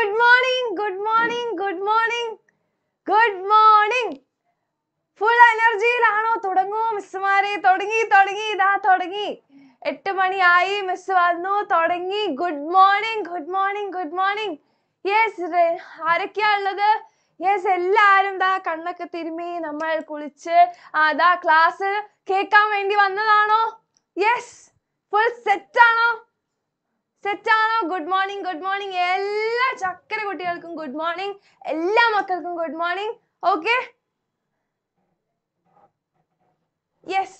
Good morning good morning good morning good morning full എനർജിയിലാണോ തുടങ്ങൂ മിസ്സുമാരെ തുടങ്ങി തുടങ്ങി ഇതാ തുടങ്ങി. എട്ട് മണിയായി മിസ് വന്നു. തുടങ്ങി. Good morning good morning good morning yes ആരൊക്കെയാ ഉള്ളത്? യെസ് എല്ലാരും ദാ കണ്ണൊക്കെ തിരുമി നമ്മൾ കുളിച്ച് അതാ ക്ലാസ് കേൾക്കാൻ വേണ്ടി വന്നതാണോ? യെസ് ഫുൾ സെറ്റ് ആണോ? സെറ്റ് ആണോ ഗുഡ് മോർണിംഗ് ഗുഡ് മോർണിംഗ് എല്ലാ ചക്കര കുട്ടികൾക്കും ഗുഡ് മോർണിംഗ് എല്ലാ മക്കൾക്കും ഗുഡ് മോർണിംഗ് ഓക്കെ യെസ്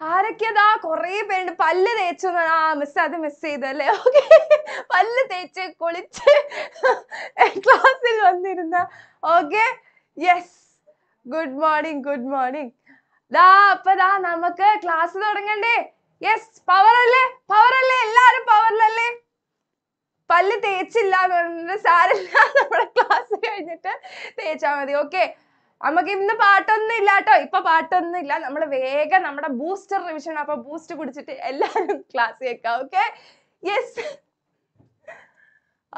ആരൊക്കെയതാ കൊറേ പേരുണ്ട്. പല്ല് തേച്ചു ആ മിസ് അത് മിസ് ചെയ്തല്ലേ? ഓക്കെ പല്ല് തേച്ച് കുളിച്ച് ക്ലാസ്സിൽ വന്നിരുന്ന. Okay yes good morning good morning ദാ അപ്പൊ ദാ നമുക്ക് ക്ലാസ് തുടങ്ങണ്ടേ. യെസ് പവർ അല്ലേ? പവർ അല്ലേ? എല്ലാരും പവറിലല്ലേ പല്ല് തേച്ചില്ല എന്ന് പറഞ്ഞിട്ട് സാരല്ല നമ്മുടെ ക്ലാസ് കഴിഞ്ഞിട്ട് തേച്ചാ മതി. ഓക്കെ നമുക്ക് ഇന്ന് പാട്ടൊന്നും ഇല്ല കേട്ടോ ഇപ്പൊ പാട്ടൊന്നും ഇല്ല. നമ്മൾ വേഗം നമ്മുടെ ബൂസ്റ്റർ റിവിഷൻ അപ്പൊ ബൂസ്റ്റ് കുടിച്ചിട്ട് എല്ലാരും ക്ലാസ് കേൾക്കാം. ഓക്കെ യെസ്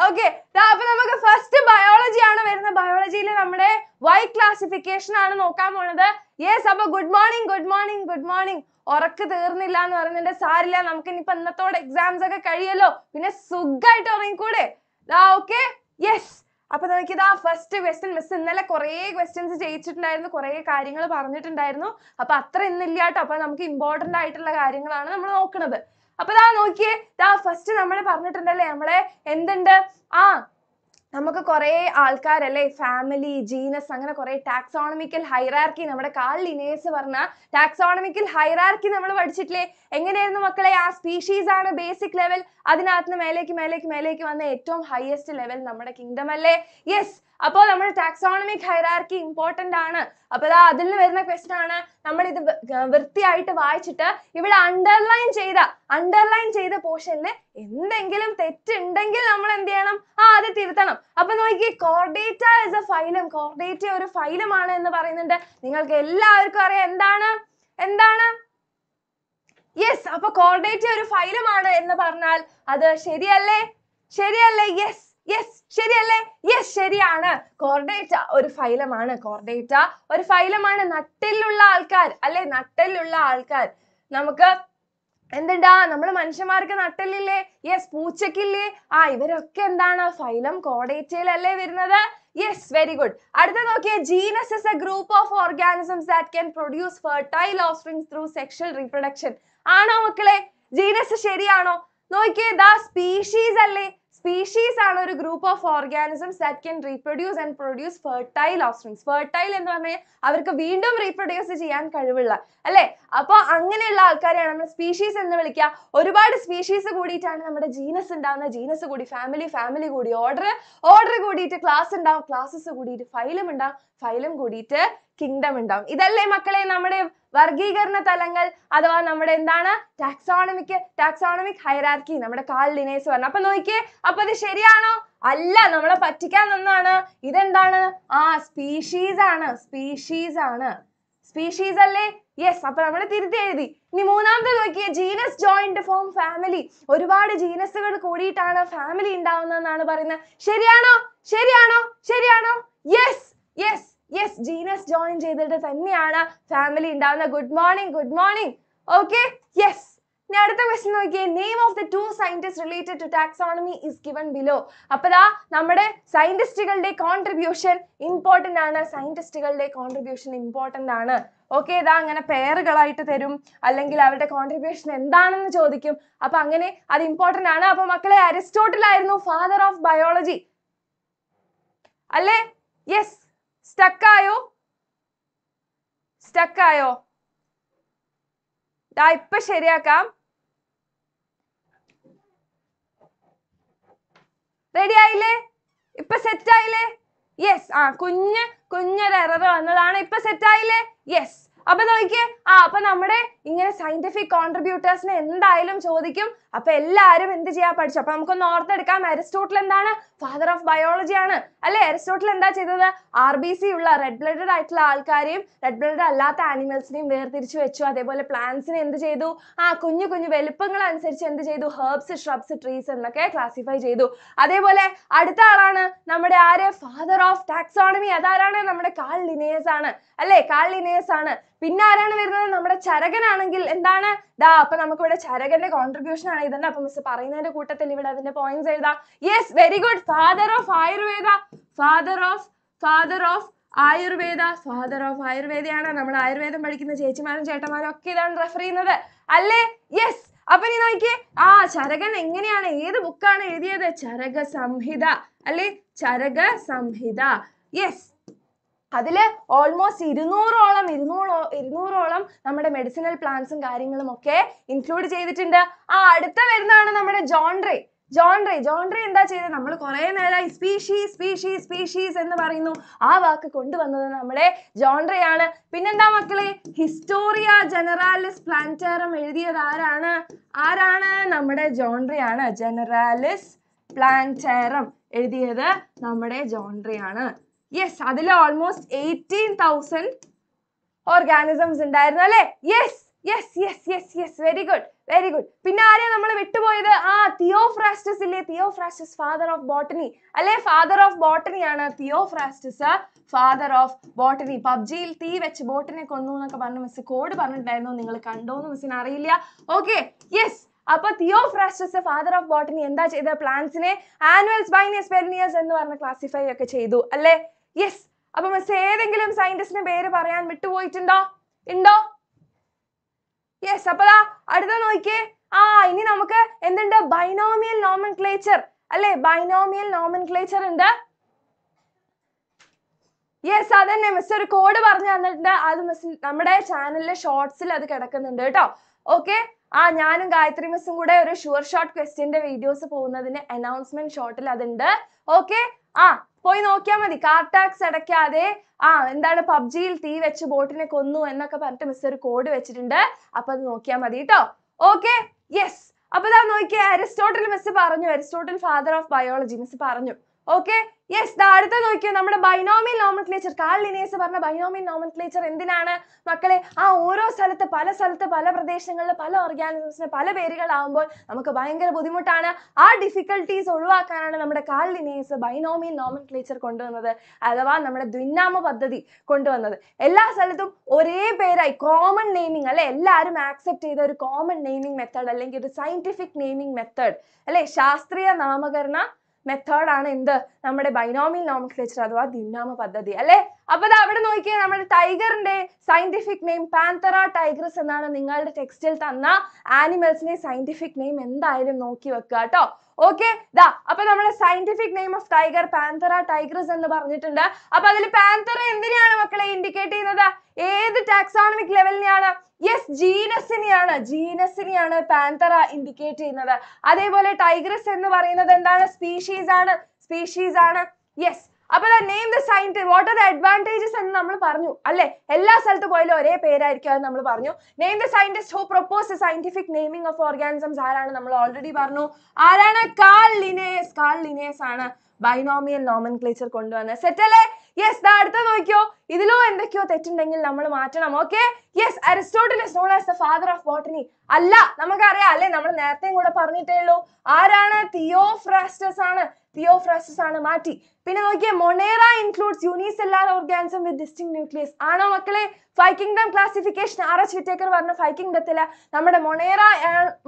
ഓക്കെ അപ്പൊ നമുക്ക് ഫസ്റ്റ് ബയോളജി ആണ് വരുന്നത്. ബയോളജിയിൽ നമ്മുടെ വൈ ക്ലാസിഫിക്കേഷൻ ആണ് നോക്കാൻ പോണത്. യെസ് അപ്പൊ good morning good morning good morning ഉറക്ക് തീർന്നില്ല എന്ന് പറയുന്നുണ്ട് സാരില്ല. നമുക്ക് ഇനിയിപ്പോ ഇന്നത്തോടെ എക്സാംസ് ഒക്കെ കഴിയല്ലോ. പിന്നെ സുഖമായിട്ട് ഉറങ്ങിക്കൂടെ? ഓക്കെ യെസ് അപ്പൊ നമുക്ക് ഇതാ ഫസ്റ്റ് ക്വസ്റ്റ്യൻ മിസ് ഇന്നലെ കുറേ ക്വസ്റ്റ്യൻസ് ചെയ്യിച്ചിട്ടുണ്ടായിരുന്നു കുറേ കാര്യങ്ങൾ പറഞ്ഞിട്ടുണ്ടായിരുന്നു. അപ്പൊ അത്ര ഇന്നില്ല കേട്ടോ. അപ്പൊ നമുക്ക് ഇമ്പോർട്ടന്റ് ആയിട്ടുള്ള കാര്യങ്ങളാണ് നമ്മൾ നോക്കുന്നത് അപ്പൊ ദാ നോക്കിയേ. ദാ ഫസ്റ്റ് നമ്മൾ പറഞ്ഞിട്ടുണ്ടല്ലേ? നമ്മളെ എന്തുണ്ട്? ആ നമുക്ക് കുറേ ആൾക്കാരല്ലേ? ഫാമിലി ജീനസ് അങ്ങനെ കുറേ ടാക്സോണമിക്കൽ ഹൈറാർക്കി നമ്മുടെ കാൾ ലിനേഴ്സ് പറഞ്ഞ ടാക്സോണമിക്കൽ ഹൈറാർക്കി നമ്മൾ പഠിച്ചിട്ടില്ലേ? എങ്ങനെയായിരുന്നു മക്കളെ? ആ സ്പീഷീസ് ആണ് ബേസിക് ലെവൽ അതിനകത്ത് മേലേക്ക് മേലേക്ക് മേലേക്ക് വന്ന ഏറ്റവും ഹയസ്റ്റ് ലെവൽ നമ്മുടെ കിങ്ഡം അല്ലേ? യെസ് അപ്പോൾ നമ്മുടെ ടാക്സോണമിക് ഹൈറാർക്കി ഇമ്പോർട്ടന്റ് ആണ്. അപ്പോൾ ദാ അതിൽ നിന്ന് വരുന്ന ക്വസ്റ്റൻ ആണ്. നമ്മൾ ഇത് വൃത്തിയായിട്ട് വായിച്ചിട്ട് ഇവിടെ അണ്ടർലൈൻ ചെയ്ത അണ്ടർലൈൻ ചെയ്ത പോർഷനിൽ എന്തെങ്കിലും തെറ്റുണ്ടെങ്കിൽ നമ്മൾ എന്ത് ചെയ്യണം? ആ അത് തിരുത്തണം. അപ്പൊ നോക്കി Chordata is a phylum Chordata ഒരു ഫൈലമാണ് എന്ന് പറയുന്നുണ്ട്. നിങ്ങൾക്ക് എല്ലാവർക്കും അറിയാം. എന്താണ്? എന്താണ്? യെസ് അപ്പൊ കോർഡേറ്റ ഒരു ഫൈലമാണ് എന്ന് പറഞ്ഞാൽ അത് ശരിയല്ലേ? ശരിയല്ലേ? യെസ് യെസ് ശരിയല്ലേ? യെസ് ശരിയാണ്. കോർഡേറ്റ ഒരു ഫൈലമാണ്. കോർഡേറ്റ ഒരു ഫൈലമാണ്. നട്ടെല്ലുള്ള ആൾക്കാർ അല്ലെ? നട്ടെല്ലുള്ള ആൾക്കാർ. നമുക്ക് എന്തുണ്ടാ? നമ്മൾ മനുഷ്യന്മാർക്ക് നട്ടലില്ലേ? യെസ് പൂച്ചക്കില്ലേ ആ ഇവരൊക്കെ എന്താണ്? ഫൈലം കോഡേറ്റയിലല്ലേ വരുന്നത്? യെസ് വെരി ഗുഡ് അടുത്ത നോക്കിയേ. Genus is a group of organisms that can produce fertile offsprings through sexual reproduction ആണോ മക്കളെ? ജീനസ് ശരിയാണോ? നോക്കിയേ ദാ സ്പീഷീസ് അല്ലേ? സ്പീഷീസ് ആണ് ഒരു group of organisms that can reproduce and produce fertile offsprings fertile എന്ന് പറഞ്ഞാൽ അവർക്ക് വീണ്ടും റീപ്രൊഡ്യൂസ് ചെയ്യാൻ കഴിവുള്ള അല്ലേ? അപ്പോൾ അങ്ങനെയുള്ള ആൾക്കാരെയാണ് നമ്മൾ സ്പീഷീസ് എന്ന് വിളിക്കുക. ഒരുപാട് സ്പീഷീസ് കൂടിയിട്ടാണ് നമ്മുടെ ജീനസ് ഉണ്ടാവുന്നത്. ജീനസ് കൂടി ഫാമിലി ഫാമിലി കൂടി ഓർഡർ ഓർഡർ കൂടിയിട്ട് ക്ലാസ് ഉണ്ടാവും. ക്ലാസ്സസ് കൂടിയിട്ട് ഫൈലം ഉണ്ടാവും. ഫൈലം കൂടിയിട്ട് കിങ്ഡം ഉണ്ടാവും. ഇതല്ലേ മക്കളെ നമ്മുടെ വർഗീകരണ തലങ്ങൾ അഥവാ നമ്മുടെ എന്താണ് ടാക്സോണമിക് ടാക്സോണമിക് ഹൈറാർക്കി നമ്മുടെ കാൾ ലിനേസ് പറഞ്ഞു. അപ്പൊ നോക്കിയേ അപ്പൊ ഇത് ശരിയാണോ? അല്ല നമ്മളെ പറ്റിക്കാൻ നിന്നാണ്. ഇതെന്താണ്? ആ സ്പീഷീസ് ആണ് സ്പീഷീസ് ആണ്. സ്പീഷീസ് അല്ലേ? യെസ് അപ്പൊ നമ്മൾ തിരുത്തി എഴുതി. ഇനി മൂന്നാമത്തെ നോക്കിയ ജീനസ് ജോയിന്റ് ഫോം ഫാമിലി ഒരുപാട് ജീനസുകൾ കൂടിയിട്ടാണ് ഫാമിലി ഉണ്ടാവുന്നതെന്നാണ് പറയുന്നത്. ശരിയാണോ? ശരിയാണോ? ശരിയാണോ? Yes yes yes genus join ചെയ്തിട്ട് തന്നെയാണ് ഫാമിലി ഉണ്ടാവുന്ന good morning good morning okay yes ഇനി അടുത്ത ക്വസ്റ്റ്യൻ നോക്കിയേ. Name of the two scientist related to taxonomy is given below അപ്പതാ നമ്മുടെ സയന്റിസ്റ്റുകളുടെ കോൺട്രിബ്യൂഷൻ ഇമ്പോർട്ടന്റ് ആണ്. സയന്റിസ്റ്റുകളുടെ കോൺട്രിബ്യൂഷൻ ഇമ്പോർട്ടന്റ് ആണ്. ഓക്കെ ഇതാ അങ്ങനെ പേറുകളായിട്ട് തരും. അല്ലെങ്കിൽ അവരുടെ കോൺട്രിബ്യൂഷൻ എന്താണെന്ന് ചോദിക്കും. അപ്പൊ അങ്ങനെ അത് ഇമ്പോർട്ടന്റ് ആണ്. അപ്പൊ മക്കളെ അരിസ്റ്റോട്ടിൽ ആയിരുന്നു ഫാദർ ഓഫ് ബയോളജി അല്ലേ? യെസ് സ്റ്റക്കായോ സ്റ്റക്കായോ ദാ ഇപ്പൊ ശരിയാക്കാം. റെഡി ആയില്ലേ? ഇപ്പൊ സെറ്റ് ആയില്ലേ? യെസ് ആ കുഞ്ഞ് കുഞ്ഞൊരു എറർ വന്നതാണ്. ഇപ്പൊ സെറ്റ് ആയില്ലേ? യെസ് അപ്പൊ നോക്കിയേ. ആ അപ്പൊ നമ്മുടെ ഇങ്ങനെ സയന്റിഫിക് കോൺട്രിബ്യൂട്ടേഴ്സിനെ എന്തായാലും ചോദിക്കും. അപ്പൊ എല്ലാവരും എന്ത് ചെയ്യാൻ പഠിച്ചു അപ്പൊ നമുക്കൊന്ന് ഓർത്തെടുക്കാം. അരിസ്റ്റോട്ടിൽ എന്താണ്? ഫാദർ ഓഫ് ബയോളജി ആണ്. അല്ലെ? അരിസ്റ്റോട്ടിൽ എന്താ ചെയ്തത്? ആർ ബി സി ഉള്ള റെഡ് ബ്ലഡഡ് ആയിട്ടുള്ള ആൾക്കാരെയും റെഡ് ബ്ലഡ് അല്ലാത്ത ആനിമൽസിനെയും വേർതിരിച്ചു വെച്ചു. അതേപോലെ പ്ലാന്റ്സിനെ എന്ത് ചെയ്തു? ആ കുഞ്ഞു കുഞ്ഞു വലുപ്പങ്ങൾ അനുസരിച്ച് എന്ത് ചെയ്തു? ഹെർബ്സ് ഷ്രബ്സ് ട്രീസ് എന്നൊക്കെ ക്ലാസിഫൈ ചെയ്തു. അതേപോലെ അടുത്ത ആളാണ് നമ്മുടെ ആര്? ഫാദർ ഓഫ് ടാക്സോണമി അതാരാണ്? നമ്മുടെ കാൾ ലിനേസ് ആണ്. അല്ലെ? കാൾ ലിനേസ് ആണ്. പിന്നെ ആരാണ് വരുന്നത്? നമ്മുടെ ചരകനാണെങ്കിൽ എന്താണ്? ദാ അപ്പൊ നമുക്ക് ഇവിടെ ചരകന്റെ കോൺട്രിബ്യൂഷൻ ആണ് ഇതന്നെ അപ്പൊ മിസ് പറയുന്നതിന്റെ കൂട്ടത്തിൽ ഇവിടെ അതിന്റെ പോയിന്റ്സ് എഴുതാം. Yes very good father of Ayurveda father of father of Ayurveda father of ആയുർവേദയാണ് നമ്മൾ ആയുർവേദം പഠിക്കുന്ന ചേച്ചിമാരും ചേട്ടന്മാരും ഒക്കെ ഇതാണ് റെഫർ ചെയ്യുന്നത്. അല്ലേ? യെസ് അപ്പൊ നീ നോക്കിയേ. ആ ചരകൻ എങ്ങനെയാണ്? ഏത് ബുക്കാണ് എഴുതിയത്? ചരക സംഹിത അല്ലെ? ചരക സംഹിത യെസ് അതിൽ ഓൾമോസ്റ്റ് ഇരുന്നൂറോളം ഇരുന്നൂറോ ഇരുന്നൂറോളം നമ്മുടെ മെഡിസിനൽ പ്ലാന്റ്സും കാര്യങ്ങളും ഒക്കെ ഇൻക്ലൂഡ് ചെയ്തിട്ടുണ്ട്. ആ അടുത്ത വരുന്നതാണ് നമ്മുടെ ജോൺറി ജോൺറി ജോൺറി എന്താ ചെയ്തത് നമ്മൾ കുറെ നേരമായി സ്പീഷീസ് സ്പീഷീസ് സ്പീഷീസ് എന്ന് പറയുന്നു. ആ വാക്ക് കൊണ്ടുവന്നത് നമ്മുടെ ജോൺറിയാണ് പിന്നെന്താ മക്കളെ? ഹിസ്റ്റോറിയ ജനറാലിസ് പ്ലാന്റേറം എഴുതിയത് ആരാണ്? ആരാണ്? നമ്മുടെ ജോൺറിയാണ് ജനറാലിസ് പ്ലാന്റേറം എഴുതിയത് നമ്മുടെ ജോൺട്രിയാണ്. യെസ് അതിൽ ഓൾമോസ്റ്റ് എയ്റ്റീൻ തൗസൻഡ് ഓർഗാനിസംസ് ഉണ്ടായിരുന്നു അല്ലേ? Yes yes yes yes yes very good very good പിന്നെ ആരെയാ നമ്മൾ വിട്ടുപോയത്? ആ തിയോഫ്രാസ്റ്റസ് ഇല്ലേ? തിയോഫ്രാസ്റ്റസ് ഫാദർ ഓഫ് ബോട്ടണി അല്ലേ? ഫാദർ ഓഫ് ബോട്ടണി ആണ്. തിയോഫ്രാസ്റ്റസ് ഫാദർ ഓഫ് ബോട്ടണി പബ്ജിയിൽ തീ വെച്ച് ബോട്ടിനെ കൊന്നു എന്നൊക്കെ പറഞ്ഞ് മിസ് കോഡ് പറഞ്ഞിട്ടുണ്ടായിരുന്നു. നിങ്ങൾ കണ്ടോന്ന് മിസ്സിന് അറിയില്ല. ഓക്കെ യെസ് അപ്പൊ തിയോഫ്രാസ്റ്റസ് ഫാദർ ഓഫ് ബോട്ടണി എന്താ ചെയ്ത പ്ലാന്റ്സിനെ ആനുവൽസ് ബൈനിയസ് പെർനിയസ് എന്ന് പറഞ്ഞ് ക്ലാസിഫൈ ഒക്കെ ചെയ്തു. അല്ലേ? യെസ് അപ്പൊ മിസ് ഏതെങ്കിലും സയന്റിസ്റ്റിന്റെ പേര് പറയാൻ വിട്ടുപോയിട്ടുണ്ടോ? ഉണ്ടോ? യെസ് അപ്പൊ ദാ അടുത്ത നോക്കിയേ. ആ ഇനി നമുക്ക് എന്തുണ്ട്? ബൈനോമിയൽ നോമൻക്ലേച്ചർ അല്ലെ? ബൈനോമിയൽ നോമൻക്ലേച്ചർ ഉണ്ട്. യെസ് അതന്നെ മിസ് ഒരു കോഡ് പറഞ്ഞു തന്നിട്ടുണ്ട്. അത് മിസ് നമ്മുടെ ചാനലിലെ ഷോർട്സിൽ അത് കിടക്കുന്നുണ്ട് കേട്ടോ. ഓക്കെ ആ ഞാനും ഗായത്രി മിസ്സും കൂടെ ഒരു ഷുവർ ഷോർട്ട് ക്വസ്റ്റ്യന്റെ വീഡിയോസ് പോകുന്നതിന് അനൗൺസ്മെന്റ് ഷോർട്ടിൽ അതുണ്ട്. ഓക്കെ ആ പോയി നോക്കിയാൽ മതി. കാർ ടാക്സ് അടയ്ക്കാതെ ആ എന്താണ് പബ്ജിയിൽ തീ വെച്ച് ബോട്ടിനെ കൊന്നു എന്നൊക്കെ പറഞ്ഞിട്ട് മിസ് ഒരു കോഡ് വെച്ചിട്ടുണ്ട്. അപ്പൊ അത് നോക്കിയാൽ മതി കേട്ടോ ഓക്കെ യെസ് അപ്പൊ ഇതാ നോക്കിയേ അരിസ്റ്റോട്ടിൽ മിസ് പറഞ്ഞു. Aristotle father of biology miss പറഞ്ഞു. ഓക്കെ യെസ് അടുത്ത നോക്കിയോ? നമ്മുടെ ബൈനോമിയൽ നോമൻക്ലേച്ചർ കാൾ ലിനേസ് പറഞ്ഞ ബൈനോമിയൽ നോമൻക്ലേച്ചർ എന്തിനാണ്? മക്കളെ ആ ഓരോ സ്ഥലത്ത് പല സ്ഥലത്ത് പല പ്രദേശങ്ങളിൽ പല ഓർഗാനിസംസിന് പല പേരുകളാവുമ്പോൾ നമുക്ക് ഭയങ്കര ബുദ്ധിമുട്ടാണ്. ആ ഡിഫിക്കൽട്ടീസ് ഒഴിവാക്കാനാണ് നമ്മുടെ കാൾ ലിനേസ് ബൈനോമിയൽ നോമൻക്ലേച്ചർ കൊണ്ടുവന്നത്. അഥവാ നമ്മുടെ ദ്വിനാമ പദ്ധതി കൊണ്ടുവന്നത്. എല്ലാ സ്ഥലത്തും ഒരേ പേരായി കോമൺ നെയിമിംഗ് അല്ലെ? എല്ലാവരും ആക്സെപ്റ്റ് ചെയ്ത ഒരു കോമൺ നെയിമിംഗ് മെത്തേഡ് അല്ലെങ്കിൽ ഒരു സയന്റിഫിക് നെയിമിംഗ് മെത്തേഡ് അല്ലെ? ശാസ്ത്രീയ നാമകരണ മെത്തേഡ് ആണ് എന്ത് നമ്മുടെ ബൈനോമിയൽ നോമൻക്ലേച്ചർ അഥവാ ദ്വിനാമ പദ്ധതി അല്ലെ അപ്പൊ ദാ അവിടെ നോക്കിയാൽ നമ്മുടെ ടൈഗറിന്റെ സയന്റിഫിക് നെയിം പാന്തറ ടൈഗ്രസ് എന്നാണ് നിങ്ങളുടെ ടെക്സ്റ്റിൽ തന്ന ആനിമൽസിന്റെ സയന്റിഫിക് നെയിം എന്തായാലും നോക്കി വെക്കുക കേട്ടോ. ഓക്കെ ദാ അപ്പൊ നമ്മുടെ scientific name of tiger Panthera tigris എന്ന് പറഞ്ഞിട്ടുണ്ട്. അപ്പൊ അതിൽ പാന്തറ എന്തിനെയാണ് മക്കളെ ഇൻഡിക്കേറ്റ് ചെയ്യുന്നത്? ഏത് ടാക്സോണമിക് ലെവലിനെയാണ് യെസ് ജീനസിനെയാണ് ജീനസിനെയാണ് പാന്തറ ഇൻഡിക്കേറ്റ് ചെയ്യുന്നത്. അതേപോലെ ടൈഗ്രസ് എന്ന് പറയുന്നത് എന്താണ്? സ്പീഷീസ് ആണ്. സ്പീഷീസ് ആണ്. യെസ് അപ്പൊ name the scientist what are the advantages എന്ന് നമ്മൾ പറഞ്ഞു. അല്ലെ? എല്ലാ സ്ഥലത്ത് പോയാലും ഒരേ പേരായിരിക്കും അത് നമ്മൾ പറഞ്ഞു. Name the scientist who propose scientific naming of organisms ആരാണ് നമ്മൾ ഓൾറെഡി പറഞ്ഞു. ആരാണ്? കാൾ ലിനേസ് കാൾ ലിനേസ് ആണ് ബൈനോമിയൽ നോമൻക്ലേച്ചർ കൊണ്ടുവന്നത്. സെറ്റ് അല്ലേ? യെസ് ദാ അടുത്ത നോക്കിയോ. ഇതിലോ എന്തൊക്കെയോ തെറ്റുണ്ടെങ്കിൽ നമ്മൾ മാറ്റണം okay yes Aristotle is known as the father of botany അല്ല നമുക്കറിയാം അല്ലെ? നമ്മൾ നേരത്തെയും കൂടെ പറഞ്ഞിട്ടേ ഉള്ളൂ. ആരാണ്? തിയോഫ്രാസ്റ്റസ് ആണ്. തിയോഫ്രാസ്റ്റസ് ആണ് മാറ്റി. പിന്നെ നോക്കിയേ Monera includes unicellular organism with distinct nucleus ആണോ മക്കളെ? Five kingdom classification R H Whittaker പറഞ്ഞ ഫൈവ് കിങ്ഡത്തിൽ നമ്മുടെ മൊണേറ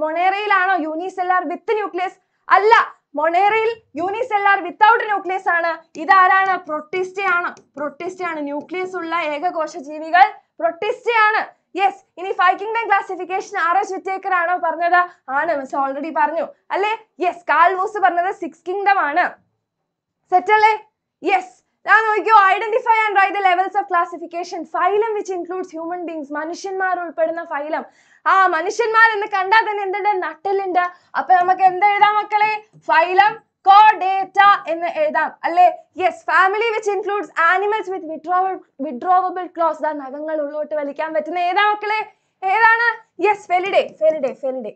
മൊണേറയിലാണോ യൂണിസെല്ലാർ വിത്ത് ന്യൂക്ലിയസ് അല്ല മൊണേറയിൽ യൂണിസെല്ലാർ വിത്തൗട്ട് ന്യൂക്ലിയസ് ആണ്. ഇതാരാണ്? പ്രൊട്ടിസ്റ്റയാണ് ആണ് പ്രൊട്ടിസ്റ്റ ആണ് ന്യൂക്ലിയസ് ഉള്ള ഏകകോശ ജീവികൾ പ്രൊട്ടിസ്റ്റയാണ് യെസ് ഇനി ഫൈക്കിംഗ് kingdom classification R S Whittaker ആണോ പറഞ്ഞത്? ആണ് മിസ് ഓൾറെഡി പറഞ്ഞു. അല്ലേ? യെസ് കാൽവൂസ് പറഞ്ഞത് സിക്സ് കിങ്ഡം ആണ്. സെറ്റ് അല്ലേ? യെസ് ഞാൻ നോക്കിയോ identify and write the levels of classification phylum which includes human beings മനുഷ്യന്മാർ ഉൾപ്പെടുന്ന ഫൈലം ആ മനുഷ്യന്മാർ എന്ന് കണ്ടാൽ തന്നെ എന്തുണ്ട്? നട്ടലുണ്ട്. അപ്പൊ നമുക്ക് എന്ത് എഴുതാം മക്കളെ? ഫൈലം കോഡേറ്റ എന്ന് എഴുതാം. അല്ലേ? Yes family which includes animals with withdrawal withdrawable claws ദാ നഖങ്ങൾ ഉള്ളോട്ട് വലിക്കാൻ പറ്റുന്ന ഏതാ മക്കളെ? ഏതാണ്? യെസ് ഫെലിഡേ ഫെലിഡേ ഫെലിഡേ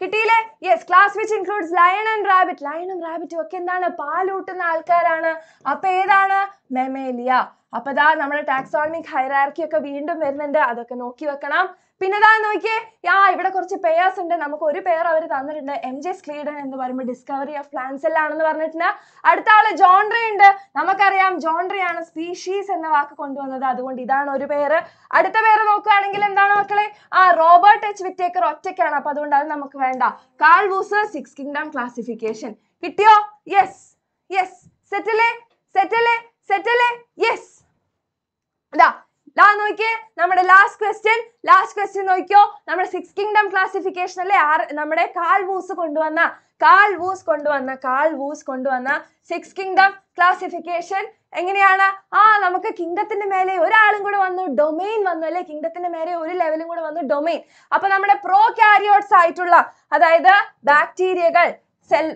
കിട്ടിയില്ലേ? Yes class which includes lion and rabbit ലയണും റാബിറ്റും ഒക്കെ എന്താണ്? പാലൂട്ടുന്ന ആൾക്കാരാണ്. അപ്പൊ ഏതാണ്? മെമേലിയ അപ്പൊ ദാ നമ്മുടെ ടാക്സോണമിക് ഹൈറാർക്കി ഒക്കെ വീണ്ടും വരുന്നുണ്ട്. അതൊക്കെ നോക്കി വെക്കണം. പിന്നെ ദാ നോക്കിയേ. ആ ഇവിടെ കുറച്ച് പേയേഴ്സ് ഉണ്ട്. നമുക്ക് ഒരു പേർ അവർ തന്നിട്ടുണ്ട്. എം ജെ സ്ക്ലീഡൻ എന്ന് പറയുമ്പോൾ ഡിസ്കവറി ഓഫ് പ്ലാന്റ്സ് ആണെന്ന് പറഞ്ഞിട്ടുണ്ട്. അടുത്ത ആൾ ജോൺട്രി ഉണ്ട്. നമുക്കറിയാം ജോൺട്രി ആണ് സ്പീഷീസ് എന്ന വാക്ക് കൊണ്ടുവന്നത്. അതുകൊണ്ട് ഇതാണ് ഒരു പേര് അടുത്ത പേര് നോക്കുകയാണെങ്കിൽ എന്താണ് മക്കളെ? ആ റോബർട്ട് എച്ച് വിറ്റേക്കർ ഒറ്റയ്ക്കാണ്. അപ്പൊ അതുകൊണ്ട് അത് നമുക്ക് വേണ്ട. Carl Woese six kingdom classification കിട്ടിയോ? യെസ് യെസ് സെറ്റല്ലേ സെറ്റല്ലേ സെറ്റല്ലേ യെസ് ഇതാ ദാ നോക്കിയേ? നമ്മുടെ ലാസ്റ്റ് ക്വസ്റ്റ്യൻ ലാസ്റ്റ് ക്വസ്റ്റ്യൻ നോക്കിയോ? നമ്മുടെ സിക്സ് കിങ്ഡം ക്ലാസിഫിക്കേഷൻ അല്ലേ? നമ്മുടെ കാൽ വൂസ് കൊണ്ടുവന്ന കാൽ വൂസ് കൊണ്ടുവന്ന കാൽ വൂസ് കൊണ്ടുവന്ന സിക്സ് കിങ്ഡം ക്ലാസിഫിക്കേഷൻ എങ്ങനെയാണ്? ആ നമുക്ക് കിങ്ഡത്തിന്റെ മേലെ ഒരാളും കൂടെ വന്നു ഡൊമെയിൻ വന്നു അല്ലെ? കിങ്ഡത്തിന്റെ മേലെ ഒരു ലെവലും കൂടെ വന്നു ഡൊമെയിൻ അപ്പൊ നമ്മുടെ പ്രോ കാരിയോട്സ് ആയിട്ടുള്ള അതായത് ബാക്ടീരിയകൾ സെൽ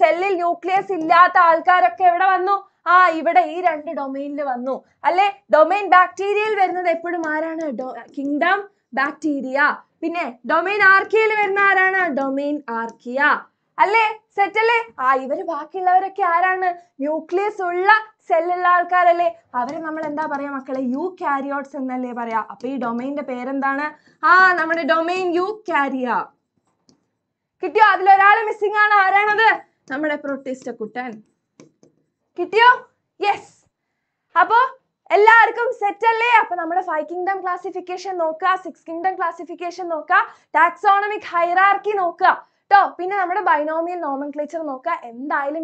സെല്ലിൽ ന്യൂക്ലിയസ് ഇല്ലാത്ത ആൾക്കാരൊക്കെ എവിടെ വന്നു? ആ ഇവിടെ ഈ രണ്ട് ഡൊമെയിനിൽ വന്നു. അല്ലെ? ഡൊമെയിൻ ബാക്ടീരിയയിൽ വരുന്നത് എപ്പോഴും ആരാണ്? കിങ്ഡം ബാക്ടീരിയ പിന്നെ ഡൊമെയിൻ ആർക്കിയയിൽ വരുന്ന ആരാണ്? ഡൊമെയിൻ ആർക്കിയ അല്ലേ? സെറ്റ് അല്ലേ? ആ ഇവർ ബാക്കിയുള്ളവരൊക്കെ ആരാണ്? ന്യൂക്ലിയസ് ഉള്ള സെല്ലുള്ള ആൾക്കാരല്ലേ. അവരെ നമ്മൾ എന്താ പറയാ മക്കളെ? യു കാരിയോട്സ് എന്നല്ലേ പറയാ. അപ്പൊ ഈ ഡൊമെയിന്റെ പേരെന്താണ്? ആ നമ്മുടെ ഡൊമെയിൻ യു കാരിയ കിട്ടിയോ? അതിലൊരാൾ മിസ്സിംഗ് ആണ്. ആരാണത്? നമ്മുടെ പ്രൊട്ടിസ്റ്റ കുട്ടൻ. കിട്ടിയോ? യെസ് അപ്പോ എല്ലാവർക്കും സെറ്റ് അല്ലേ? അപ്പൊ നമ്മുടെ ഫൈവ് കിങ്ഡം ക്ലാസിഫിക്കേഷൻ നോക്കുക സിക്സ് കിങ്ഡം ക്ലാസിഫിക്കേഷൻ നോക്കുക ടാക്സോണമിക് ഹൈറാർക്കി നോക്കുക. ട്ടോ പിന്നെ നമ്മുടെ ബൈനോമിയൽ നോമൻ ക്ലേച്ചർ നോക്കുക. എന്തായാലും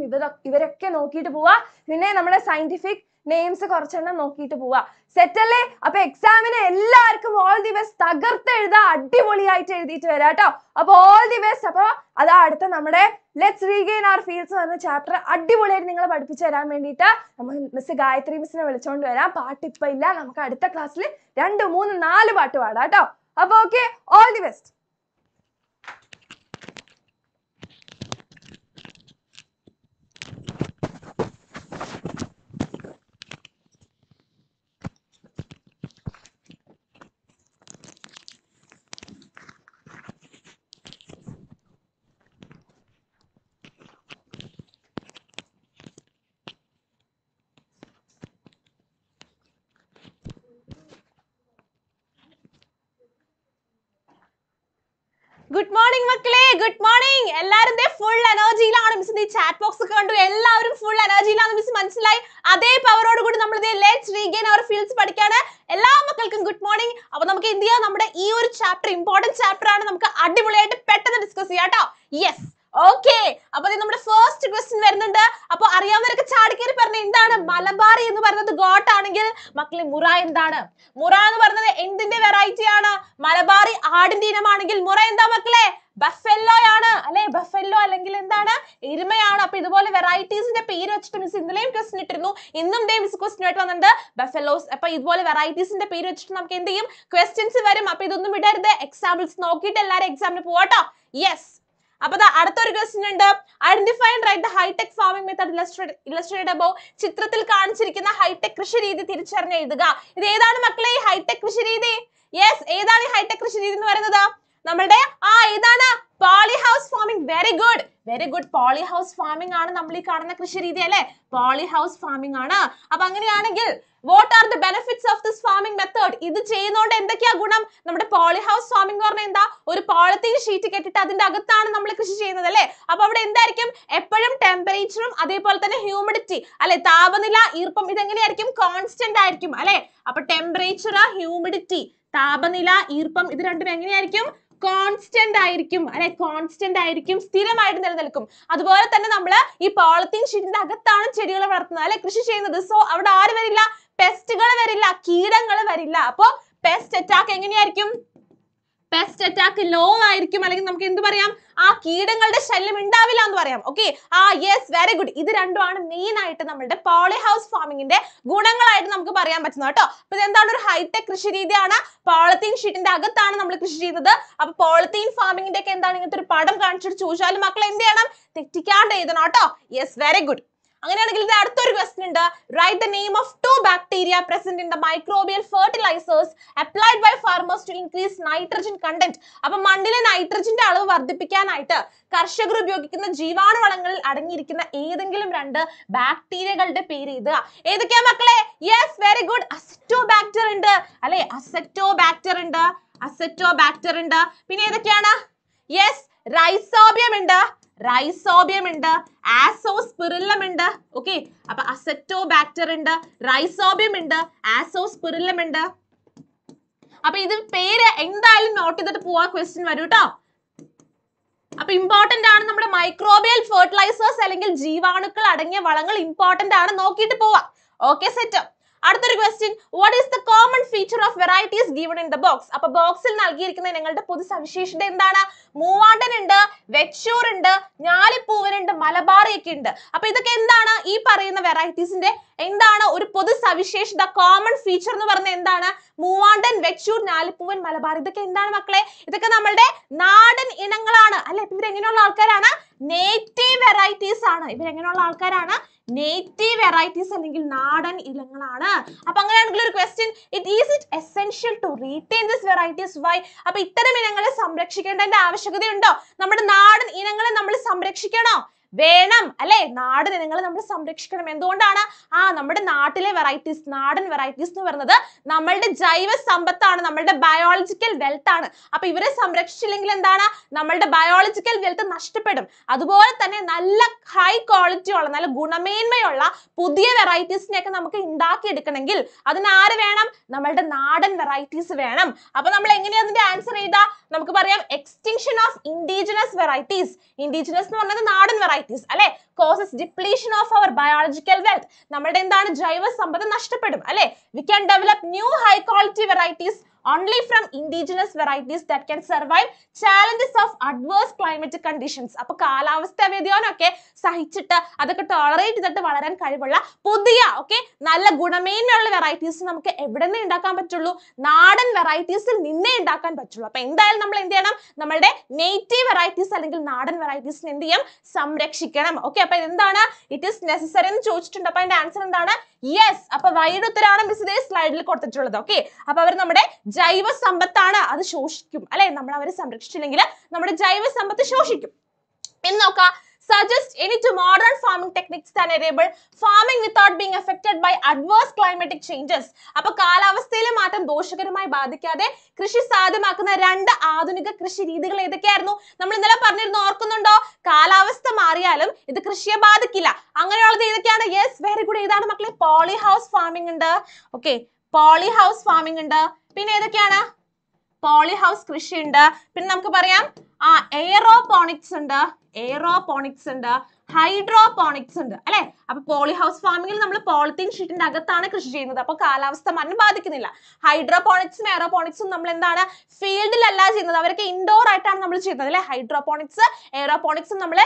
ഇവരൊക്കെ നോക്കിയിട്ട് പോവാ. പിന്നെ നമ്മുടെ സയന്റിഫിക് നെയിംസ് കുറച്ചെണ്ണം നോക്കിയിട്ട് പോവാ. സെറ്റ് അല്ലേ? അപ്പൊ എക്സാമിന് എല്ലാവർക്കും ഓൾ ദി ബെസ്റ്റ് തകർത്ത് എഴുതാ അടിപൊളിയായിട്ട് എഴുതിയിട്ട് വരാട്ടോ അപ്പൊ ഓൾ ദി ബെസ്റ്റ് അപ്പൊ അതാ അടുത്ത നമ്മുടെ ലെറ്റ്സ് റീഗെയിൻ ആർ ഫീൽസ് എന്ന ചാപ്റ്റർ അടിപൊളിയായിട്ട് നിങ്ങളെ പഠിപ്പിച്ചു തരാൻ വേണ്ടിയിട്ട് നമ്മൾ മിസ് ഗായത്രി മിസ്സിനെ വിളിച്ചോണ്ട് വരാം. പാട്ട് ഇപ്പൊ ഇല്ല. നമുക്ക് അടുത്ത ക്ലാസ്സിൽ രണ്ട് മൂന്ന് നാല് പാട്ട് പാടാം കേട്ടോ. അപ്പൊ okay all the best good morning മക്കളെ ഗുഡ് മോർണിംഗ് എല്ലാവരും ഫുൾ എനർജിയിലാണ് മിസ് ഒക്കെ കണ്ടു. എല്ലാവരും ഫുൾ എനർജിയിലാണ് മിസ് മനസ്സിലായി. അതേ പവറോട് കൂടി നമ്മൾ ലെറ്റ്സ് റീഗെയിൻ അവർ ഫീൽഡ്സ് പഠിക്കാണ്. എല്ലാ മക്കൾക്കും ഗുഡ് മോർണിംഗ് അപ്പൊ നമുക്ക് എന്ത് ചെയ്യാം? നമ്മുടെ ഈ ഒരു ചാപ്റ്റർ ഇമ്പോർട്ടന്റ് ചാപ്റ്റർ ആണ് നമുക്ക് അടിപൊളിയായിട്ട് പെട്ടെന്ന് ഡിസ്കസ് ചെയ്യാം കേട്ടോ യെസ് ഓക്കെ അപ്പൊ നമ്മുടെ ഫസ്റ്റ് ക്വസ്റ്റ്യൻ വരുന്നുണ്ട്. അപ്പൊ അറിയാവുന്നവരൊക്കെ ചാടിക്കേറി പറഞ്ഞ എന്താണ് മലബാറി എന്ന് പറയുന്നത് ഗോട്ട് ആണെങ്കിൽ മക്കളെ മുറ എന്താണ്? മുറ എന്ന് പറയുന്നത് എന്തിന്റെ വെറൈറ്റി ആണ്? മലബാറി ആടിന്റെ ഇനമാണെങ്കിൽ മുറ എന്താ മക്കളെ? ബഫെല്ലോ ആണ് അല്ലെ? ബഫെല്ലോ അല്ലെങ്കിൽ എന്താണ്? എരുമയാണ്. അപ്പൊ ഇതുപോലെ വെറൈറ്റീസിന്റെ പേര് വെച്ചിട്ട് മിസ് ഇന്നലെയും ക്വസ്റ്റ്യൻ ഇട്ടിരുന്നു. ഇന്നും ദേ മിസ് ക്വസ്റ്റ്യൻ ആയിട്ട് വന്നിട്ടുണ്ട്. ബഫെല്ലോസ് അപ്പൊ ഇതുപോലെ വെറൈറ്റീസിന്റെ പേര് വെച്ചിട്ട് നമുക്ക് എന്ത് ചെയ്യും? ക്വസ്റ്റ്യൻസ് വരും. അപ്പൊ ഇതൊന്നും വിടരുത്. എക്സാമ്പിൾസ് നോക്കിയിട്ട് എല്ലാവരും എക്സാമിന് പോവാട്ടോ യെസ് അപ്പൊ അടുത്തൊരു ക്വസ്റ്റ്യൻ ഉണ്ട്. Identify and write the high tech farming method illustrate above ചിത്രത്തിൽ കാണിച്ചിരിക്കുന്ന ഹൈടെക് കൃഷി രീതി തിരിച്ചറിഞ്ഞ് എഴുതുക. ഇത് ഏതാണ് മക്കളെ? ഈ ഹൈടെക് കൃഷി രീതി. യെസ് ഏതാണ് ഈ ഹൈടെക് കൃഷി രീതി എന്ന് പറയുന്നത്? നമ്മളുടെ ആ ഇതാണ് poly house farming very good very good poly house farming ആണ് നമ്മൾ ഈ കാണുന്ന കൃഷി രീതി അല്ലെ? പോളി ഹൗസ് ഫാമിംഗ് ആണ്. അപ്പൊ അങ്ങനെയാണെങ്കിൽ what are the benefits of this farming method ഇത് ചെയ്യുന്നതുകൊണ്ട് എന്തൊക്കെയാ ഗുണം? നമ്മുടെ പോളി ഹൗസ് ഫാമിംഗ് എന്ന് പറഞ്ഞാൽ എന്താ? ഒരു പോളിത്തീൻ ഷീറ്റ് കെട്ടിട്ട് അതിന്റെ അകത്താണ് നമ്മൾ കൃഷി ചെയ്യുന്നത് അല്ലെ? അപ്പൊ അവിടെ എന്തായിരിക്കും? എപ്പോഴും ടെമ്പറേച്ചറും അതേപോലെ തന്നെ ഹ്യൂമിഡിറ്റി അല്ലെ താപനില ഈർപ്പം ഇതെങ്ങനെയായിരിക്കും? കോൺസ്റ്റന്റ് ആയിരിക്കും അല്ലെ? അപ്പൊ ടെമ്പറേച്ചർ ഹ്യൂമിഡിറ്റി താപനില ഈർപ്പം ഇത് രണ്ടും എങ്ങനെയായിരിക്കും? കോൺസ്റ്റന്റ് ആയിരിക്കും അല്ലെ കോൺസ്റ്റന്റ് ആയിരിക്കും സ്ഥിരമായിട്ട് നിലനിൽക്കും. അതുപോലെ തന്നെ നമ്മൾ ഈ പോളിത്തീൻ ഷീറ്റിന്റെ അകത്താണ് ചെടികൾ വളർത്തുന്നത് അല്ലെ കൃഷി ചെയ്യുന്നത്. സോ അവിടെ ആര് വരില്ല? പെസ്റ്റുകൾ വരില്ല കീടങ്ങൾ വരില്ല. അപ്പോ പെസ്റ്റ് അറ്റാക്ക് എങ്ങനെയായിരിക്കും? പെസ്റ്റ് അറ്റാക്ക് ലോ ആയിരിക്കും അല്ലെങ്കിൽ നമുക്ക് എന്ത് പറയാം? ആ കീടങ്ങളുടെ ശല്യം ഉണ്ടാവില്ല എന്ന് പറയാം. ഓക്കെ ആ യെസ് വെരി ഗുഡ് ഇത് രണ്ടുമാണ് മെയിൻ ആയിട്ട് നമ്മുടെ പോളി ഹൗസ് ഫാമിങ്ങിന്റെ ഗുണങ്ങളായിട്ട് നമുക്ക് പറയാൻ പറ്റുന്നത് കേട്ടോ. അപ്പൊ ഇതെന്താണ് ഒരു ഹൈടെക് കൃഷി രീതിയാണ്. പോളത്തീൻ ഷീറ്റിന്റെ അകത്താണ് നമ്മൾ കൃഷി ചെയ്യുന്നത്. അപ്പൊ പോളത്തീൻ ഫാമിങ്ങിന്റെ ഒക്കെ എന്താണ്? ഇങ്ങനത്തെ ഒരു പടം കാണിച്ചിട്ട് ചോദിച്ചാലും മക്കൾ എന്ത് ചെയ്യണം? തെറ്റിക്കാണ്ട് എഴുതണം കേട്ടോ. യെസ് വെരി ഗുഡ് അങ്ങനെയാണെങ്കിൽ ഇത് അടുത്തൊരു ക്വസ്റ്റൻ ഉണ്ട്. Write the name of two bacteria present in the microbial fertilisers applied by farmers to increase nitrogen content അപ്പൊ മണ്ണിലെ നൈട്രജന്റെ അളവ് വർദ്ധിപ്പിക്കാനായിട്ട് കർഷകർ ഉപയോഗിക്കുന്ന ജീവാണു വളങ്ങളിൽ അടങ്ങിയിരിക്കുന്ന ഏതെങ്കിലും രണ്ട് ബാക്ടീരിയകളുടെ പേര് എഴുതുക. ഏതൊക്കെയാ മക്കളെ? Yes very good Azotobacter ഉണ്ട്. അല്ലെ? അസറ്റോ ബാക്ടർ ഉണ്ട്. അസറ്റോ ബാക്ടർ ഉണ്ട്. പിന്നെ ഏതൊക്കെയാണ്? യെസ് റൈസോബിയം ഉണ്ട്. റൈസോബിയം ഉണ്ട് ആസോസ്പിറില്ലം ഉണ്ട് ഓക്കെ അപ്പൊ അസറ്റോ ബാക്ടർ ഉണ്ട് റൈസോബിയം ഉണ്ട്. ആസോസ്പിറില്ലം ഉണ്ട് അപ്പൊ ഇത് പേര് എന്തായാലും നോട്ട് ചെയ്തിട്ട് പോവാ ക്വസ്റ്റ്യൻ വരും കേട്ടോ അപ്പൊ ഇമ്പോർട്ടന്റ് ആണ് നമ്മുടെ മൈക്രോബിയൽ ഫെർട്ടിലൈസേഴ്സ് അല്ലെങ്കിൽ ജീവാണുക്കൾ അടങ്ങിയ വളങ്ങൾ ഇമ്പോർട്ടന്റ് ആണ് നോക്കിയിട്ട് പോവാ. ഓക്കെ സെറ്റ് അടുത്തൊരു question what is the common feature of varieties given in the box അപ്പൊ ബോക്സിൽ നൽകിയിരിക്കുന്ന ഞങ്ങളുടെ പൊതു സവിശേഷത എന്താണ്? മൂവാണ്ടൻ ഉണ്ട് വെച്ചൂർ ഉണ്ട് ഞാലിപ്പൂവനുണ്ട് മലബാറിയൊക്കെ ഉണ്ട്. അപ്പൊ ഇതൊക്കെ എന്താണ്? ഈ പറയുന്ന വെറൈറ്റീസിന്റെ എന്താണ് ഒരു പൊതു സവിശേഷത കോമൺ ഫീച്ചർ എന്ന് പറഞ്ഞ എന്താണ്? മൂവാണ്ടൻ വെച്ചൂർ ഞാലിപ്പൂവൻ മലബാർ ഇതൊക്കെ എന്താണ് മക്കളെ? ഇതൊക്കെ നമ്മളുടെ നാടൻ ഇനങ്ങളാണ്. അല്ലെ? ഇവരെങ്ങനെയുള്ള ആൾക്കാരാണ്? നേറ്റീവ് വെറൈറ്റീസ് ആണ്. ഇവരെങ്ങനെയുള്ള ആൾക്കാരാണ്? നേറ്റീവ് വെറൈറ്റീസ് അല്ലെങ്കിൽ നാടൻ ഇനങ്ങളാണ്. അപ്പൊ അങ്ങനെയാണെങ്കിൽ ഒരു question it is it essential to retain this varieties why അപ്പൊ ഇത്തരം ഇനങ്ങളെ സംരക്ഷിക്കേണ്ടതിന്റെ ആവശ്യകതയുണ്ടോ? നമ്മുടെ നാടൻ ഇനങ്ങളെ നമ്മൾ സംരക്ഷിക്കണോ? വേണം അല്ലെ? നാടിനെ നിങ്ങൾ നമ്മൾ സംരക്ഷിക്കണം. എന്തുകൊണ്ടാണ്? ആ നമ്മുടെ നാട്ടിലെ വെറൈറ്റീസ് നാടൻ വെറൈറ്റീസ് എന്ന് പറയുന്നത് നമ്മളുടെ ജൈവ സമ്പത്താണ് നമ്മളുടെ ബയോളജിക്കൽ വെൽത്ത് ആണ്. അപ്പൊ ഇവരെ സംരക്ഷിച്ചില്ലെങ്കിൽ എന്താണ്? നമ്മളുടെ ബയോളജിക്കൽ വെൽത്ത് നഷ്ടപ്പെടും. അതുപോലെ തന്നെ നല്ല ഹൈ ക്വാളിറ്റി ഉള്ള നല്ല ഗുണമേന്മയുള്ള പുതിയ വെറൈറ്റീസിനെയൊക്കെ നമുക്ക് ഉണ്ടാക്കിയെടുക്കണമെങ്കിൽ അതിന് ആര് വേണം? നമ്മളുടെ നാടൻ വെറൈറ്റീസ് വേണം. അപ്പൊ നമ്മൾ എങ്ങനെയാണ് അതിന്റെ ആൻസർ ചെയ്താ നമുക്ക് പറയാം extinction of indigenous varieties indigenous എന്ന് പറഞ്ഞത് നാടൻ വെറൈറ്റീസ് അല്ലെ? Causes depletion of our biological wealth നമ്മുടെ എന്താണ് ജൈവ സമ്പത്ത് നഷ്ടപ്പെടും അല്ലെ? We can develop new high quality varieties only from indigenous varieties that can survive challenges of adverse climatic conditions. അപ്പൊ കാലാവസ്ഥ വ്യതിയാനമൊക്കെ സഹിച്ചിട്ട് അതൊക്കെ ടോളറേറ്റ് ചെയ്തിട്ട് വളരാൻ കഴിവുള്ള പുതിയ ഓക്കെ നല്ല ഗുണമേന്മയുള്ള വെറൈറ്റീസ് നമുക്ക് എവിടെ നിന്ന് ഉണ്ടാക്കാൻ പറ്റുള്ളൂ? നാടൻ വെറൈറ്റീസിൽ നിന്നേ ഉണ്ടാക്കാൻ പറ്റുള്ളൂ. അപ്പൊ എന്തായാലും നമ്മൾ എന്ത് ചെയ്യണം? നമ്മളുടെ നേറ്റീവ് വെറൈറ്റീസ് അല്ലെങ്കിൽ നാടൻ വെറൈറ്റീസിന് എന്ത് ചെയ്യും സംരക്ഷിക്കണം. ഓക്കെ അപ്പൊ എന്താണ്? ഇറ്റ് ഈസ് നെസസറി എന്ന് ചോദിച്ചിട്ടുണ്ട്. അപ്പൊ അതിന്റെ ആൻസർ എന്താണ്? യെസ് അപ്പൊ വൈഡ് ഉത്തരാണ് മിസ് ഇതേ സ്ലൈഡിൽ കൊടുത്തിട്ടുള്ളത്. ഓക്കെ അപ്പൊ അവർ നമ്മുടെ ജൈവ സമ്പത്താണ് അത് ശോഷിക്കും. അല്ലെ? നമ്മൾ അവരെ സംരക്ഷിച്ചില്ലെങ്കിൽ നമ്മുടെ ജൈവ സമ്പത്ത് ശോഷിക്കും. എന്ന് നോക്കാം. Suggest any two modern farming techniques that enable farming without being affected by adverse climatic changes. അപ്പൊ കാലാവസ്ഥയിലെ മാറ്റം ദോഷകരമായി ബാധിക്കാതെ കൃഷി സാധ്യമാക്കുന്ന രണ്ട് ആധുനിക കൃഷി രീതികൾ ഏതൊക്കെയായിരുന്നു? നമ്മൾ ഇന്നലെ പറഞ്ഞിരുന്നു ഓർക്കുന്നുണ്ടോ? കാലാവസ്ഥ മാറിയാലും ഇത് കൃഷിയെ ബാധിക്കില്ല. അങ്ങനെയുള്ളത് ഏതൊക്കെയാണ്? യെസ് വെരി ഗുഡ് ഏതാണ് മക്കളെ? പോളി ഹൗസ് ഫാമിംഗ് ഉണ്ട്. ഓക്കെ പോളി ഹൗസ് ഫാമിംഗ് ഉണ്ട്. പിന്നെ ഏതൊക്കെയാണ്? പോളിഹൗസ് കൃഷി ഉണ്ട് പിന്നെ നമുക്ക് പറയാം ആ എയറോപോണിക്സ് ഉണ്ട്. എയറോപോണിക്സ് ഉണ്ട്. ഹൈഡ്രോപോണിക്സ് ഉണ്ട് അല്ലെ? അപ്പൊ പോളി ഹൗസ് ഫാമിംഗിൽ നമ്മൾ പോളിത്തീൻ ഷീറ്റിന്റെ അകത്താണ് കൃഷി ചെയ്യുന്നത്. അപ്പൊ കാലാവസ്ഥ മണ്ണ് ബാധിക്കുന്നില്ല. ഹൈഡ്രോപോണിക്സും എയറോപോണിക്സും നമ്മൾ എന്താണ്? ഫീൽഡിലല്ല ചെയ്യുന്നത്. അവരൊക്കെ ഇൻഡോർ ആയിട്ടാണ് നമ്മൾ ചെയ്യുന്നത് അല്ലെ? ഹൈഡ്രോപോണിക്സ് എയറോപോണിക്സും നമ്മൾ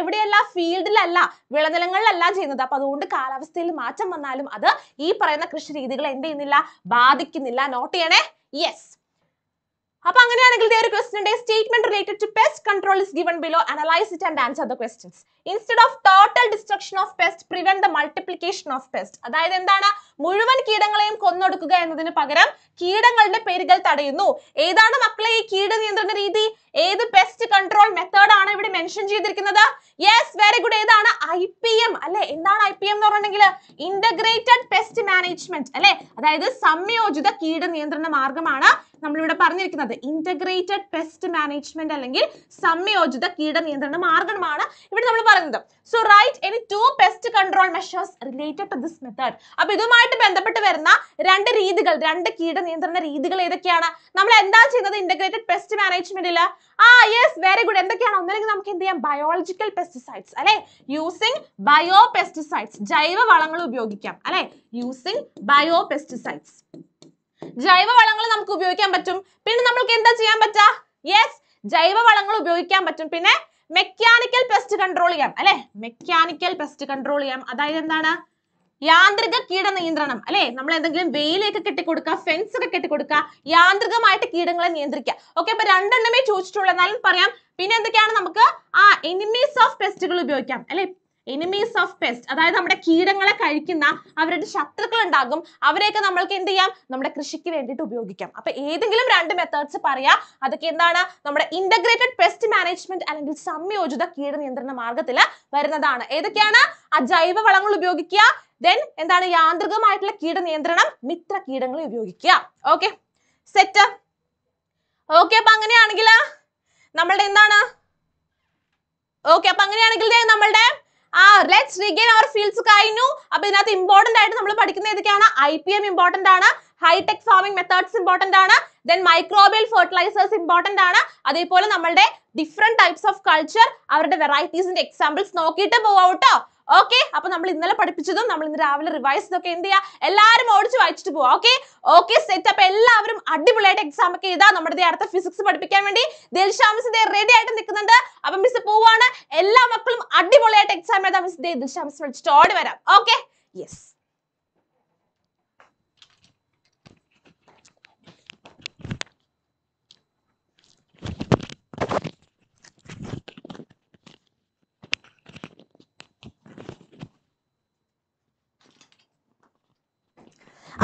എവിടെയല്ല? ഫീൽഡിലല്ല വിളനിലങ്ങളിലല്ല ചെയ്യുന്നത്. അപ്പൊ അതുകൊണ്ട് കാലാവസ്ഥയിൽ മാറ്റം വന്നാലും അത് ഈ പറയുന്ന കൃഷി രീതികൾ എന്ത് ചെയ്യുന്നില്ല? ബാധിക്കുന്നില്ല. നോട്ട് ചെയ്യണേ? യെസ് അപ്പൊ അങ്ങനെയാണെങ്കിൽ ഒരു question statement related to pest control is given below analyse it and answer the questions instead of total destruction of pest prevent the multiplication of pest അതായത് എന്താണ്? മുഴുവൻ കീടങ്ങളെയും കൊന്നൊടുക്കുക എന്നതിന് പകരം കീടങ്ങളുടെ പേരുകൾ തടയുന്നു. ഏതാണ് മക്കളെ ഈ കീട നിയന്ത്രണ രീതി? ഏത് പെസ്റ്റ് കൺട്രോൾ മെത്തേഡ് ആണ് ഇവിടെ മെൻഷൻ ചെയ്തിരിക്കുന്നത്? യെസ് വെരി ഗുഡ് ഏതാണ്? ഐ പി എം അല്ലെ? എന്താണ് ഐ പി എം എന്ന് പറഞ്ഞിട്ടുണ്ടെങ്കിൽ ഇന്റഗ്രേറ്റഡ് പെസ്റ്റ് മാനേജ്മെന്റ് അല്ലെ? അതായത് സംയോജിത കീട നിയന്ത്രണ മാർഗമാണ് നമ്മളിവിടെ പറഞ്ഞിരിക്കുന്നത്. ഇന്റഗ്രേറ്റഡ് പെസ്റ്റ് മാനേജ്മെന്റ് അല്ലെങ്കിൽ സംയോജിത കീട നിയന്ത്രണ മാർഗമാണ്. ഇവിടെ നമ്മൾ പറയുന്നത് so write any two pest control measures related to this method അപ്പൊ ഇതുമായിട്ട് ബന്ധപ്പെട്ട് വരുന്ന രണ്ട് രീതികൾ രണ്ട് കീട നിയന്ത്രണ രീതികൾ ഏതൊക്കെയാണ്? നമ്മൾ എന്താ ചെയ്യുന്നത്? ഇന്റഗ്രേറ്റഡ് പെസ്റ്റ് മാനേജ്മെന്റിൽ ആ യെസ് വെരി ഗുഡ് എന്തൊക്കെയാണ്? ഒന്നല്ലെങ്കിൽ നമുക്ക് എന്ത് ചെയ്യാം? ബയോളജിക്കൽ പെസ്റ്റിസൈഡ്സ് അല്ലെ? യൂസിങ് ബയോ പെസ്റ്റിസൈഡ്സ് ജൈവ വളങ്ങൾ ഉപയോഗിക്കാം അല്ലെ? യൂസിങ് ബയോ പെസ്റ്റിസൈഡ്സ് ജൈവ വളങ്ങൾ നമുക്ക് ഉപയോഗിക്കാൻ പറ്റും. പിന്നെ നമ്മൾക്ക് എന്താ ചെയ്യാൻ പറ്റാ? യെസ് ജൈവ വളങ്ങൾ ഉപയോഗിക്കാൻ പറ്റും. പിന്നെ മെക്കാനിക്കൽ പെസ്റ്റ് കൺട്രോൾ ചെയ്യാം അല്ലെ? മെക്കാനിക്കൽ പെസ്റ്റ് കൺട്രോൾ ചെയ്യാം അതായത് എന്താണ്? യാന്ത്രിക കീട നിയന്ത്രണം അല്ലെ? നമ്മൾ എന്തെങ്കിലും വെയിലൊക്കെ കെട്ടിക്കൊടുക്കുക ഫെൻസ് ഒക്കെ കെട്ടിക്കൊടുക്കുക യാന്ത്രികമായിട്ട് കീടങ്ങളെ നിയന്ത്രിക്കുക. ഓക്കെ അപ്പൊ രണ്ടെണ്ണമേ ചോദിച്ചിട്ടുള്ളൂ. എന്നാലും പറയാം പിന്നെ എന്തൊക്കെയാണ് നമുക്ക്? ആ എനിമീസ് ഓഫ് പെസ്റ്റുകൾ ഉപയോഗിക്കാം അല്ലെ? എനിമീസ് ഓഫ് പെസ്റ്റ് അതായത് നമ്മുടെ കീടങ്ങളെ കഴിക്കുന്ന അവരുടെ ശത്രുക്കൾ ഉണ്ടാകും അവരെയൊക്കെ നമ്മൾക്ക് എന്ത് ചെയ്യാം? നമ്മുടെ കൃഷിക്ക് വേണ്ടിയിട്ട് ഉപയോഗിക്കാം. അപ്പൊ ഏതെങ്കിലും രണ്ട് മെത്തേഡ്സ് പറയാ. അതൊക്കെ എന്താണ്? നമ്മുടെ ഇന്റഗ്രേറ്റഡ് പെസ്റ്റ് മാനേജ്മെന്റ് അല്ലെങ്കിൽ സംയോജിത കീട നിയന്ത്രണ മാർഗത്തിൽ വരുന്നതാണ്. ഏതൊക്കെയാണ്? ആ ജൈവ വളങ്ങൾ ഉപയോഗിക്കുക. ദെൻ എന്താണ്? യാന്ത്രികമായിട്ടുള്ള കീട നിയന്ത്രണം മിത്ര കീടങ്ങളെ ഉപയോഗിക്കുക. ഓക്കെ സെറ്റ് ഓക്കെ അപ്പൊ അങ്ങനെയാണെങ്കിൽ നമ്മളുടെ എന്താണ്? ഓക്കെ അപ്പൊ അങ്ങനെയാണെങ്കിൽ നമ്മളുടെ ആ ലെറ്റ്സ് റിഗെയിൻ അവർ ഫീൽഡ്സ് കഴിഞ്ഞു. അപ്പൊ ഇതിനകത്ത് ഇമ്പോർട്ടന്റ് ആയിട്ട് നമ്മൾ പഠിക്കുന്ന ഏതൊക്കെയാണ്? ഐ പി എം ഇമ്പോർട്ടന്റ് ആണ്. ഹൈടെക് ഫാമിംഗ് മെത്തേഡ്സ് ഇമ്പോർട്ടന്റ് ആണ്. ദെൻ മൈക്രോബിയൽ ഫെർട്ടിലൈസേഴ്സ് ഇമ്പോർട്ടന്റ് ആണ്. അതേപോലെ നമ്മളുടെ ഡിഫറെന്റ് ടൈപ്സ് ഓഫ് കൾച്ചർ അവരുടെ വെറൈറ്റീസിന്റെ എക്സാമ്പിൾസ് നോക്കിയിട്ട് പോവാം കേട്ടോ. ഓക്കെ അപ്പൊ നമ്മൾ ഇന്നലെ പഠിപ്പിച്ചതും നമ്മൾ ഇന്ന് രാവിലെ റിവൈസ് ഒക്കെ എന്ത് ചെയ്യാ? എല്ലാവരും ഓടിച്ച് വായിച്ചിട്ട് പോവാം. ഓക്കെ ഓക്കെ സെറ്റ് അപ്പൊ എല്ലാവരും അടിപൊളിയായിട്ട് എക്സാം ഒക്കെ ചെയ്താൽ നമ്മുടെ അടുത്ത ഫിസിക്സ് പഠിപ്പിക്കാൻ വേണ്ടി ദിൽഷാ മിസ് റെഡി ആയിട്ട് നിൽക്കുന്നുണ്ട്. അപ്പൊ മിസ് പോവാണ്. എല്ലാ മക്കളും അടിപൊളിയായിട്ട് എക്സാം എഴുതാൻ മിസ് ദേ ദിൽഷാ മിസ് വിളിച്ചിട്ട് ഓടി വരാം. ഓക്കെ യെസ്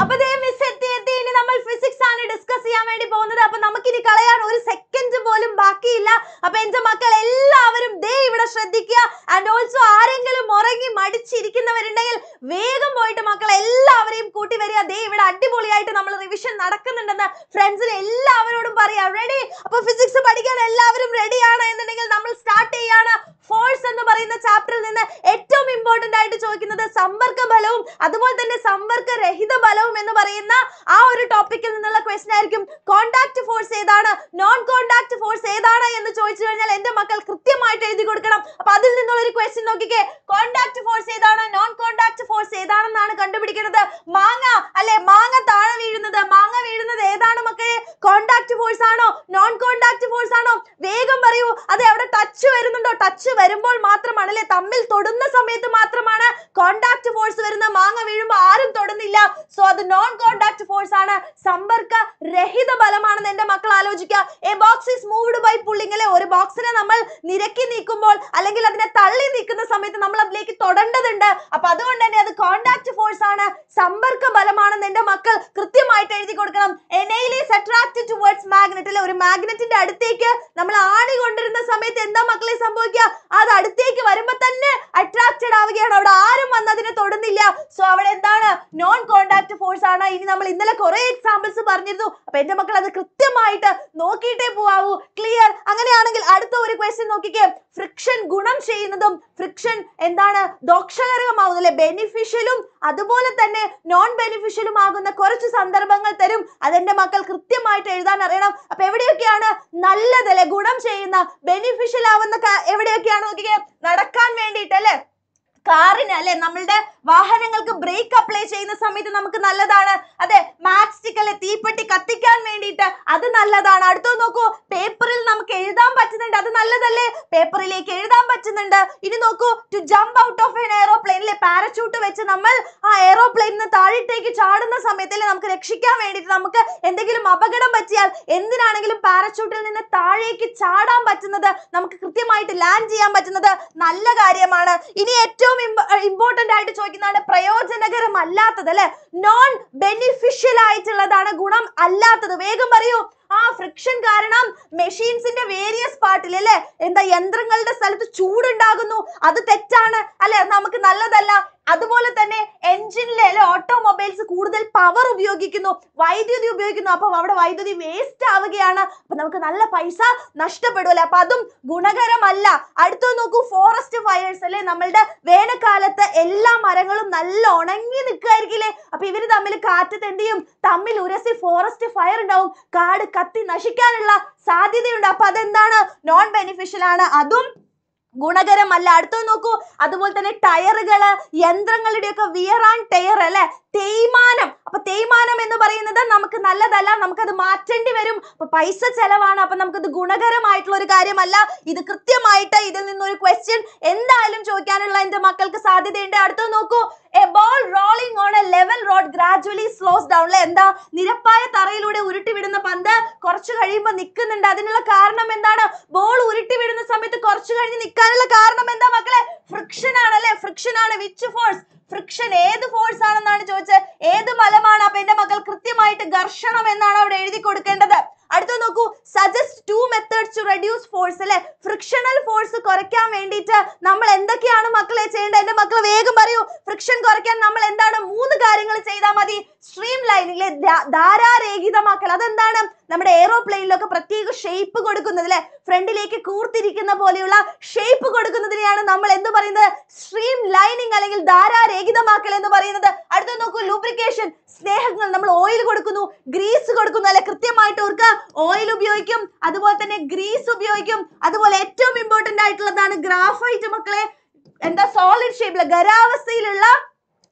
അപ്പൊ ദേ മിസ് എത്തി എത്തി ഇനി നമ്മൾ ഫിസിക്സ് ആണ് ഡിസ്കസ് ചെയ്യാൻ വേണ്ടി പോകുന്നത്. അപ്പൊ നമുക്കിനി കളയാൻ ഒരു സെക്കൻഡ് പോലും ബാക്കിയില്ല. അപ്പൊ എന്റെ മക്കൾ എല്ലാവരും ദേ ഇവിടെ ശ്രദ്ധിക്കുക. ആൻഡ് ഓൾസോ ആരെങ്കിലും ഉറങ്ങി മടിച്ചിരിക്കുന്നവരുണ്ടെങ്കിൽ വേഗം പോയിട്ട് മക്കൾ എല്ലാവരെയും കൂട്ടി വരിക. ദേ ഇവിടെ അടിപൊളിയായിട്ട് നമ്മൾ റിവിഷൻ നടക്കുന്നുണ്ടെന്ന് ഫ്രണ്ട്സിന് എല്ലാവരോടും പറയാം. റെഡി അപ്പൊ ഫിസിക്സ് പഠിക്കാൻ എല്ലാവരും റെഡിയാണ് എന്നുണ്ടെങ്കിൽ നമ്മൾ സ്റ്റാർട്ട് ചെയ്യാണ്. ഫോഴ്സ് എന്ന് പറയുന്ന ചാപ്റ്ററിൽ നിന്ന് ഏറ്റവും ഇമ്പോർട്ടന്റ് ആയിട്ട് ചോദിക്കുന്നത് സമ്പർക്ക ബലവും അതുപോലെ തന്നെ സമ്പർക്ക രഹിത ബലവും എന്ന് പറയുന്ന ആ ഒരു ടോപ്പിക്കിൽ ആയിരിക്കും കോണ്ടാക്ട് ഫോഴ്സ് ഏതാണ്? നോൺ കോണ്ടാക്ട് ഫോഴ്സ് ഏതാണ് എന്ന് ചോദിച്ചു കഴിഞ്ഞാൽ എന്റെ മക്കൾ കൃത്യമായിട്ട് എഴുതി കൊടുക്കണം. അപ്പൊ അതിൽ നിന്നുള്ള ഒരു ക്വസ്റ്റ്യൻ നോക്കിക്കേ. കോണ്ടാക്ട് ഫോഴ്സ് ഏതാണ്? നോൺ കോണ്ടാക്ട് ഫോഴ്സ് ഏതാണെന്നാണ് കണ്ടുപിടിക്കേണ്ടത് മാങ്ങ അല്ലെ? മാങ്ങ താഴെ വീഴുന്നത്. മാങ്ങ വീഴുന്നത് ഏതാണ് മക്കളെ? കോണ്ടാക്ട് ഫോഴ്സ് ആണോ? നോൺ കോണ്ടാക്ട് ഫോഴ്സ് ആണോ? വേഗം പറയൂ. അത് എവിടെ ടച്ച് വരുന്നുണ്ടോ? ടച്ച് വരുമ്പോൾ മാത്രമാണ് അല്ലെ തമ്മിൽ തൊടുന്ന സമയത്ത് മാത്രമാണ് കോണ്ടാക്ട് ഫോഴ്സ് വരുന്നത്. മാങ്ങ വീഴുമ്പോൾ ആരും തൊടുന്നില്ല. സോ അത് നോൺ കോണ്ടാക്ട് ഫോഴ്സ് ആണ്. സമ്പർക്ക രഹിത ബലമാണെന്ന് എന്റെ മക്കൾ ആലോചിക്കുക. A box is moved by pulling അല്ലെ? ഒരു ബോക്സിനെ നമ്മൾ നിരക്കി നീക്കുമ്പോൾ അല്ലെങ്കിൽ അതിനെ തള്ളി നീക്കുന്ന സമയത്ത് നമ്മൾ അതിലേക്ക് തൊടേണ്ടതുണ്ട്. അപ്പൊ അതുകൊണ്ട് തന്നെ അത് കോണ്ടാക്ട് ഫോഴ്സ് ആണ്. സമ്പർക്ക ബലമാണെന്ന് എന്റെ മക്കൾ കൃത്യമായിട്ട് എഴുതി കൊടുക്കണം. എനൈലീസ് അട്രാക്റ്റഡ് ടുവേർഡ്സ് മാഗ്നറ്റ് അല്ലെ? ഒരു മാഗ്നറ്റിന്റെ അടുത്തേക്ക് നമ്മൾ ആണി കൊണ്ടിരുന്ന സമയത്ത് എന്താ മക്കളെ സംഭവിക്കുക? അത് അടുത്തേക്ക് വരുമ്പോ തന്നെ അട്രാക്റ്റഡ് ആവുകയാണ്. അവിടെ ആരും വന്ന് അതിനെ തൊടുന്നില്ല. സോ അവിടെ എന്താണ്? നോൺ കോണ്ടാക്ട് ഫോഴ്സ് ആണ്. ഇനി നമ്മൾ ഇന്നലെ കുറെ എക്സാമ്പിൾസ് പറഞ്ഞിരുന്നു. അപ്പൊ എന്റെ മക്കൾ അത് കൃത്യമായിട്ട് നോക്കിയിട്ടേ പോവാവൂ. ക്ലിയർ അങ്ങനെയാണെങ്കിൽ അടുത്ത ഒരു ക്വസ്റ്റ്യൻ നോക്കിക്കേ. ഫ്രിക്ഷൻ ഗുണം ചെയ്യുന്നതും ഫ്രിക്ഷൻ എന്താണ്? ദോഷകരമാവുന്നത് അല്ലെ ബെനിഫിഷ്യലും അതുപോലെ തന്നെ നോൺ ബെനിഫിഷ്യലും ആകുന്ന കുറച്ച് സന്ദർഭങ്ങൾ തരും. അതെന്റെ മക്കൾ കൃത്യമായിട്ട് എഴുതാൻ അറിയണം. അപ്പൊ എവിടെയൊക്കെയാണ്? നല്ലത് അല്ലെ ഗുണം ചെയ്യുന്ന ബെനിഫിഷ്യൽ ആവുന്ന എവിടെയൊക്കെയാണ് നോക്കിക്കേ? നടക്കാൻ വേണ്ടിയിട്ട് അല്ലെ കാറിന് അല്ലെ നമ്മളുടെ വാഹനങ്ങൾക്ക് ബ്രേക്ക് അപ്ലൈ ചെയ്യുന്ന സമയത്ത് നമുക്ക് നല്ലതാണ്. അതെ മാറ്റ്സ്റ്റിക് അല്ലെ തീപ്പെട്ടി കത്തിക്കാൻ വേണ്ടിയിട്ട് അത് നല്ലതാണ്. അടുത്തത് നോക്കൂ പേപ്പറിൽ നമുക്ക് എഴുതാൻ പറ്റുന്നുണ്ട് അത് നല്ലതല്ലേ? പേപ്പറിലേക്ക് എഴുതാൻ പറ്റുന്നുണ്ട്. ഇനി നോക്കൂ to jump out of an aeroplane അല്ലെ പാരച്യൂട്ട് വെച്ച് നമ്മൾ ആ എയറോപ്ലെയിനിന്ന് നിന്ന് താഴത്തേക്ക് ചാടുന്ന സമയത്ത് അല്ലെ നമുക്ക് രക്ഷിക്കാൻ വേണ്ടിയിട്ട് നമുക്ക് എന്തെങ്കിലും അപകടം പറ്റിയാൽ എന്തിനാണെങ്കിലും പാരച്യൂട്ടിൽ നിന്ന് താഴേക്ക് ചാടാൻ പറ്റുന്നത് നമുക്ക് കൃത്യമായിട്ട് ലാൻഡ് ചെയ്യാൻ പറ്റുന്നത് നല്ല കാര്യമാണ്. ഇനി ഏറ്റവും ഇമ്പോർട്ടന്റ് ആയിട്ട് ചോദിക്കുന്നതാണ് പ്രയോജനകരമല്ലാത്തത് അല്ലെ? നോൺ ബെനിഫിഷ്യൽ ആയിട്ടുള്ളതാണ് ഗുണം അല്ലാത്തത്. വേഗം പറയൂ. ആ ഫ്രിക്ഷൻ കാരണം മെഷീൻസിന്റെ വേരിയസ് പാർട്ടിൽ അല്ലെ? എന്താ യന്ത്രങ്ങളുടെ സ്ഥലത്ത് ചൂടുണ്ടാകുന്നു. അത് തെറ്റാണ് അല്ലെ? നമുക്ക് നല്ലതല്ല. അതുപോലെ തന്നെ എഞ്ചിനിലെ അല്ലെ ഓട്ടോമൊബൈൽസ് കൂടുതൽ പവർ ഉപയോഗിക്കുന്നു വൈദ്യുതി ഉപയോഗിക്കുന്നു. അപ്പൊ അവിടെ വൈദ്യുതി വേസ്റ്റ് ആവുകയാണ്. അപ്പൊ നമുക്ക് നല്ല പൈസ നഷ്ടപ്പെടുമല്ലേ അപ്പൊ അതും ഗുണകരമല്ല. അടുത്തത് നോക്കൂ ഫോറസ്റ്റ് ഫയേഴ്സ് അല്ലെ? നമ്മളുടെ വേനൽക്കാലത്ത് എല്ലാ മരങ്ങളും നല്ല ഉണങ്ങി നിൽക്കുകയായിരിക്കില്ലേ അപ്പൊ ഇവർ തമ്മിൽ കാറ്റത്ത് എന്ത് ചെയ്യും? തമ്മിൽ ഉരസി ഫോറസ്റ്റ് ഫയർ ഉണ്ടാവും. കാട് കത്തി നശിക്കാനുള്ള സാധ്യതയുണ്ട്. അപ്പൊ അതെന്താണ്? നോൺ ബെനിഫിഷ്യൽ ആണ്. അതും ഗുണകരമല്ല. അടുത്തത് നോക്കൂ. അതുപോലെ തന്നെ ടയറുകൾ യന്ത്രങ്ങളുടെയൊക്കെ വിയർ ആൻഡ് ടയർ അല്ലെ? തേയ്മാനം. അപ്പൊ തേയ്മാനം എന്ന് പറയുന്നത് നമുക്ക് നല്ലതല്ല നമുക്കത് മാറ്റേണ്ടി വരും. അപ്പൊ പൈസ ചെലവാണ് അപ്പൊ നമുക്കത് ഗുണകരമായിട്ടുള്ള ഒരു കാര്യമല്ല. ഇത് കൃത്യമായിട്ട് ഇതിൽ നിന്നൊരു ക്വസ്റ്റ്യൻ എന്തായാലും ചോദിക്കാനുള്ള എന്റെ മക്കൾക്ക് സാധ്യതയുണ്ട്. അടുത്തത് നോക്കൂ. A ball rolling on a level road gradually slows down എന്താ? നിരപ്പായ തറയിലൂടെ ഉരുട്ടി വിടുന്ന പന്ത് കുറച്ച് കഴിയുമ്പോൾ നിൽക്കുന്നുണ്ട് അതിനുള്ള കാരണം എന്താണ്? ബോൾ ഉരുട്ടി വിടുന്ന സമയത്ത് കുറച്ച് കഴിഞ്ഞ് നിൽക്കാനുള്ള കാരണം എന്താ മക്കളെ? ഫ്രിക്ഷൻ ആണ് അല്ലെ ഫ്രിക്ഷൻ ആണ്. വിച്ച് ഫോഴ്സ് ഫ്രിക്ഷൻ ഏത് ഫോഴ്സ് ആണെന്നാണ് ചോദിച്ചത്? ഏത് ബലമാണ് അപ്പൊ എന്റെ മക്കൾ കൃത്യമായിട്ട് ഘർഷണം എന്നാണ് അവിടെ എഴുതി കൊടുക്കേണ്ടത്. അടുത്ത നോക്കൂ suggest two methods to reduce force അല്ലെ? ഫ്രിക്ഷണൽ ഫോഴ്സ് കുറയ്ക്കാൻ വേണ്ടിയിട്ട് നമ്മൾ എന്തൊക്കെയാണ് മക്കളെ ചെയ്യേണ്ടത്? എന്റെ മക്കൾ വേഗം പറയൂ. ഫ്രിക്ഷൻ കുറയ്ക്കാൻ നമ്മൾ എന്താണ് മൂന്ന് കാര്യങ്ങൾ ചെയ്താൽ മതി. സ്ട്രീം ലൈനിലെ ധാരാരേഖിതമാക്കൽ. അതെന്താണ്? നമ്മുടെ എയ്റോപ്ലെയിനിലൊക്കെ പ്രത്യേക ഷേപ്പ് കൊടുക്കുന്നത് അല്ലെ ഫ്രണ്ടിലേക്ക് കൂർത്തിരിക്കുന്ന പോലെയുള്ള ഷേപ്പ് കൊടുക്കുന്നതിനെയാണ് നമ്മൾ എന്ത് പറയുന്നത്? സ്ട്രീം ലൈനിങ് അല്ലെങ്കിൽ ധാരാരേഖിതമാക്കൽ എന്ന് പറയുന്നത്. അടുത്ത നോക്കൂ ലൂബ്രിക്കേഷൻ സ്നേഹങ്ങൾ. നമ്മൾ ഓയിൽ കൊടുക്കുന്നു ഗ്രീസ് കൊടുക്കുന്നു. അല്ലെ കൃത്യമായിട്ട് ഓർക്കുക ഓയിൽ ഉപയോഗിക്കും അതുപോലെ തന്നെ ഗ്രീസ് ഉപയോഗിക്കും. അതുപോലെ ഏറ്റവും ഇമ്പോർട്ടന്റ് ആയിട്ടുള്ളതാണ് ഗ്രാഫൈറ്റ് മക്കളെ. എന്താ സോളിഡ് ഷേപ്പിലെ ഖരാവസ്ഥയിലുള്ള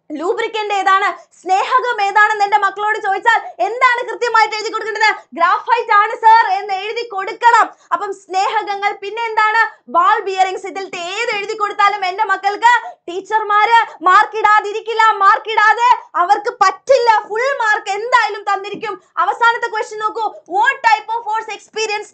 ലൂബ്രിക്കന്റ് ഏതാണ്? സ്നേഹകം ഏതാണെന്ന് എന്റെ മക്കളോട് ചോദിച്ചാൽ എന്താണ് കൃത്യമായിട്ട് എഴുതി കൊടുക്കേണ്ടത്? ഗ്രാഫൈറ്റ് ആണ് സർ എന്ന് എഴുതി കൊടുക്കണം. അപ്പം സ്നേഹകങ്ങൾ പിന്നെ എന്താണ്? ബാൾ ബിയറിംഗ്സ് ഇതിൽ ഏത് എഴുതി കൊടുത്താലും എന്റെ മക്കൾക്ക് ടീച്ചർമാര് മാർക്ക് ഇടാതിരിക്കില്ല മാർക്ക് ഇടാതെ അവർക്ക് പറ്റില്ല ഫുൾ മാർക്ക് എന്തായാലും തന്നിരിക്കും. അവസാനത്തെ ക്വസ്റ്റ്യൻ നോക്കൂ. What type of force experience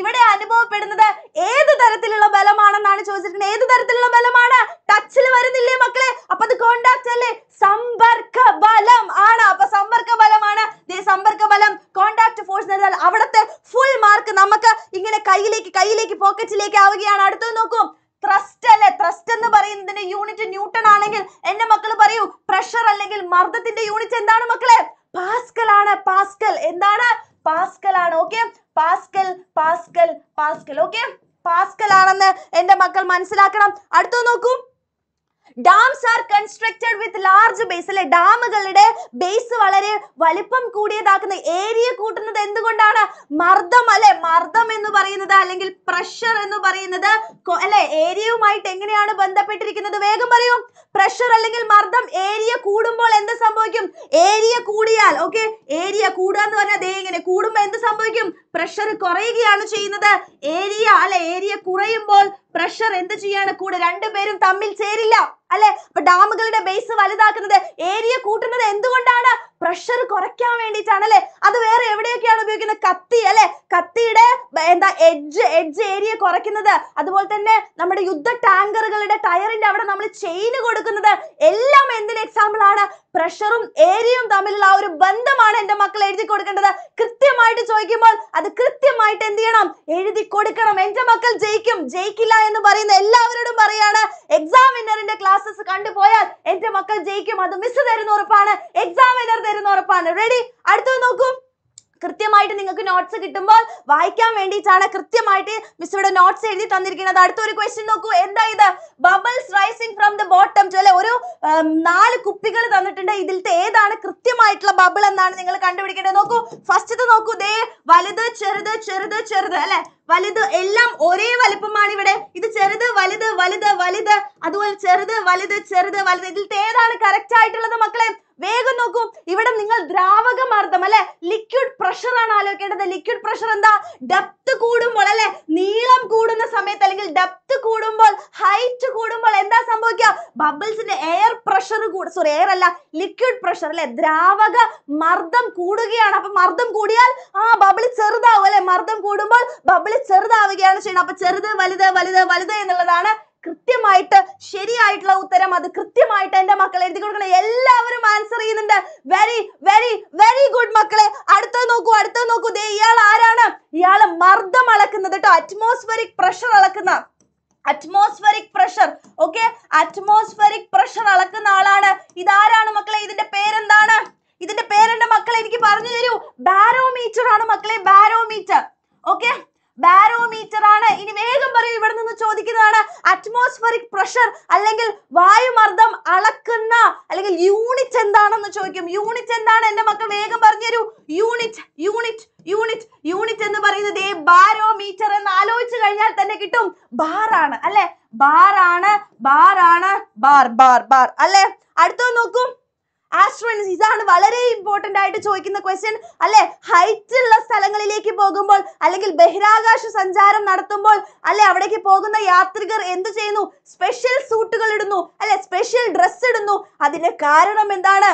ഇവിടെ അനുഭവപ്പെടുന്നത് ഏത് തരത്തിലുള്ള ബലമാണെന്നാണ് ചോദിച്ചിരിക്കുന്നത്. ഏത് തരത്തിലുള്ള ബലമാണ്? ടച്ചിൽ വരുന്നില്ലേ മക്കളെ? അപ്പൊ അത് കോണ്ടാക്ട് അല്ലേ? സമ്പർക്ക ബലം ആണ്. അപ്പൊ സമ്പർക്ക ബലമാണ്. സമ്പർക്ക ബലം കോണ്ടാക്ട് ഫോഴ്സ് എന്നാൽ അവിടുത്തെ ഫുൾ മാർക്ക് നമുക്ക് ഇങ്ങനെ കയ്യിലേക്ക് കയ്യിലേക്ക് പോക്കറ്റിലേക്ക് ആവുകയാണ്. അടുത്തത് നോക്കൂ. ത്രസ്റ്റ് അല്ലെ? ത്രസ്റ്റ് എന്ന് പറയുന്നതിന്റെ യൂണിറ്റ് ന്യൂട്ടൺ ആണെങ്കിൽ എന്റെ മക്കൾ പറയൂ പ്രഷർ അല്ലെങ്കിൽ മർദ്ദത്തിന്റെ യൂണിറ്റ് എന്താണ് മക്കളെ? പാസ്കൽ ആണ്. പാസ്കൽ എന്താണ്? പാസ്കൽ ആണ്. Okay pascal pascal pascal okay pascal ആണെന്ന് എന്റെ മക്കൾ മനസ്സിലാക്കണം. അടുത്തു നോക്കൂ. Dams are constructed with large base അല്ലെ? ഡാമുകളുടെ ബേസ് വളരെ വലിപ്പം കൂടിയതാക്കുന്ന ഏരിയ കൂട്ടുന്നത് എന്തുകൊണ്ടാണ്? മർദ്ദം അല്ലെ? മർദ്ദം എന്ന് പറയുന്നത് അല്ലെങ്കിൽ പ്രഷർ എന്ന് പറയുന്നത് അല്ലെ? ഏരിയയുമായിട്ട് എങ്ങനെയാണ് ബന്ധപ്പെട്ടിരിക്കുന്നത്? വേഗം പറയൂ. പ്രഷർ അല്ലെങ്കിൽ മർദ്ദം ഏരിയ കൂടുമ്പോൾ എന്ത് സംഭവിക്കും? ഏരിയ കൂടിയാൽ ഓക്കെ ഏരിയ കൂടുക എന്ന് പറഞ്ഞാൽ ദേ ഇങ്ങനെ കൂടുമ്പോൾ എന്ത് സംഭവിക്കും? പ്രഷർ കുറയുകയാണ് ചെയ്യുന്നത്. ഏരിയ അല്ലെ ഏരിയ കുറയുമ്പോൾ പ്രഷർ എന്ത് ചെയ്യാണ്? കൂടെ രണ്ടുപേരും തമ്മിൽ ചേരില്ല. അല്ലെ? അപ്പൊ ഡാമുകളുടെ ബേസ് വലുതാക്കുന്നത്. ഏരിയ കൂട്ടുന്നത് എന്തുകൊണ്ടാണ്? പ്രഷർ കുറയ്ക്കാൻ വേണ്ടിയിട്ടാണ് അല്ലെ അത് വേറെ എവിടെയൊക്കെയാണ് ഉപയോഗിക്കുന്നത്? കത്തി അല്ലെ? കത്തിയുടെ എന്താ എഡ്ജ് എഡ്ജ് ഏരിയ കുറയ്ക്കുന്നത്. അതുപോലെ തന്നെ നമ്മുടെ യുദ്ധ ടാങ്കറുകളുടെ ടയറിന്റെ അവിടെ നമ്മൾ ചെയിന് കൊടുക്കുന്നത്. എല്ലാം എന്തിന് എക്സാമ്പിൾ ആണ്? പ്രഷറും ഏരിയയും തമ്മിലുള്ള ആ ഒരു ബന്ധമാണ് എന്റെ മക്കൾ എഴുതി കൊടുക്കേണ്ടത്. കൃത്യമായിട്ട് ചോദിക്കുമ്പോൾ അത് കൃത്യമായിട്ട് എന്ത് ചെയ്യണം? എഴുതി കൊടുക്കണം. എന്റെ മക്കൾ ജയിക്കും. ജയിക്കില്ല എന്ന് പറയുന്ന എല്ലാവരോടും പറയാണ്. എക്സാം വിന്നറിന്റെ ക്ലാസ്സസ് കണ്ടുപോയാൽ എന്റെ മക്കൾ ജയിക്കും. അത് മിസ് തരുന്ന ഉറപ്പാണ്. എക്സാമിനർ തരുന്ന ഉറപ്പാണ്. റെഡി അടുത്തത് നോക്കൂ. കൃത്യമായിട്ട് നിങ്ങൾക്ക് നോട്ട്സ് കിട്ടുമ്പോൾ വായിക്കാൻ വേണ്ടിയിട്ടാണ് കൃത്യമായിട്ട് മിസ് ഇവിടെ നോട്ട്സ് എഴുതി തന്നിരിക്കുന്നത്. അടുത്ത ഒരു ക്വസ്റ്റ്യൻ നോക്കൂ. എന്താ ഇത്? Bubbles rising from the bottom അല്ലെ ഒരു നാല് കുപ്പികൾ തന്നിട്ടുണ്ട്. ഇതിലത്തെ ഏതാണ് കൃത്യമായിട്ടുള്ള ബബിൾ എന്നാണ് നിങ്ങൾ കണ്ടുപിടിക്കേണ്ടത്. നോക്കൂ. ഫസ്റ്റത്തെ നോക്കൂ. ദേ വലുത് ചെറുത് ചെറുത് ചെറുത് അല്ലെ? വലുത് എല്ലാം ഒരേ വലിപ്പമാണ് ഇവിടെ. ഇത് ചെറുത് വലുത് വലുത് വലുത്. അതുപോലെ ചെറുത് വലുത് ചെറുത് വലുത്. ഇതിലത്തെ ഏതാണ് കറക്റ്റ് ആയിട്ടുള്ളത് മക്കളെ? വേഗം നോക്കൂ. ഇവിടെ നിങ്ങൾ ദ്രാവക മർദ്ദം അല്ലെ? ലിക്വിഡ് പ്രഷർ ആണ് ആലോചിക്കേണ്ടത്. ലിക്വിഡ് പ്രഷർ എന്താ? ഡെപ്ത് കൂടുമ്പോൾ അല്ലെ? നീളം കൂടുന്ന സമയത്ത് അല്ലെങ്കിൽ ഡെപ്ത് കൂടുമ്പോൾ ഹൈറ്റ് കൂടുമ്പോൾ എന്താ സംഭവിക്കുക? ബബിൾസിന്റെ എയർ പ്രഷർ സോറി എയർ അല്ല ലിക്വിഡ് പ്രഷർ അല്ലെ? ദ്രാവക മർദ്ദം കൂടുകയാണ്. അപ്പൊ മർദ്ദം കൂടിയാൽ ആ ബബിൾ ചെറുതാവും അല്ലെ? മർദ്ദം കൂടുമ്പോൾ ബബിൾ ചെറുതാവുകയാണ് ചെയ്യുന്നത്. അപ്പൊ ചെറുത് വലുത് വലുത് വലുത് എന്നുള്ളതാണ് കൃത്യമായിട്ട് ശരിയായിട്ടുള്ള ഉത്തരം അത് കൃത്യമായിട്ട് എന്റെ മക്കൾ എഴുതി കൊടുക്കണം. എല്ലാവരും ആൻസർ ചെയ്യുന്നുണ്ട്. വെരി വെരി വെരി ഗുഡ് മക്കളെ. അടുത്തത് നോക്കൂ അടുത്തത് നോക്കൂ. ദേ ഇയാൾ ആരാണ്? ഇയാൾ മർദ്ദം അളക്കുന്നത് കേട്ടോ. അറ്റ്മോസ്ഫെറിക് പ്രഷർ അളക്കുന്ന atmospheric pressure okay atmospheric pressure അളക്കുന്ന ആളാണ്. ഇതാരാണ് മക്കളെ? ഇതിന്റെ പേരെന്താണ്? ഇതിന്റെ പേരെന്റെ മക്കളെ? എനിക്ക് പറഞ്ഞു തരൂ. ബാരോമീറ്റർ ആണ് മക്കളെ ബാരോമീറ്റർ ഓക്കെ ബാരോമീറ്റർ ആണ് ഇനി വേഗം പറയൂ ഇവിടെ നിന്ന് ചോദിക്കുന്നതാണ് അറ്റ്മോസ്ഫറിക് പ്രഷർ അല്ലെങ്കിൽ വായുമർദ്ദം അളക്കുന്ന അല്ലെങ്കിൽ യൂണിറ്റ് എന്താണെന്ന് ചോദിക്കും. യൂണിറ്റ് എന്താണ്? എന്റെ മക്കൾ വേഗം പറഞ്ഞുതരൂ. യൂണിറ്റ് യൂണിറ്റ് യൂണിറ്റ് യൂണിറ്റ് എന്ന് പറയുന്നത് ബാരോമീറ്റർ എന്ന് ആലോചിച്ചു കഴിഞ്ഞാൽ തന്നെ കിട്ടും. ബാർ ആണ് അല്ലെ? ബാർ ആണ് ബാർ ആണ് ബാർ ബാർ അല്ലെ? അടുത്തത് നോക്കൂ. ആസ്ട്രോണസ് ഇതാണ് വളരെ ഇമ്പോർട്ടന്റ് ആയിട്ട് ചോദിക്കുന്ന ക്വസ്റ്റ്യൻ അല്ലെ? ഹൈറ്റ് ഉള്ള സ്ഥലങ്ങളിലേക്ക് പോകുമ്പോൾ അല്ലെങ്കിൽ ബഹിരാകാശ സഞ്ചാരം നടത്തുമ്പോൾ അല്ലെ? അവിടേക്ക് പോകുന്ന യാത്രികർ എന്ത് ചെയ്യുന്നു? സ്പെഷ്യൽ സൂട്ടുകൾ ഇടുന്നു. അല്ലെ? സ്പെഷ്യൽ ഡ്രസ് ഇടുന്നു. അതിന് കാരണം എന്താണ്?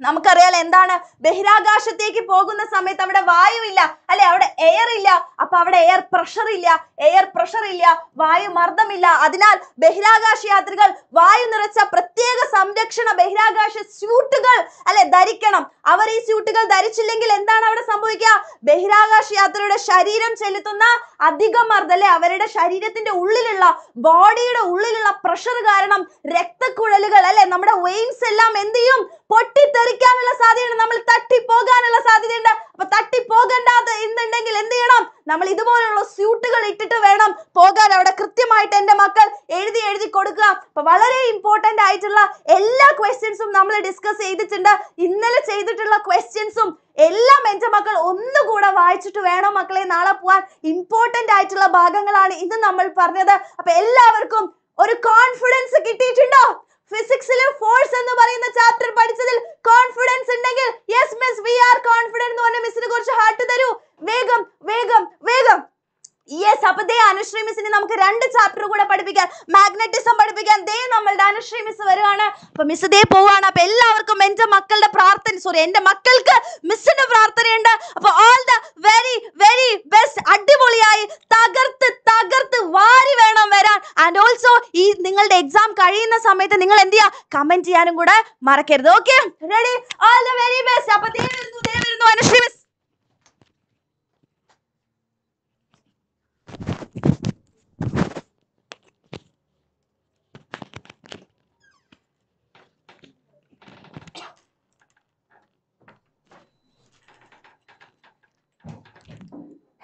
നമുക്കറിയാലോ എന്താണ്? ബഹിരാകാശത്തേക്ക് പോകുന്ന സമയത്ത് അവിടെ വായു ഇല്ല അല്ലെ? അവിടെ എയർ ഇല്ല. അപ്പൊ അവിടെ എയർ പ്രഷർ ഇല്ല എയർ പ്രഷർ ഇല്ല വായു മർദ്ദമില്ല. അതിനാൽ ബഹിരാകാശ യാത്രികൾ വായു നിറച്ച പ്രത്യേക സംരക്ഷണ ബഹിരാകാശ സ്യൂട്ടുകൾ അല്ലെ ധരിക്കണം. അവർ ഈ സ്യൂട്ടുകൾ ധരിച്ചില്ലെങ്കിൽ എന്താണ് അവിടെ സംഭവിക്കുക? ബഹിരാകാശ യാത്രയുടെ ശരീരം ചെലുത്തുന്ന അധിക മർദ്ദം അല്ലെ അവരുടെ ശരീരത്തിന്റെ ഉള്ളിലുള്ള ബോഡിയുടെ ഉള്ളിലുള്ള പ്രഷർ കാരണം രക്തക്കുഴലുകൾ അല്ലെ നമ്മുടെ വെയിൻസ് എല്ലാം എന്ത് ചെയ്യും? പൊട്ടിത്തെറിക്കാനുള്ള സാധ്യതയുണ്ട്. നമ്മൾ തട്ടിപ്പോകാനുള്ള സാധ്യതയുണ്ട്. അപ്പൊ തട്ടിപ്പോകണ്ടാത്ത എന്തുണ്ടെങ്കിൽ എന്ത് ചെയ്യണം? നമ്മൾ ഇതുപോലുള്ള സ്യൂട്ടുകൾ ഇട്ടിട്ട് വേണം പോകാൻ. അവിടെ കൃത്യമായിട്ട് എന്റെ മക്കൾ എഴുതി എഴുതി കൊടുക്കുക. അപ്പൊ വളരെ ഇമ്പോർട്ടന്റ് ആയിട്ടുള്ള എല്ലാ ക്വസ്റ്റ്യൻസും നമ്മൾ ഡിസ്കസ് ചെയ്തിട്ടുണ്ട്. ഇന്നലെ ചെയ്തിട്ടുള്ള ക്വസ്റ്റ്യൻസും എല്ലാം എന്റെ മക്കൾ ഒന്നുകൂടെ വായിച്ചിട്ട് വേണം മക്കളെ നാളെ പോവാൻ. ഇമ്പോർട്ടന്റ് ആയിട്ടുള്ള ഭാഗങ്ങളാണ് ഇന്ന് നമ്മൾ പറഞ്ഞത്. അപ്പൊ എല്ലാവർക്കും ഒരു കോൺഫിഡൻസ് കിട്ടിയിട്ടുണ്ടോ? ഫിസിക്സിൽ ഫോഴ്സ് എന്ന് പറയുന്ന ചാപ്റ്റർ പഠിച്ചതിൽ കോൺഫിഡൻസ് ഉണ്ടെങ്കിൽ yes miss we are confident എന്ന് പറഞ്ഞ മിസ്സിന് കുറച്ച് ഹാർട്ട് തരൂ. വേഗം വേഗം വേഗം. യെസ് അപ്പൊ ദേ അനുശ്രീ മിസ്സിനെ നമുക്ക് രണ്ട് ചാപ്റ്റർ കൂടെ പഠിപ്പിക്കാം. മാഗ്നറ്റിസം പഠിപ്പിക്കാൻ ദേ നമ്മളുടെ അനുശ്രീ മിസ് വരുവാണ്. അപ്പൊ മിസ് ദേ പോവാണ്. അപ്പൊ എല്ലാവർക്കും എന്റെ മക്കളുടെ പ്രാർത്ഥന സോറി എന്റെ മക്കൾക്ക് മിസ്സിന്റെ പ്രാർത്ഥനയുണ്ട്. അപ്പൊ all the very very best അടിപൊളിയായി തകർത്ത് തകർത്ത് വാരി വേണം വരാൻ. ആൻഡ് ഓൾസോ ഈ നിങ്ങളുടെ എക്സാം കഴിയുന്ന സമയത്ത് നിങ്ങൾ എന്ത് ചെയ്യാ? കമന്റ് ചെയ്യാനും കൂടെ മറക്കരുത്. Okay ready all the very best അപ്പൊ ദേ വരുന്നു ദേ വരുന്നു അനുശ്രീ മിസ്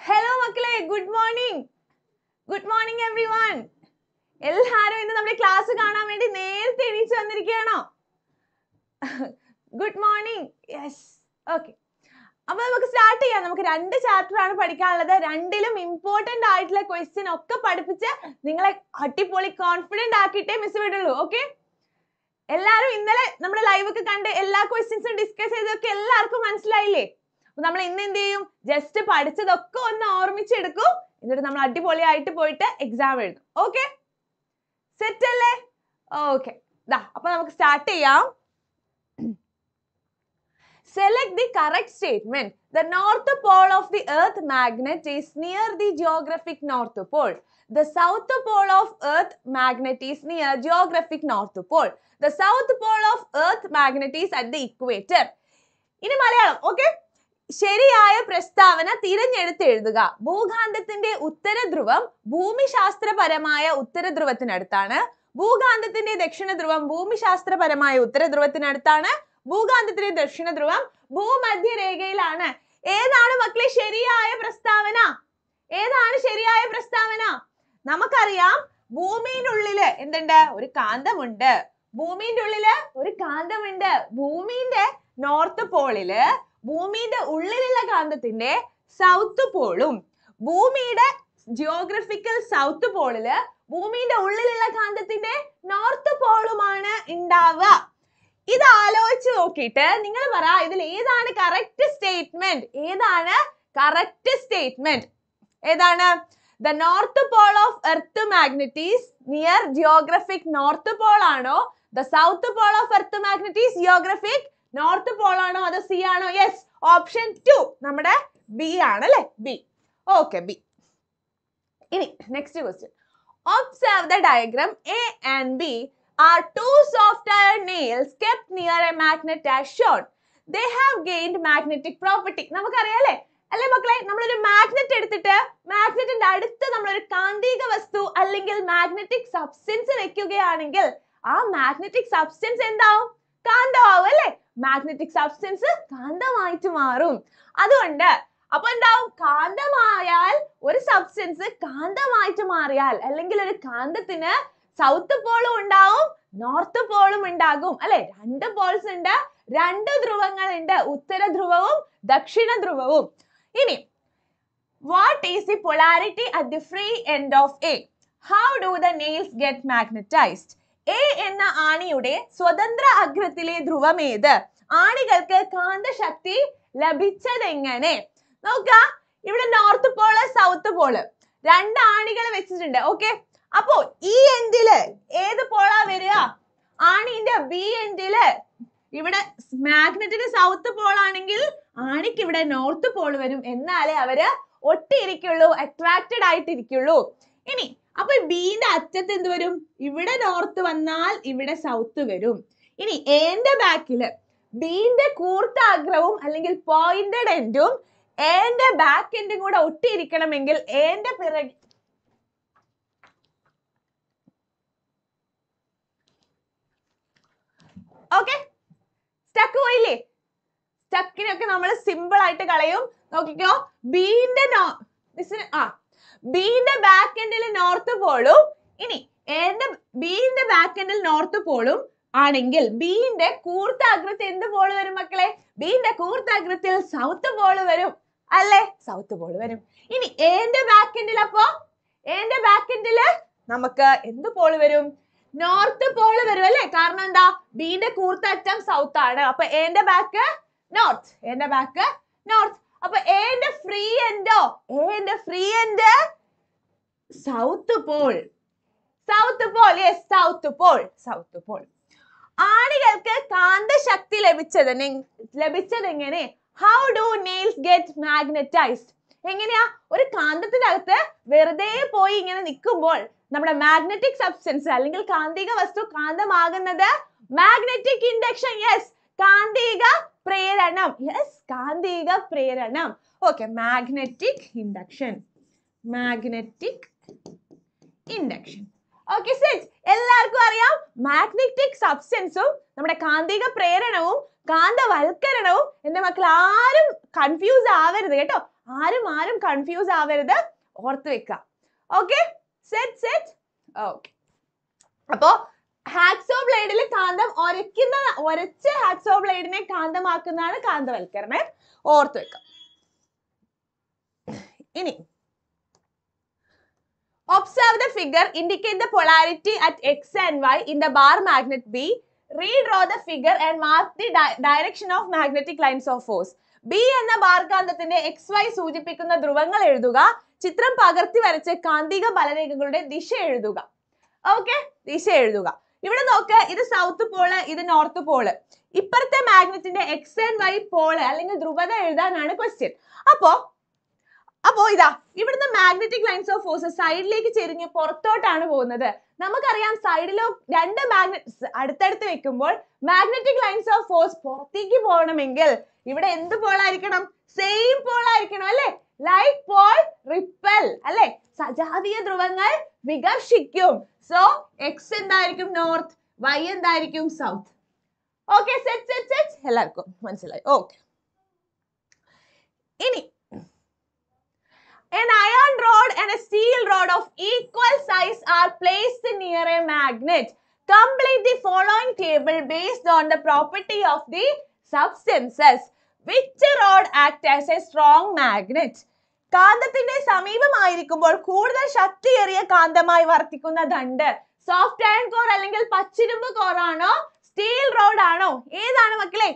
ഹലോ മക്കളെ good morning good morning everyone എല്ലാരും ഇന്ന് നമ്മുടെ ക്ലാസ് കാണാൻ വേണ്ടി നേരത്തെ എണീച്ച് വന്നിരിക്കുകയാണോ? ഗുഡ് മോർണിംഗ് യെസ് ഓക്കെ അപ്പൊ നമുക്ക് സ്റ്റാർട്ട് ചെയ്യാം. നമുക്ക് രണ്ട് ചാപ്റ്റർ ആണ് പഠിക്കാനുള്ളത്. രണ്ടിലും ഇമ്പോർട്ടന്റ് ആയിട്ടുള്ള ക്വസ്റ്റ്യൻ ഒക്കെ പഠിപ്പിച്ച് നിങ്ങളെ അടിപൊളി കോൺഫിഡന്റ് ആക്കിയിട്ടേ മിസ് വിടുള്ളൂ. ഓക്കെ എല്ലാരും ഇന്നലെ നമ്മുടെ ലൈവ് ഒക്കെ കണ്ട് എല്ലാ ക്വസ്റ്റ്യൻസും ഡിസ്കസ് ചെയ്തൊക്കെ എല്ലാവർക്കും മനസ്സിലായില്ലേ? അപ്പൊ നമ്മൾ ഇന്ന് എന്ത് ചെയ്യും ജസ്റ്റ് പഠിച്ചതൊക്കെ ഒന്ന് ഓർമ്മിച്ചെടുക്കും എന്നിട്ട് നമ്മൾ അടിപൊളിയായിട്ട് പോയിട്ട് എക്സാം എഴുതും ഓക്കെ സെറ്റ് അല്ലേ ഓക്കെ ദാ അപ്പൊ നമുക്ക് സ്റ്റാർട്ട് ചെയ്യാം Select the correct statement. The north pole of the earth magnet is near the geographic north pole. The south pole of earth magnet is near geographic north pole. The south pole of earth magnet is at the equator. ഇനി Malayalam okay ശരിയായ പ്രസ്താവന തിരഞ്ഞെടുത്ത് എഴുതുക. ഭൂകാന്തത്തിന്റെ ഉത്തരധ്രുവം ഭൂമിശാസ്ത്രപരമായ ഉത്തരധ്രുവത്തിനടുത്താണ്. ഭൂകാന്തത്തിന്റെ ദക്ഷിണ ധ്രുവം ഭൂമിശാസ്ത്രപരമായ ഉത്തരധ്രുവത്തിനടുത്താണ്. ഭൂകാന്തത്തിന്റെ ദക്ഷിണ ധ്രുവം ഭൂമധ്യരേഖയിലാണ്. ഏതാണ് മക്കളെ ശരിയായ പ്രസ്താവന? ഏതാണ് ശരിയായ പ്രസ്താവന? നമുക്കറിയാം ഭൂമിയുടെ ഉള്ളിൽ എന്തുണ്ട്? ഒരു കാന്തമുണ്ട്. ഭൂമിന്റെ ഉള്ളിൽ ഒരു കാന്തമുണ്ട്. ഭൂമിന്റെ നോർത്ത് പോളിൽ ഭൂമിയുടെ ഉള്ളിലുള്ള കാന്തത്തിന്റെ സൗത്ത് പോളും ഭൂമിയുടെ ജിയോഗ്രഫിക്കൽ സൗത്ത് പോളിൽ ഭൂമിയുടെ ഉള്ളിലുള്ള കാന്തത്തിന്റെ നോർത്ത് പോളുമാണ് ഉണ്ടാവുക. ഇത് ആലോചിച്ച് നോക്കിയിട്ട് നിങ്ങൾ പറ ഇതിൽ ഏതാണ് കറക്റ്റ് സ്റ്റേറ്റ്മെന്റ് ഏതാണ് കറക്റ്റ് സ്റ്റേറ്റ്മെന്റ് ഏതാണ്? The north pole of earth magnetises near geographic north pole ആണോ? The south pole of earth magnetises geographic north ആണോ അതോ സി ആണോ? യെസ് ഓപ്ഷൻ ടു നമ്മുടെ ബി ആണ് അല്ലെ? ബി ഓക്കെ ബി ഇനി next question observe the diagram A and B are two soft iron nails kept near a magnet as shown. They have gained magnetic property. നമുക്കറിയാലേ? അല്ലെ മക്കളെ? നമ്മളൊരു magnet എടുത്തിട്ട് മാഗ്നറ്റിന്റെ അടുത്ത് നമ്മളൊരു കാന്തിക വസ്തു അല്ലെങ്കിൽ മാഗ്നറ്റിക് സബ്സ്റ്റൻസ് വെക്കുകയാണെങ്കിൽ ആ മാഗ്നറ്റിക് സബ്സ്റ്റൻസ് എന്താവും? കാന്തമാവും അല്ലെ? മാഗ്നറ്റിക് സബ്സ്റ്റൻസ് കാന്തമായിട്ട് മാറും. അതുകൊണ്ട് അപ്പൊ എന്താവും? കാന്തമായാൽ ഒരു സബ്സ്റ്റൻസ് കാന്തമായിട്ട് മാറിയാൽ അല്ലെങ്കിൽ ഒരു കാന്തത്തിന് സൗത്ത് പോളും ഉണ്ടാവും നോർത്ത് പോളും ഉണ്ടാകും. അല്ലെ? രണ്ട് പോൾസ് ഉണ്ട് രണ്ട് ധ്രുവങ്ങൾ ഉണ്ട് ഉത്തര ധ്രുവവും ദക്ഷിണ ധ്രുവവും. ഇനി what is the polarity at the free end of A how do the nails get magnetised A എന്ന ആണിയുടെ സ്വതന്ത്ര അഗ്രത്തിലെ ധ്രുവമേത്? ആണികൾക്ക് കാന്തശക്തി ലഭിച്ചതെങ്ങനെ? നോക്കാ ഇവിടെ നോർത്ത് പോൾ സൗത്ത് പോൾ രണ്ട് ആണികൾ വെച്ചിട്ടുണ്ട് ഓക്കെ അപ്പോ ഈ എൻഡിൽ ഏത് പോളാ വരിക? ആണിന്റെ ബി എൻഡിൽ ഇവിടെ മാഗ്നറ്റിന് സൗത്ത് പോൾ ആണെങ്കിൽ ആണിക്ക് ഇവിടെ നോർത്ത് പോൾ വരും. എന്നാലേ അവർ ഒട്ടിയിരിക്കുള്ളൂ അട്രാക്റ്റഡ് ആയിട്ടിരിക്കുള്ളൂ. ഇനി അപ്പൊ ബിന്റെ അറ്റത്ത് എന്ത് വരും? ഇവിടെ നോർത്ത് വന്നാൽ ഇവിടെ സൗത്ത് വരും. ഇനി എന്റെ ബാക്കിൽ ബീന്റെ കൂർത്ത അഗ്രവും അല്ലെങ്കിൽ പോയിന്റഡ് എൻഡും എന്റെ ബാക്ക് എൻഡും കൂടെ ഒട്ടിയിരിക്കണമെങ്കിൽ എന്റെ പിറകെ ഓക്കെ സ്റ്റക്ക് പോയില്ലേ? സ്റ്റക്കിനൊക്കെ നമ്മൾ സിമ്പിൾ ആയിട്ട് കളയും. നോക്കിക്കോ. ബീന്റെ നോ മിസ്സിന് back ബീന്റെ ബാക്ക് എൻഡിൽ നോർത്ത് പോളും. ഇനി a ന്റെ എന്റെ ബീന്റെ ബാക്ക് എൻഡിൽ നോർത്ത് പോളും ആണെങ്കിൽ ബീന്റെ കൂർത്ത അഗ്രത്തിൽ എന്ത് പോൾ വരും മക്കളെ? ബീന്റെ കൂർത്ത അഗ്രത്തിൽ സൗത്ത് പോൾ വരും. അല്ലേ? സൗത്ത് പോൾ വരും. ഇനി a എന്റെ ബാക്ക് എൻഡിൽ അപ്പോ? എന്റെ ബാക്ക് എൻഡിൽ നമുക്ക് എന്ത് പോൾ വരും? നോർത്ത് പോൾ വരും അല്ലേ? കാരണം എന്താ? ബീന്റെ കൂർത്ത അറ്റം സൗത്ത് ആണ്. അപ്പൊ എന്റെ ബാക്ക് നോർത്ത് എന്റെ ബാക്ക് നോർത്ത് അപ്പൊ എന്റെ ഫ്രീ എൻഡോ എന്റെ free end south pole south pole yes south pole south pole ആണികൾക്ക് കാന്തശക്തി ലഭിച്ചത് ലഭിച്ചതെങ്ങനെ how do nails get magnetised എങ്ങനെയാ? ഒരു കാന്തത്തിന്റെ കാന്തത്തിനകത്ത് വെറുതെ പോയി ഇങ്ങനെ നിൽക്കുമ്പോൾ നമ്മുടെ മാഗ്നറ്റിക് സബ്സ്റ്റൻസ് അല്ലെങ്കിൽ കാന്തിക വസ്തു കാന്തമാകുന്നത് മാഗ്നറ്റിക് ഇൻഡക്ഷൻ യെസ് കാന്തിക പ്രേരണം. യെസ് കാന്തിക പ്രേരണം. Okay magnetic induction magnetic induction okay set എല്ലാവർക്കും അറിയാം മാഗ്നറ്റിക് സബ്സ്റ്റൻസും നമ്മുടെ കാന്തിക പ്രേരണവും കാന്തവൽക്കരണവും എന്റെ മക്കൾ ആരും കൺഫ്യൂസ് ആവരുത് കേട്ടോ. ആരും ആരും കൺഫ്യൂസ് ആവരുത്. ഓർത്ത് വെക്കുക ഓക്കെ സെറ്റ് സെറ്റ് ഓക്കെ അപ്പോ ഹാക്സോ ബ്ലേഡിൽ കാന്തം ഒരയ്ക്കുന്ന ഒരച്ച് ഹാക്സോ ബ്ലേഡിനെ കാന്തമാക്കുന്നതാണ് കാന്തവൽക്കരണം. ഓർത്തു വെക്കാം. ഇനി Observe the figure indicate the polarity at X and Y in the bar magnet B redraw the figure and mark the direction of of lines of force B എന്ന bar കാന്തത്തിന്റെ X Y സൂചിപ്പിക്കുന്ന ധ്രുവങ്ങൾ എഴുതുക. ചിത്രം പകർത്തി വരച്ച് കാന്തിക ബലരേഖകളുടെ ദിശ എഴുതുക. ഓക്കെ ദിശ എഴുതുക. ഇവിടെ നോക്ക് ഇത് സൗത്ത് പോൾ ഇത് നോർത്ത് പോൾ ഇപ്പുറത്തെ മാഗ്നറ്റിന്റെ എക്സ് ആൻഡ് വൈ പോൾ അല്ലെങ്കിൽ ധ്രുവത എഴുതാനാണ് ക്വസ്റ്റ്യൻ അപ്പോ അപ്പോ ഇതാ ഇവിടുന്ന് മാഗ്നറ്റിക് ലൈൻസ് ഓഫ് ഫോഴ്സ് സൈഡിലേക്ക് ചെരിഞ്ഞ് പുറത്തോട്ടാണ് പോകുന്നത്. നമുക്കറിയാം സൈഡിലോ രണ്ട് മാഗ്നറ്റ് അടുത്തടുത്ത് വെക്കുമ്പോൾ മാഗ്നറ്റിക് ലൈൻസ് ഓഫ് ഫോഴ്സ് പുറത്തേക്ക് പോകണമെങ്കിൽ ഇവിടെ എന്ത് പോളായിരിക്കണം സെയിം പോളായിരിക്കണം അല്ലെ? ലൈക്ക് പോൾ റിപ്പൽ അല്ലെ സജാതീയ ധ്രുവങ്ങൾ വികർഷിക്കും സോ എക്സ് എന്തായിരിക്കും നോർത്ത് വൈ എന്തായിരിക്കും south okay set set set എല്ലാവർക്കും മനസ്സിലായി ഓക്കെ ഇനി An iron rod and a steel rod of equal size are placed near a magnet. Complete the following table based on the property of the substances. Which rod acts as a strong magnet? കാന്തത്തിന്റെ സമീപമായിരിക്കുമ്പോൾ കൂടുതൽ ശക്തിയേറിയ കാന്തമായി വർത്തിക്കുന്ന ദണ്ട്. Soft iron core അല്ലെങ്കിൽ പച്ചിരുമ്പ് core ആണോ? Steel rod ആണോ? ഏതാണ് മക്കളെ?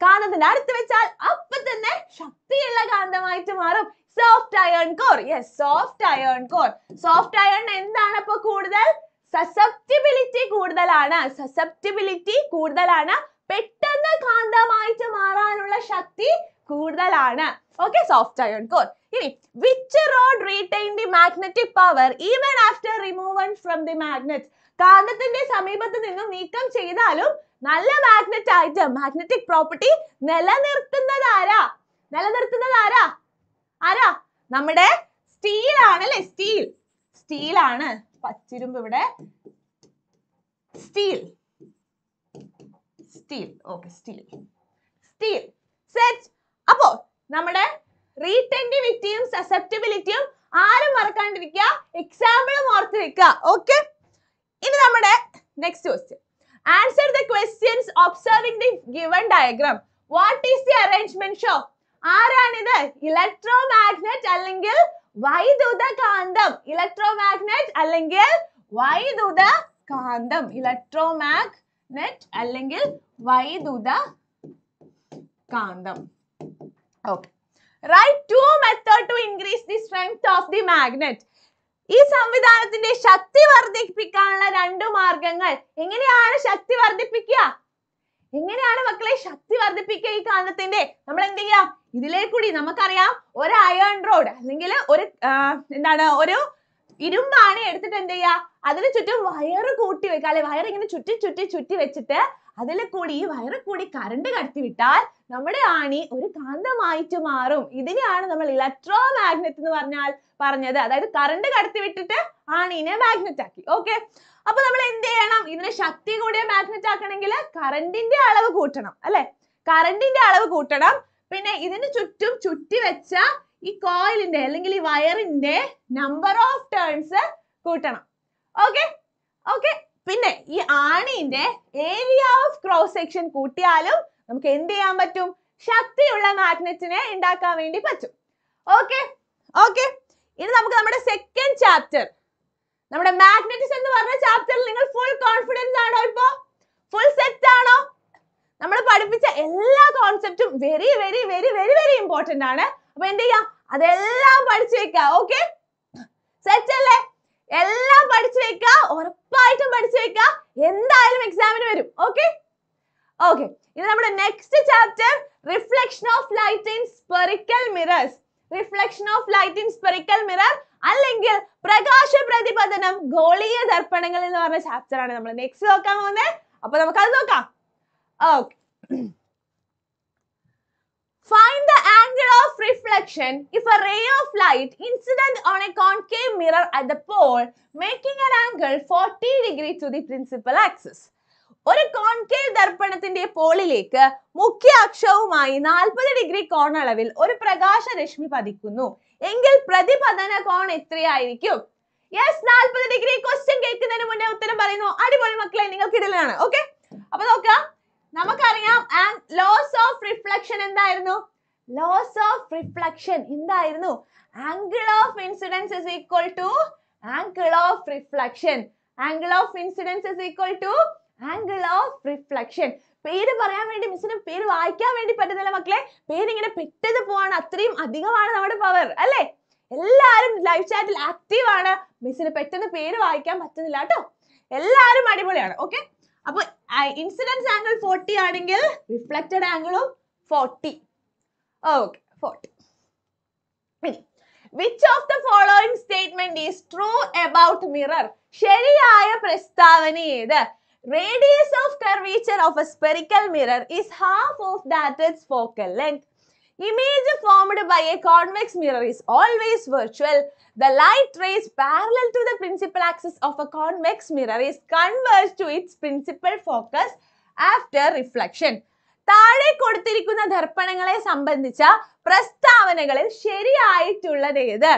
കാന്തത്തിന്റെ അടുത്ത് വെച്ചാൽ അപ്പൊ തന്നെ ശക്തിയുള്ള കാന്തമായിട്ട് മാറും. Soft iron core yes soft iron core soft iron എന്താണ് അപ്പൊ കൂടുതൽ? സസെപ്റ്റിബിലിറ്റി കൂടുതലാണ്. സസെപ്റ്റിബിലിറ്റി കൂടുതലാണ്. പെട്ടെന്ന് കാന്തമായിട്ട് മാറാനുള്ള ശക്തി കൂടുതലാണ്. ഓക്കെ സോഫ്റ്റ് അയൺ കോർ ഇനി which rod retain the magnetic power even after removal from the magnet കാന്തത്തിന്റെ സമീപത്ത് നിന്നും നീക്കം ചെയ്താലും നല്ല മാഗ്നറ്റ് ആയിട്ട് മാഗ്നറ്റിക് പ്രോപ്പർട്ടി നിലനിർത്തുന്നത് ആരാ? നിലനിർത്തുന്നത് ആരാ? ആരാ? നമ്മുടെ സ്റ്റീൽ ആണ് അല്ലെ സ്റ്റീൽ സ്റ്റീൽ ആണ്. പച്ചിരുമ്പ് ഇവിടെ. Steel steel okay steel steel set അപ്പോ നമ്മുടെ susceptibility യും ആരും മറക്കാണ്ടിരിക്കുക. എക്സാമ്പിളും ഓർത്ത് വെക്കുക. ഓക്കെ ഇനി നമ്മുടെ next question answer the questions observing the given diagram what is the arrangement show ആരാണിത്? ഇലക്ട്രോ മാഗ്നറ്റ് അല്ലെങ്കിൽ വൈദ്യുത കാന്തം ഇലക്ട്രോ മാഗ്നറ്റ് അല്ലെങ്കിൽ വൈദ്യുത കാന്തം ഇലക്ട്രോ മാഗ്നറ്റ് അല്ലെങ്കിൽ വൈദ്യുത കാന്തം okay write two method to increase the strength of the magnet ഈ സംവിധാനത്തിന്റെ ശക്തി വർദ്ധിപ്പിക്കാനുള്ള രണ്ട് മാർഗങ്ങൾ. എങ്ങനെയാണ് ശക്തി വർദ്ധിപ്പിക്കുക? എങ്ങനെയാണ് മക്കളെ ശക്തി വർദ്ധിപ്പിക്കുക ഈ കാന്തത്തിന്റെ നമ്മൾ എന്ത് ചെയ്യാം ഇതിലേ കൂടി നമുക്കറിയാം ഒരു അയൺ റോഡ് അല്ലെങ്കിൽ ഒരു എന്താണ് ഒരു ഇരുമ്പാണ് എടുത്തിട്ട് എന്ത് ചെയ്യുക അതിന് ചുറ്റും വയറ് കൂട്ടി വെക്കുക. അല്ലെ വയർ ഇങ്ങനെ ചുറ്റി ചുറ്റി ചുറ്റി വെച്ചിട്ട് അതിൽ കൂടി ഈ വയറിൽ കൂടി കറണ്ട് കടത്തിവിട്ടാൽ നമ്മുടെ ആണി ഒരു കാന്തമായിട്ട് മാറും. ഇതിനെയാണ് നമ്മൾ മാഗ്നറ്റ് എന്ന് പറഞ്ഞാൽ പറഞ്ഞത്. അതായത് കറണ്ട് കടത്തിവിട്ടിട്ട് ആണീനെ മാഗ്നറ്റ് ആക്കി. ഓക്കെ അപ്പൊ നമ്മൾ എന്ത് ചെയ്യണം? ഇതിനെ ശക്തി കൂടിയ മാഗ്നറ്റ് ആക്കണമെങ്കിൽ കറണ്ടിന്റെ അളവ് കൂട്ടണം അല്ലെ? കറണ്ടിന്റെ അളവ് കൂട്ടണം. പിന്നെ ഇതിന് ചുറ്റും ചുറ്റി വെച്ച ഈ കോയിലിന്റെ അല്ലെങ്കിൽ ഈ വയറിന്റെ നമ്പർ ഓഫ് ടേൺസ് കൂട്ടണം. ഓക്കെ ഓക്കെ പിന്നെ ഈ ആണിന്റെ ഏരിയ ഓഫ് ക്രോസ് സെക്ഷൻ കൂട്ടിയാലും നമുക്ക് എന്ത് ചെയ്യാൻ പറ്റും? ശക്തിയുള്ള മാഗ്നറ്റിനെ ഉണ്ടാക്കാൻ വേണ്ടി പറ്റും. ഓക്കെ ഓക്കെ ഇനി നമുക്ക് നമ്മുടെ സെക്കൻഡ് ചാപ്റ്റർ നമ്മുടെ മാഗ്നറ്റിക്സ് എന്ന് പറഞ്ഞ ചാപ്റ്ററിൽ നിങ്ങൾ ഫുൾ കോൺഫിഡൻസ് ആണോ ഇപ്പോ? ഫുൾ സെറ്റ് ആണോ? നമ്മൾ പഠിപ്പിച്ച എല്ലാ കോൺസെപ്റ്റും very very very very very important ആണ്. അപ്പൊ എന്ത് ചെയ്യാം? അതെല്ലാം പഠിച്ചു വെക്കാം. ഓക്കെ സെറ്റ് അല്ലേ? എല്ലാം പഠിച്ചു വെക്കുക ഉറപ്പായിട്ടും പഠിച്ചു വെക്കുക എന്തായാലും എക്സാമിന് വരും. ഓക്കെ ഓക്കെ ഇനി നമ്മുടെ next chapter reflection of light in spherical mirrors reflection of light in spherical mirror അല്ലെങ്കിൽ പ്രകാശ പ്രതിപതനം ഗോളീയ ദർപ്പണങ്ങൾ എന്ന് പറഞ്ഞ ചാപ്റ്റർ ആണ് നമ്മൾ നെക്സ്റ്റ് നോക്കാൻ പോകുന്നത്. അപ്പൊ നമുക്ക് അത് നോക്കാം. Okay Find the angle of reflection. If a ray of light incident on a concave mirror at the pole making an angle 40 degree to the principal axis. ഒരു കോൺകേവ് ദർപ്പണത്തിന്റെ പോളിലേക്ക് മുഖ്യ അക്ഷവുമായി നാൽപ്പത് ഡിഗ്രി കോണളവിൽ ഒരു പ്രകാശരശ്മി പതിക്കുന്നു. എങ്കിൽ പ്രതിപതന കോൺ എത്രയായിരിക്കും? യെസ് നാൽപ്പത് ഡിഗ്രി ക്വസ്റ്റ്യൻ കേൾക്കുന്നതിന് മുന്നേ ഉത്തരം പറയുന്നു. അടിപൊളി മക്കളെ നിങ്ങൾക്ക് ഇടലാണ് ഓക്കെ അപ്പൊ നോക്കാം. നമുക്കറിയാം ലോസ് ഓഫ് റിഫ്ലക്ഷൻ എന്തായിരുന്നു? ലോസ് ഓഫ് റിഫ്ലക്ഷൻ എന്തായിരുന്നു? Angle of incidence is equal to angle of reflection angle of incidence is equal to angle of reflection പേര് പറയാൻ വേണ്ടി മിസ്സിന് പേര് വായിക്കാൻ വേണ്ടി പറ്റുന്നില്ല മക്കളെ. പേരിങ്ങനെ പെട്ടത് പോവാണ്. അത്രയും അധികമാണ് നമ്മുടെ പവർ അല്ലേ? എല്ലാവരും ലൈവ് ചാറ്റിൽ ആക്റ്റീവ് ആണ്. മിസ്സിന് പെട്ടെന്ന് പേര് വായിക്കാൻ പറ്റുന്നില്ല കേട്ടോ. എല്ലാരും അടിപൊളിയാണ് ഓക്കെ അപ്പൊ ഇൻസിഡൻസ് ആംഗിൾ ഫോർട്ടി ആണെങ്കിൽ റിഫ്ലക്റ്റഡ് ആംഗിളും forty okay forty which of the following statement is true about mirror ശരിയായ പ്രസ്താവന ഏത്? Radius of curvature of a spherical mirror is half of that its focal length Image formed by a convex mirror is always virtual. The light rays parallel to the principal axis of a convex mirror is converged to its principal focus after reflection. താഴെ കൊടുത്തിരിക്കുന്ന ദർപ്പണങ്ങളെ സംബന്ധിച്ച പ്രസ്താവനകളിൽ ശരിയായിട്ടുള്ളത് ഏത്?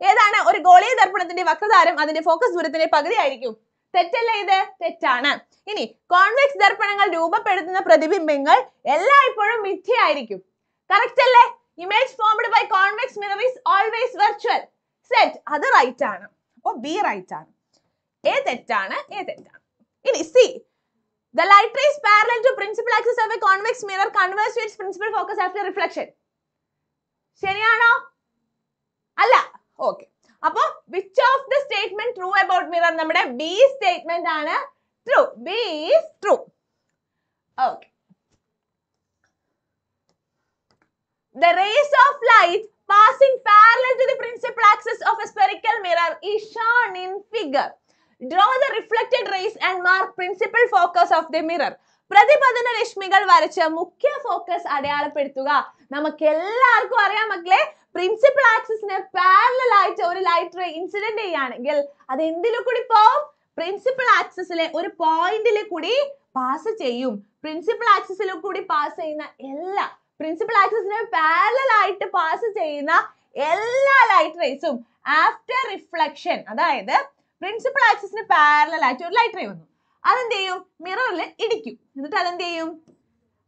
ഏതാണ്? ഒരു ഗോളീയ ദർപ്പണത്തിന്റെ വക്രതാരം അതിന്റെ focus ദൂരത്തിന്റെ പകുതി ആയിരിക്കും. തെറ്റല്ലേ ഇത്? തെറ്റാണ്. ഇനി കോൺവെക്സ് ദർപ്പണങ്ങൾ രൂപപ്പെടുത്തുന്ന പ്രതിബിംബങ്ങൾ എല്ലായ്പ്പോഴും മിഥ്യയായിരിക്കും കറക്റ്റ് അല്ലേ? Image formed by convex mirror is always virtual set അത് റൈറ്റ് ആണ്. അപ്പോൾ ബി റൈറ്റ് ആണ്. എ തെറ്റാണ് എ തെറ്റാണ്. ഇനി C the light rays parallel to principal axis of a convex mirror converges to its principal focus after reflection ശരിയാണോ? അല്ല. Okay അപ്പോ which of the statement true about mirror നമ്മുടെ B statement ആണ് true B is true okay The rays of light passing parallel to the principal axis of a spherical mirror is shown in figure. Draw the reflected rays and mark principal focus of the mirror. പ്രതിപതന രശ്മികൾ വരച്ച് മുഖ്യ focus അടയാളപ്പെടുത്തുക നമുക്ക് എല്ലാവർക്കും അറിയാം മക്കളെ principal ആക്സിസിന് പാരലൽ ആയിട്ട് ഒരു ലൈറ്റ് റേ ഇൻസിഡന്റ് ചെയ്യുകയാണെങ്കിൽ അത് എന്തിലു കൂടി പോവും പ്രിൻസിപ്പൽ ആക്സിസിലെ ഒരു പോയിന്റിൽ കൂടി പാസ് ചെയ്യും പ്രിൻസിപ്പൽ ആക്സിസിൽ കൂടി പാസ് ചെയ്യുന്ന എല്ലാ പ്രിൻസിപ്പൽ ആക്സിസിന് പാരലൽ ആയിട്ട് പാസ് ചെയ്യുന്ന എല്ലാ ലൈറ്റ് റേസും ആഫ്റ്റർ റിഫ്ലക്ഷൻ അതായത് പ്രിൻസിപ്പൽ ആക്സിസിന് പാരലൽ ആയിട്ട് ഒരു ലൈറ്റ് റേ വന്നു. അതെന്ത് ചെയ്യും? മിററിൽ ഇടിക്കും. എന്നിട്ട് അതെന്ത് ചെയ്യും?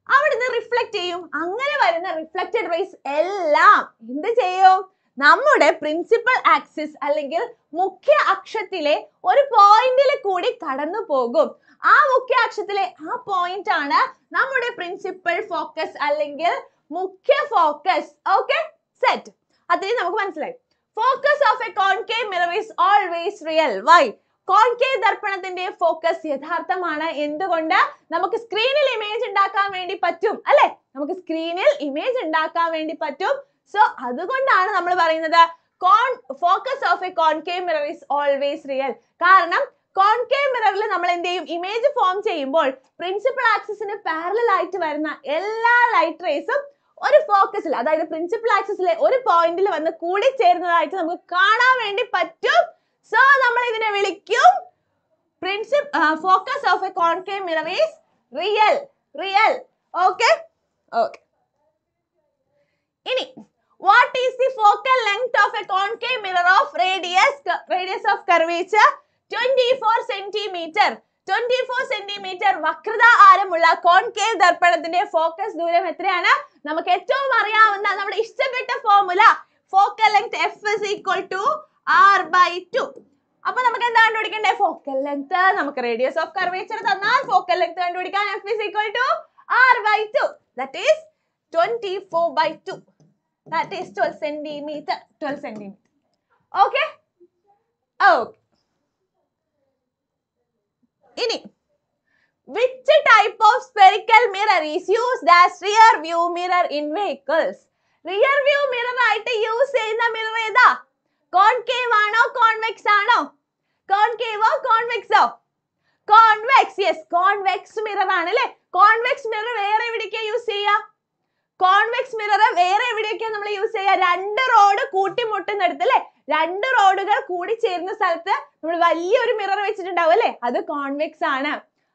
അവിടുന്ന് റിഫ്ലക്ട് ചെയ്യും. അങ്ങനെ വരുന്ന റിഫ്ലക്റ്റഡ് റേസ് എല്ലാം എന്ത് ചെയ്യും? നമ്മുടെ പ്രിൻസിപ്പൽ ആക്സിസ് അല്ലെങ്കിൽ മുഖ്യ അക്ഷത്തിലെ ഒരു പോയിന്റിൽ കൂടി കടന്നു പോകും. ആ മുഖ്യ അക്ഷത്തിലെ ആ പോയിന്റ് ആണ് നമ്മുടെ പ്രിൻസിപ്പൽ ഫോക്കസ് അല്ലെങ്കിൽ മുഖ്യ ഫോക്കസ് ഓക്കെ സെറ്റ് അത്രയും നമുക്ക് മനസ്സിലായി. Focus of a concave mirror is always real why concave ദർപ്പണത്തിന്റെ focus യഥാർത്ഥമാണ്. എന്തുകൊണ്ട്? നമുക്ക് സ്ക്രീനിൽ ഇമേജ് ഉണ്ടാക്കാൻ വേണ്ടി പറ്റും. അല്ലെ? നമുക്ക് സ്ക്രീനിൽ ഇമേജ് ഉണ്ടാക്കാൻ വേണ്ടി പറ്റും. സോ അതുകൊണ്ടാണ് നമ്മൾ പറയുന്നത് കോൺ focus of a concave mirror is always real കാരണം കോൺകേവ് മിററിൽ നമ്മൾ എന്ത് ചെയ്യും ഇമേജ് ഫോം ചെയ്യുമ്പോൾ പ്രിൻസിപ്പൽ ആക്സിസിന് പാരലൽ ആയിട്ട് വരുന്ന എല്ലാ ലൈറ്റ് റേസും ഒരു ഫോക്കസിൽ അതായത് പ്രിൻസിപ്പൽ ആക്സിസിലെ ഒരു പോയിന്റിൽ വന്ന് കൂടിച്ചേരുന്നതായിട്ട് നമുക്ക് കാണാൻ വേണ്ടി പറ്റും. സോ നമ്മൾ ഇതിനെ വിളിക്കും principal focus of a concave mirror is real real okay okay ഇനി what is the focal length of a concave mirror of radius radius of curvature? 24 cm 24 cm വക്രത ആരമുള്ള കോൺകേവ് ദർപ്പണത്തിന്റെ ഫോക്കസ് ദൂരം എത്രയാണ്? നമുക്ക് ഏറ്റവും അറിയാവുന്ന നമ്മുടെ ഇഷ്ടപ്പെട്ട formula focal length F is equal to R by two അപ്പൊ നമുക്ക് എന്താ കണ്ടുപിടിക്കണ്ടേ ഫോക്കൽ ലെങ്ത് നമുക്ക് റേഡിയസ് ഓഫ് കർവേച്ചർ തന്നാൽ ഫോക്കൽ ലെങ്ത് കണ്ടുപിടിക്കാൻ F is equal to R by two that is twenty four by two that is twelve centimetre twelve centimetre okay okay ഇനി which type of spherical mirror is used as rear view mirror in vehicles rear view mirror ആയിട്ട് use ചെയ്യുന്ന mirror ഏതാ? Concave ആണോ convex ആണോ? കോൺകേവോ കോൺവെക്സോ convex yes convex mirror ആണ് അല്ലേ? കോൺവെക്സ് മിറർ വേറെ എവിടേക്കാ യൂസ് ചെയ്യുക കോൺവെക്സ് മിറർ വേറെ എവിടെയൊക്കെയാ നമ്മൾ യൂസ് ചെയ്യുക? രണ്ട് റോഡ് കൂട്ടിമുട്ടുന്നിടത്ത് അല്ലേ രണ്ട് റോഡുകൾ കൂടി ചേരുന്ന സ്ഥലത്ത് നമ്മൾ വലിയൊരു മിറർ വെച്ചിട്ടുണ്ടാവും അല്ലേ? അത് കോൺവെക്സ് ആണ്.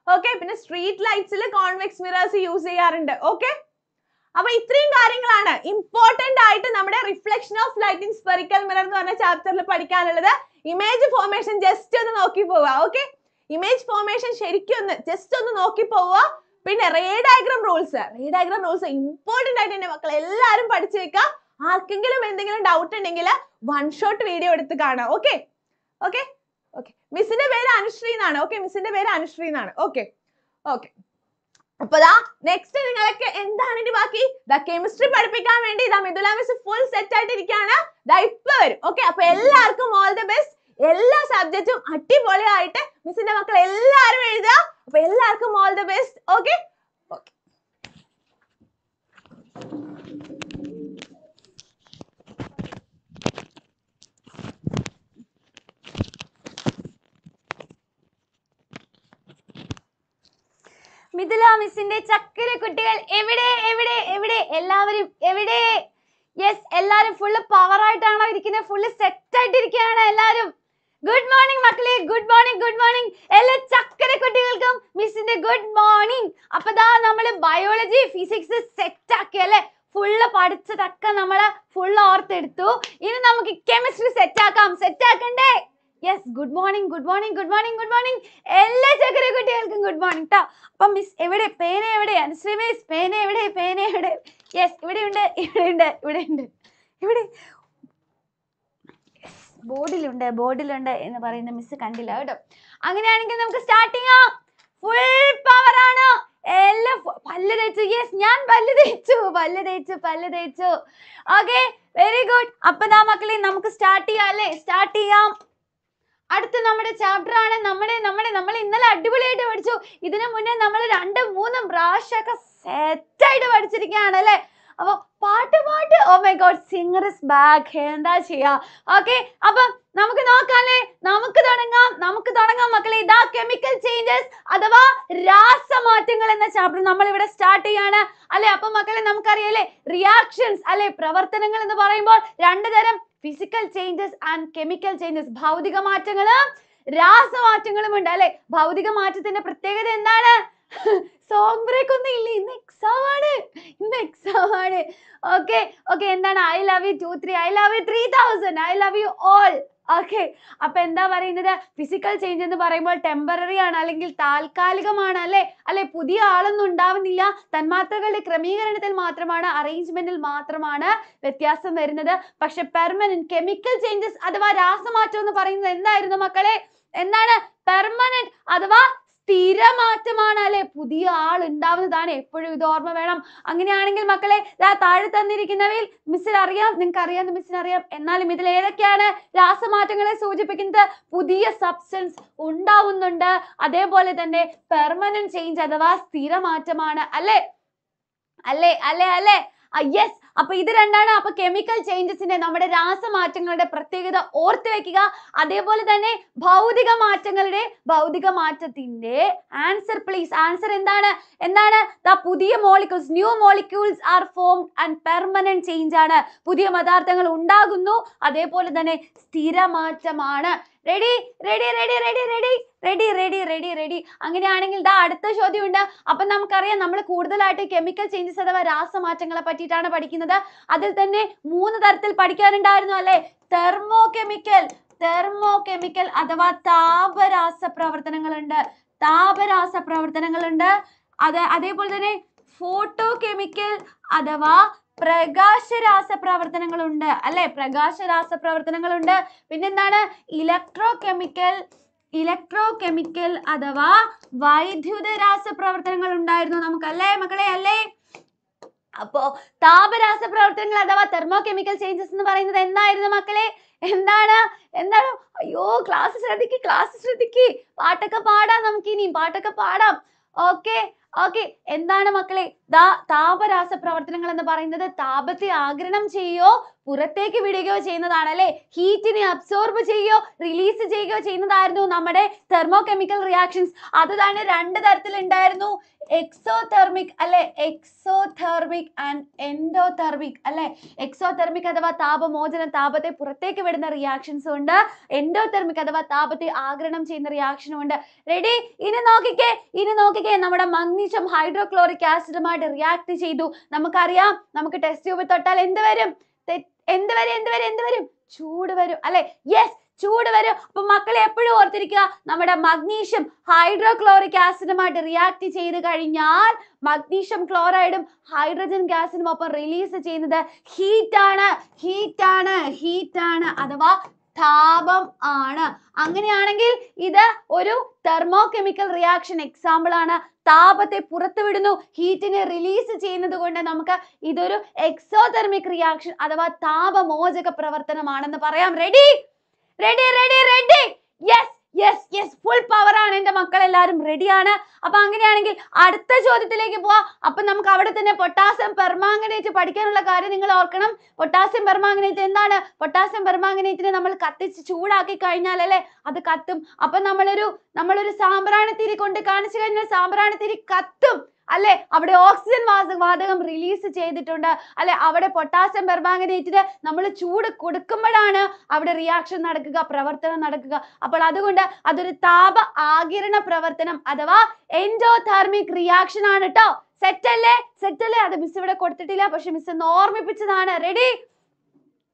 ഓക്കെ പിന്നെ സ്ട്രീറ്റ് ലൈറ്റ്സിൽ കോൺവെക്സ് മിറേഴ്സ് യൂസ് ചെയ്യാറുണ്ട്. ഓക്കെ അപ്പൊ ഇത്രയും കാര്യങ്ങളാണ് ഇമ്പോർട്ടന്റ് ആയിട്ട് നമ്മുടെ reflection of light in spherical mirror എന്ന് പറഞ്ഞ ചാപ്റ്ററിൽ പഠിക്കാനുള്ളത്. ഇമേജ് ഫോർമേഷൻ ജസ്റ്റ് ഒന്ന് നോക്കി പോവുക. ഓക്കെ ഇമേജ് ഫോർമേഷൻ ശരിക്കും ഒന്ന് ജസ്റ്റ് ഒന്ന് നോക്കി പോവുക. പിന്നെ ray diagram rules ray diagram rules important ആയിട്ട് എന്റെ മക്കൾ എല്ലാവരും പഠിച്ചു വെക്കുക ആർക്കെങ്കിലും എന്തെങ്കിലും ഡൗട്ട് ഉണ്ടെങ്കിൽ വൺ ഷോട്ട് വീഡിയോ എടുത്ത് കാണാം. ഓക്കെ ഓക്കെ ഓക്കെ മിസ്സിന്റെ പേര് അനുശ്രീ എന്നാണ്. ഓക്കെ മിസ്സിന്റെ പേര് അനുശ്രീ എന്നാണ്. ഓക്കെ ഓക്കെ അപ്പൊ ദാ നെക്സ്റ്റ് നിങ്ങൾക്ക് എന്താണ് ഇനി ബാക്കി? ദാ കെമിസ്ട്രി പഠിപ്പിക്കാൻ വേണ്ടി ഇതാ മിഥുല മിസ് ഫുൾ സെറ്റ് ആയിട്ട് ഇരിക്കുകയാണ് ദാ ഇപ്പൊ വരും. ഓക്കെ അപ്പൊ എല്ലാവർക്കും ഓൾ ദി ബെസ്റ്റ് എല്ലാ സബ്ജക്റ്റും അടിപൊളിയായിട്ട് മിസ്സിന്റെ മക്കൾ എല്ലാവരും എഴുതുക. അപ്പൊ എല്ലാവർക്കും all the best okay okay Mithula മിസ്സിന്റെ ചക്കര കുട്ടികൾ എവിടെ? എവിടെ? എവിടെ? എല്ലാവരും എവിടെ? യെസ് എല്ലാരും ഫുള്ള് പവർ ആയിട്ടാണോ ഇരിക്കുന്നത് ഫുള്ള് സെറ്റ് ആയിട്ട് ഇരിക്കുകയാണ് എല്ലാരും. ഗുഡ് മോർണിംഗ് മക്കളെ. ഗുഡ് മോർണിംഗ് ഗുഡ് മോർണിംഗ് എല്ലാ ചക്കര കുട്ടികൾക്കും മിസ്സിന്റെ ഗുഡ് മോർണിംഗ് അപ്പൊ ദാ നമ്മൾ ബയോളജി ഫിസിക്സ് സെറ്റ് ആക്കി അല്ലെ? ഫുള്ള് പഠിച്ചതൊക്കെ നമ്മൾ ഫുള്ള് ഓർത്തെടുത്തു. ഇനി നമുക്ക് കെമിസ്ട്രി സെറ്റ് ആക്കാം. Set ആക്കണ്ടേ? Yes good morning good morning good morning good morning എല്ലാ ചക്കര കുട്ടികൾക്കും ഗുഡ് മോർണിംഗ് ട്ടോ. അപ്പം മിസ് എവിടെ? പേന എവിടെ? അനുശ്രീ മിസ് പേന എവിടെ? പേന എവിടെ? യെസ് ഇവിടെ ഉണ്ട് ഇവിടെ ഉണ്ട് ഇവിടെ ഉണ്ട് ഇവിടെ ബോർഡിലുണ്ട് ബോർഡിലുണ്ട് എന്ന് പറയുന്ന മിസ് കണ്ടില്ല കേട്ടോ. അങ്ങനെയാണെങ്കിൽ നമുക്ക് സ്റ്റാർട്ട് ചെയ്യാം ഫുൾ പവർ ആണ്. എല്ലാം പല്ല് തേച്ചു. യെസ് ഞാൻ പല്ല് തേച്ചു. പല്ല് തേച്ചു പല്ല് തേച്ചു. ഓക്കെ വെരി ഗുഡ് അപ്പൊ നാ മക്കളെ നമുക്ക് സ്റ്റാർട്ട് ചെയ്യാം അല്ലേ? സ്റ്റാർട്ട് ചെയ്യാം. അടുത്ത നമ്മുടെ ചാപ്റ്റർ ആണ്. നമ്മുടെ നമ്മുടെ നമ്മൾ ഇന്നലെ അടിപൊളിയായിട്ട് പഠിച്ചു. ഇതിനു മുന്നേ നമ്മൾ രണ്ടും മൂന്നും പ്രാവശ്യമൊക്കെ സെറ്റായിട്ട് പഠിച്ചിരിക്കുകയാണ് അല്ലേ? അപ്പൊ പാട്ട് പാട്ട്. ഓ my god singer is back എന്താ ചെയ്യാ? ഓക്കെ അപ്പൊ നമുക്ക് നോക്കാല്ലേ? നമുക്ക് തുടങ്ങാം. നമുക്ക് തുടങ്ങാം മക്കളെ. ഇതാ കെമിക്കൽ ചേഞ്ചസ് അഥവാ രാസമാറ്റങ്ങൾ എന്ന ചാപ്റ്റർ നമ്മൾ ഇവിടെ സ്റ്റാർട്ട് ചെയ്യാണ്. അല്ലെ? അപ്പൊ മക്കളെ നമുക്കറിയാലേ റിയാക്ഷൻസ് അല്ലെ? പ്രവർത്തനങ്ങൾ എന്ന് പറയുമ്പോൾ രണ്ട് തരം physical changes and chemical changes ഭൗതിക മാറ്റങ്ങളും രാസമാറ്റങ്ങളും ഉണ്ട്. അല്ലെ? ഭൗതിക മാറ്റത്തിന്റെ പ്രത്യേകത എന്താണ്? സോങ് ബ്രേക്ക് ഒന്നും ഇല്ല. ഇന്ന് എക്സാം ആണ്. ഇന്ന് എക്സാം ആണ്. ഓക്കെ ഓക്കെ എന്താണ്? I love you two three I love you three thousand I love you all okay അപ്പൊ എന്താ പറയുന്നത്? ഫിസിക്കൽ ചേഞ്ച് എന്ന് പറയുമ്പോൾ ടെമ്പററി ആണ് അല്ലെങ്കിൽ താൽക്കാലികമാണ് അല്ലെ? അല്ലെ? പുതിയ ആളൊന്നും ഉണ്ടാവുന്നില്ല. തന്മാത്രകളുടെ ക്രമീകരണത്തിൽ മാത്രമാണ് അറേഞ്ച്മെന്റിൽ മാത്രമാണ് വ്യത്യാസം വരുന്നത്. പക്ഷെ പെർമനന്റ് കെമിക്കൽ ചേഞ്ചസ് അഥവാ രാസമാറ്റം എന്ന് പറയുന്നത് എന്തായിരുന്നു മക്കളെ? എന്താണ്? പെർമനന്റ് അഥവാ സ്ഥിരമാറ്റമാണ് അല്ലെ പുതിയ ആൾ ഉണ്ടാവുന്നതാണ് എപ്പോഴും ഇത് ഓർമ്മ വേണം. അങ്ങനെയാണെങ്കിൽ മക്കളെ താഴെ തന്നിരിക്കുന്നവയിൽ മിസ്സിന് അറിയാം നിങ്ങൾക്ക് അറിയാം മിസ്സിന് അറിയാം എന്നാലും ഇതിൽ ഏതൊക്കെയാണ് രാസമാറ്റങ്ങളെ സൂചിപ്പിക്കുന്നത്? പുതിയ സബ്സ്റ്റൻസ് ഉണ്ടാവുന്നുണ്ട്. അതേപോലെ തന്നെ പെർമനന്റ് ചേഞ്ച് അഥവാ സ്ഥിരമാറ്റമാണ്. അല്ലെ? അല്ലേ? അല്ലേ? അല്ലേ? യെസ് അപ്പൊ ഇത് രണ്ടാണ്. അപ്പൊ കെമിക്കൽ ചേഞ്ചസിന്റെ നമ്മുടെ രാസമാറ്റങ്ങളുടെ പ്രത്യേകത ഓർത്ത് വെക്കുക. അതേപോലെ തന്നെ ഭൗതിക മാറ്റങ്ങളുടെ ഭൗതിക മാറ്റത്തിന്റെ ആൻസർ പ്ലീസ് ആൻസർ എന്താണ്? എന്താണ്? ദ പുതിയ molecules new molecules are form and permanent change ആണ്. പുതിയ പദാർത്ഥങ്ങൾ ഉണ്ടാകുന്നു. അതേപോലെ തന്നെ സ്ഥിരമാറ്റമാണ്. Ready ready ready ready ready ready ready ready ready അങ്ങനെയാണെങ്കിൽ ദാ അടുത്ത ചോദ്യമുണ്ട്. അപ്പൊ നമുക്കറിയാം നമ്മൾ കൂടുതലായിട്ട് കെമിക്കൽ ചേഞ്ചസ് അഥവാ രാസമാറ്റങ്ങളെ പറ്റിയിട്ടാണ് പഠിക്കുന്നത്. അതിൽ തന്നെ മൂന്ന് തരത്തിൽ പഠിക്കാനുണ്ടായിരുന്നു അല്ലെ? തെർമോ കെമിക്കൽ തെർമോ കെമിക്കൽ അഥവാ താപരാസ പ്രവർത്തനങ്ങളുണ്ട്. താപരാസ പ്രവർത്തനങ്ങളുണ്ട്. അത് അതേപോലെ തന്നെ ഫോട്ടോ കെമിക്കൽ അഥവാ പ്രകാശരാസ പ്രവർത്തനങ്ങളുണ്ട് അല്ലെ? പ്രകാശരാസ പ്രവർത്തനങ്ങളുണ്ട് പിന്നെന്താണ്? ഇലക്ട്രോ കെമിക്കൽ ഇലക്ട്രോ കെമിക്കൽ അഥവാ വൈദ്യുത രാസ പ്രവർത്തനങ്ങൾ ഉണ്ടായിരുന്നു നമുക്ക് അല്ലേ മക്കളെ? അല്ലേ? അപ്പോ താപരാസ പ്രവർത്തനങ്ങൾ അഥവാ തെർമോ കെമിക്കൽ ചേഞ്ചസ് എന്ന് പറയുന്നത് എന്തായിരുന്നു മക്കളെ? എന്താണ്? എന്താണ്? അയ്യോ ക്ലാസ് ശ്രദ്ധിക്ക് ക്ലാസ് ശ്രദ്ധിക്ക്. പാട്ടൊക്കെ പാടാം നമുക്ക് ഇനി പാട്ടൊക്കെ പാടാം. Okay okay. എന്താണ് മക്കളെ? താപരാസ പ്രവർത്തനങ്ങൾ എന്ന് പറയുന്നത് താപത്തെ ആഗിരണം ചെയ്യുകയോ പുറത്തേക്ക് വിടുകയോ ചെയ്യുന്നതാണ് അല്ലെ? ഹീറ്റിനെ അബ്സോർബ് ചെയ്യുകയോ റിലീസ് ചെയ്യുകയോ ചെയ്യുന്നതായിരുന്നു നമ്മുടെ തെർമോകെമിക്കൽ റിയാക്ഷൻസ് അത് തന്നെ രണ്ട് തരത്തിൽ ഉണ്ടായിരുന്നു എക്സോതെർമിക് അല്ലെ? എക്സോതെർമിക് ആൻഡ് എൻഡോതെർമിക് അല്ലെ? എക്സോതെർമിക് അഥവാ താപമോചനം താപത്തെ പുറത്തേക്ക് വിടുന്ന റിയാക്ഷൻസും ഉണ്ട്. എൻഡോതെർമിക് അഥവാ താപത്തെ ആഗിരണം ചെയ്യുന്ന റിയാക്ഷനും ഉണ്ട്. റെഡി ഇനി നോക്കിക്കേ ഇനി നോക്കിക്കേ. നമ്മുടെ മഗ്നീഷ്യം ഹൈഡ്രോക്ലോറിക് ആസിഡുമായിട്ട് റിയാക്ട് ചെയ്തു. നമുക്കറിയാം നമുക്ക് ടെസ്റ്റ് ട്യൂബ് തൊട്ടാൽ എന്ത് വരും? എന്ത് വരും എന്ത് വരും എന്ത് വരും? ചൂട് വരും അല്ലെ? യെസ് ചൂട് വരും. അപ്പൊ മക്കളെ എപ്പോഴും ഓർത്തിരിക്കുക നമ്മുടെ മഗ്നീഷ്യം ഹൈഡ്രോക്ലോറിക് ആസിഡുമായിട്ട് റിയാക്ട് ചെയ്ത് കഴിഞ്ഞാൽ മഗ്നീഷ്യം ക്ലോറൈഡും ഹൈഡ്രജൻ ഗ്യാസിനും ഒപ്പം റിലീസ് ചെയ്യുന്നത് ഹീറ്റ് ആണ്. ഹീറ്റ് ആണ് ഹീറ്റ് ആണ് അഥവാ താപം ആണ്. അങ്ങനെയാണെങ്കിൽ ഇത് ഒരു തെർമോ കെമിക്കൽ റിയാക്ഷൻ എക്സാമ്പിൾ ആണ്. താപത്തെ പുറത്തുവിടുന്നു. ഹീറ്റിനെ റിലീസ് ചെയ്യുന്നത് കൊണ്ട് നമുക്ക് ഇതൊരു എക്സോതെർമിക് റിയാക്ഷൻ അഥവാ താപമോചക പ്രവർത്തനമാണെന്ന് പറയാം. Ready ready ready ready yes yes yes full power ആണ് എന്റെ മക്കൾ എല്ലാവരും റെഡിയാണ് അപ്പൊ അങ്ങനെയാണെങ്കിൽ അടുത്ത ചോദ്യത്തിലേക്ക് പോവാം. അപ്പൊ നമുക്ക് അവിടെ തന്നെ പൊട്ടാസ്യം പെർമാംഗനേറ്റ് പഠിക്കാനുള്ള കാര്യം നിങ്ങൾ ഓർക്കണം. പൊട്ടാസ്യം പെർമാംഗനേറ്റ് എന്താണ്? പൊട്ടാസ്യം പെർമാംഗനേറ്റിനെ നമ്മൾ കത്തിച്ച് ചൂടാക്കി കഴിഞ്ഞാൽ അല്ലേ? അത് കത്തും. അപ്പൊ നമ്മളൊരു നമ്മളൊരു സാമ്പ്രാണിത്തിരി കൊണ്ട് കാണിച്ചു കഴിഞ്ഞാൽ സാമ്പ്രാണിത്തിരി കത്തും. അല്ലെ? അവിടെ ഓക്സിജൻ വാതകം റിലീസ് ചെയ്തിട്ടുണ്ട്. അല്ലെ? അവിടെ പൊട്ടാസ്യം ന് നമ്മൾ ചൂട് കൊടുക്കുമ്പോഴാണ് അവിടെ റിയാക്ഷൻ നടക്കുക പ്രവർത്തനം നടക്കുക. അപ്പോൾ അതുകൊണ്ട് അതൊരു താപ ആഗിരണ പ്രവർത്തനം അഥവാ എൻഡോതെർമിക് റിയാക്ഷൻ ആണ് കേട്ടോ സെറ്റ് അല്ലേ? Set അല്ലേ? അത് മിസ് ഇവിടെ കൊടുത്തിട്ടില്ല. പക്ഷെ മിസ് ഒന്ന് ഓർമ്മിപ്പിച്ചതാണ്. റെഡി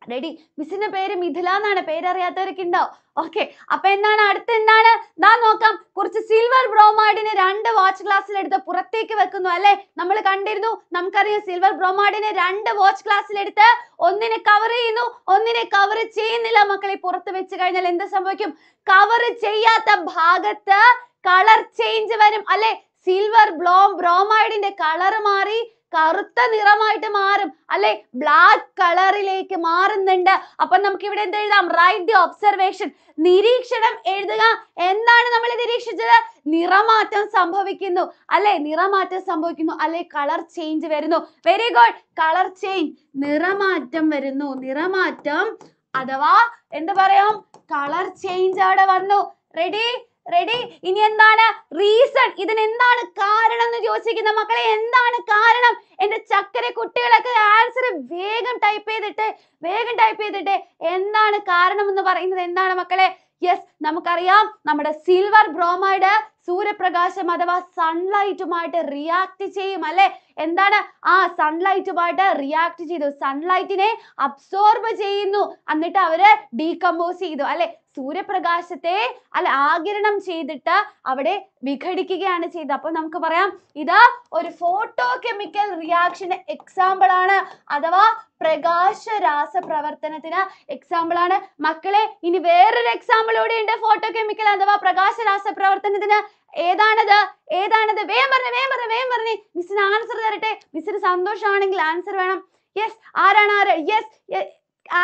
റെഡി മിസ്സിന്റെ പേര് മിഥില എന്നാണ്. പേരറിയാത്തവരൊക്കെ ഉണ്ടോ? ഓക്കെ അപ്പൊ എന്താണ്? അടുത്ത എന്താണ്? ദാ നോക്കാം. കുറച്ച് സിൽവർ ബ്രോമൈഡിനെ രണ്ട് വാച്ച് ഗ്ലാസ്സിൽ എടുത്ത് പുറത്തേക്ക് വെക്കുന്നു അല്ലെ? നമ്മൾ കണ്ടിരുന്നു. നമുക്കറിയാം സിൽവർ ബ്രോമൈഡിനെ രണ്ട് വാച്ച് ഗ്ലാസ്സിൽ എടുത്ത് ഒന്നിനെ കവർ ചെയ്യുന്നു. ഒന്നിനെ കവർ ചെയ്യുന്നില്ല മക്കളെ. പുറത്ത് വെച്ച് കഴിഞ്ഞാൽ എന്ത് സംഭവിക്കും? കവർ ചെയ്യാത്ത ഭാഗത്ത് കളർ ചേഞ്ച് വരും അല്ലെ? സിൽവർ ബ്ലോ ബ്രോമൈഡിന്റെ കളർ മാറി കറുത്ത നിറമായിട്ട് മാറും. അല്ലെ? ബ്ലാക്ക് കളറിലേക്ക് മാറുന്നുണ്ട്. അപ്പൊ നമുക്ക് ഇവിടെ എന്ത് എഴുതാം? റൈറ്റ് ദി ഒബ്സർവേഷൻ നിരീക്ഷണം എഴുതുക. എന്താണ് നമ്മൾ നിരീക്ഷിച്ചത്? നിറമാറ്റം സംഭവിക്കുന്നു. അല്ലെ? നിറമാറ്റം സംഭവിക്കുന്നു. അല്ലെ? കളർ ചേഞ്ച് വരുന്നു. വെരി ഗുഡ് കളർ ചേഞ്ച് നിറമാറ്റം വരുന്നു. നിറമാറ്റം അഥവാ എന്ത് പറയാം? കളർ ചേഞ്ച് അവിടെ വന്നു. റെഡി റെഡി ഇനി എന്താണ് റീസൺ ഇതിന് എന്താണ് കാരണം എന്ന് ചോദിച്ചിരിക്കുന്ന മക്കളെ എന്താണ് കാരണം? എന്റെ ചക്കര കുട്ടികളൊക്കെ ആൻസർ വേഗം ടൈപ്പ് ചെയ്തിട്ട് വേഗം ടൈപ്പ് ചെയ്തിട്ട് എന്താണ് കാരണം എന്ന് പറയുന്നത് എന്താണ് മക്കളെ? യെസ് നമുക്കറിയാം നമ്മുടെ സിൽവർ ബ്രോമൈഡ് സൂര്യപ്രകാശം അഥവാ സൺലൈറ്റുമായിട്ട് റിയാക്ട് ചെയ്യും അല്ലെ? എന്താണ്? ആ സൺലൈറ്റുമായിട്ട് റിയാക്ട് ചെയ്തു. സൺലൈറ്റിനെ അബ്സോർബ് ചെയ്യുന്നു. എന്നിട്ട് അവർ ഡീകമ്പോസ് ചെയ്തു അല്ലെ? സൂര്യപ്രകാശത്തെ അല്ല ആകിരണം ചെയ്തിട്ട് അവിടെ വിഘടിക്കുകയാണ് ചെയ്തത്. അപ്പൊ നമുക്ക് പറയാം ഇത് ഒരു ഫോട്ടോ കെമിക്കൽ റിയാക്ഷന് എക്സാമ്പിൾ ആണ്. അഥവാ പ്രകാശ രാസ പ്രവർത്തനത്തിന് എക്സാമ്പിൾ ആണ്. മക്കളെ ഇനി വേറൊരു എക്സാമ്പിൾ കൂടി ഉണ്ട്. ഫോട്ടോ കെമിക്കൽ അഥവാ പ്രകാശ രാസ പ്രവർത്തനത്തിന്. ഏതാണത്? ഏതാണത്? വേം പറഞ്ഞേ വേം പറഞ്ഞേ വേം പറഞ്ഞേ. മിസ്സിന് ആൻസർ തരട്ടെ. മിസ്സിന് സന്തോഷമാണെങ്കിൽ ആൻസർ വേണം. യെസ് ആരാണ് ആര്? യെസ്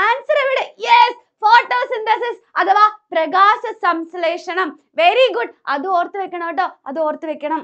ആൻസർ എവിടെ? യെസ് ഫോട്ടോസിന്തസിസ് അഥവാ പ്രകാശ സംശ്ലേഷണം. വെരി ഗുഡ് അത് ഓർത്ത് വെക്കണം കേട്ടോ. അത് ഓർത്ത് വെക്കണം.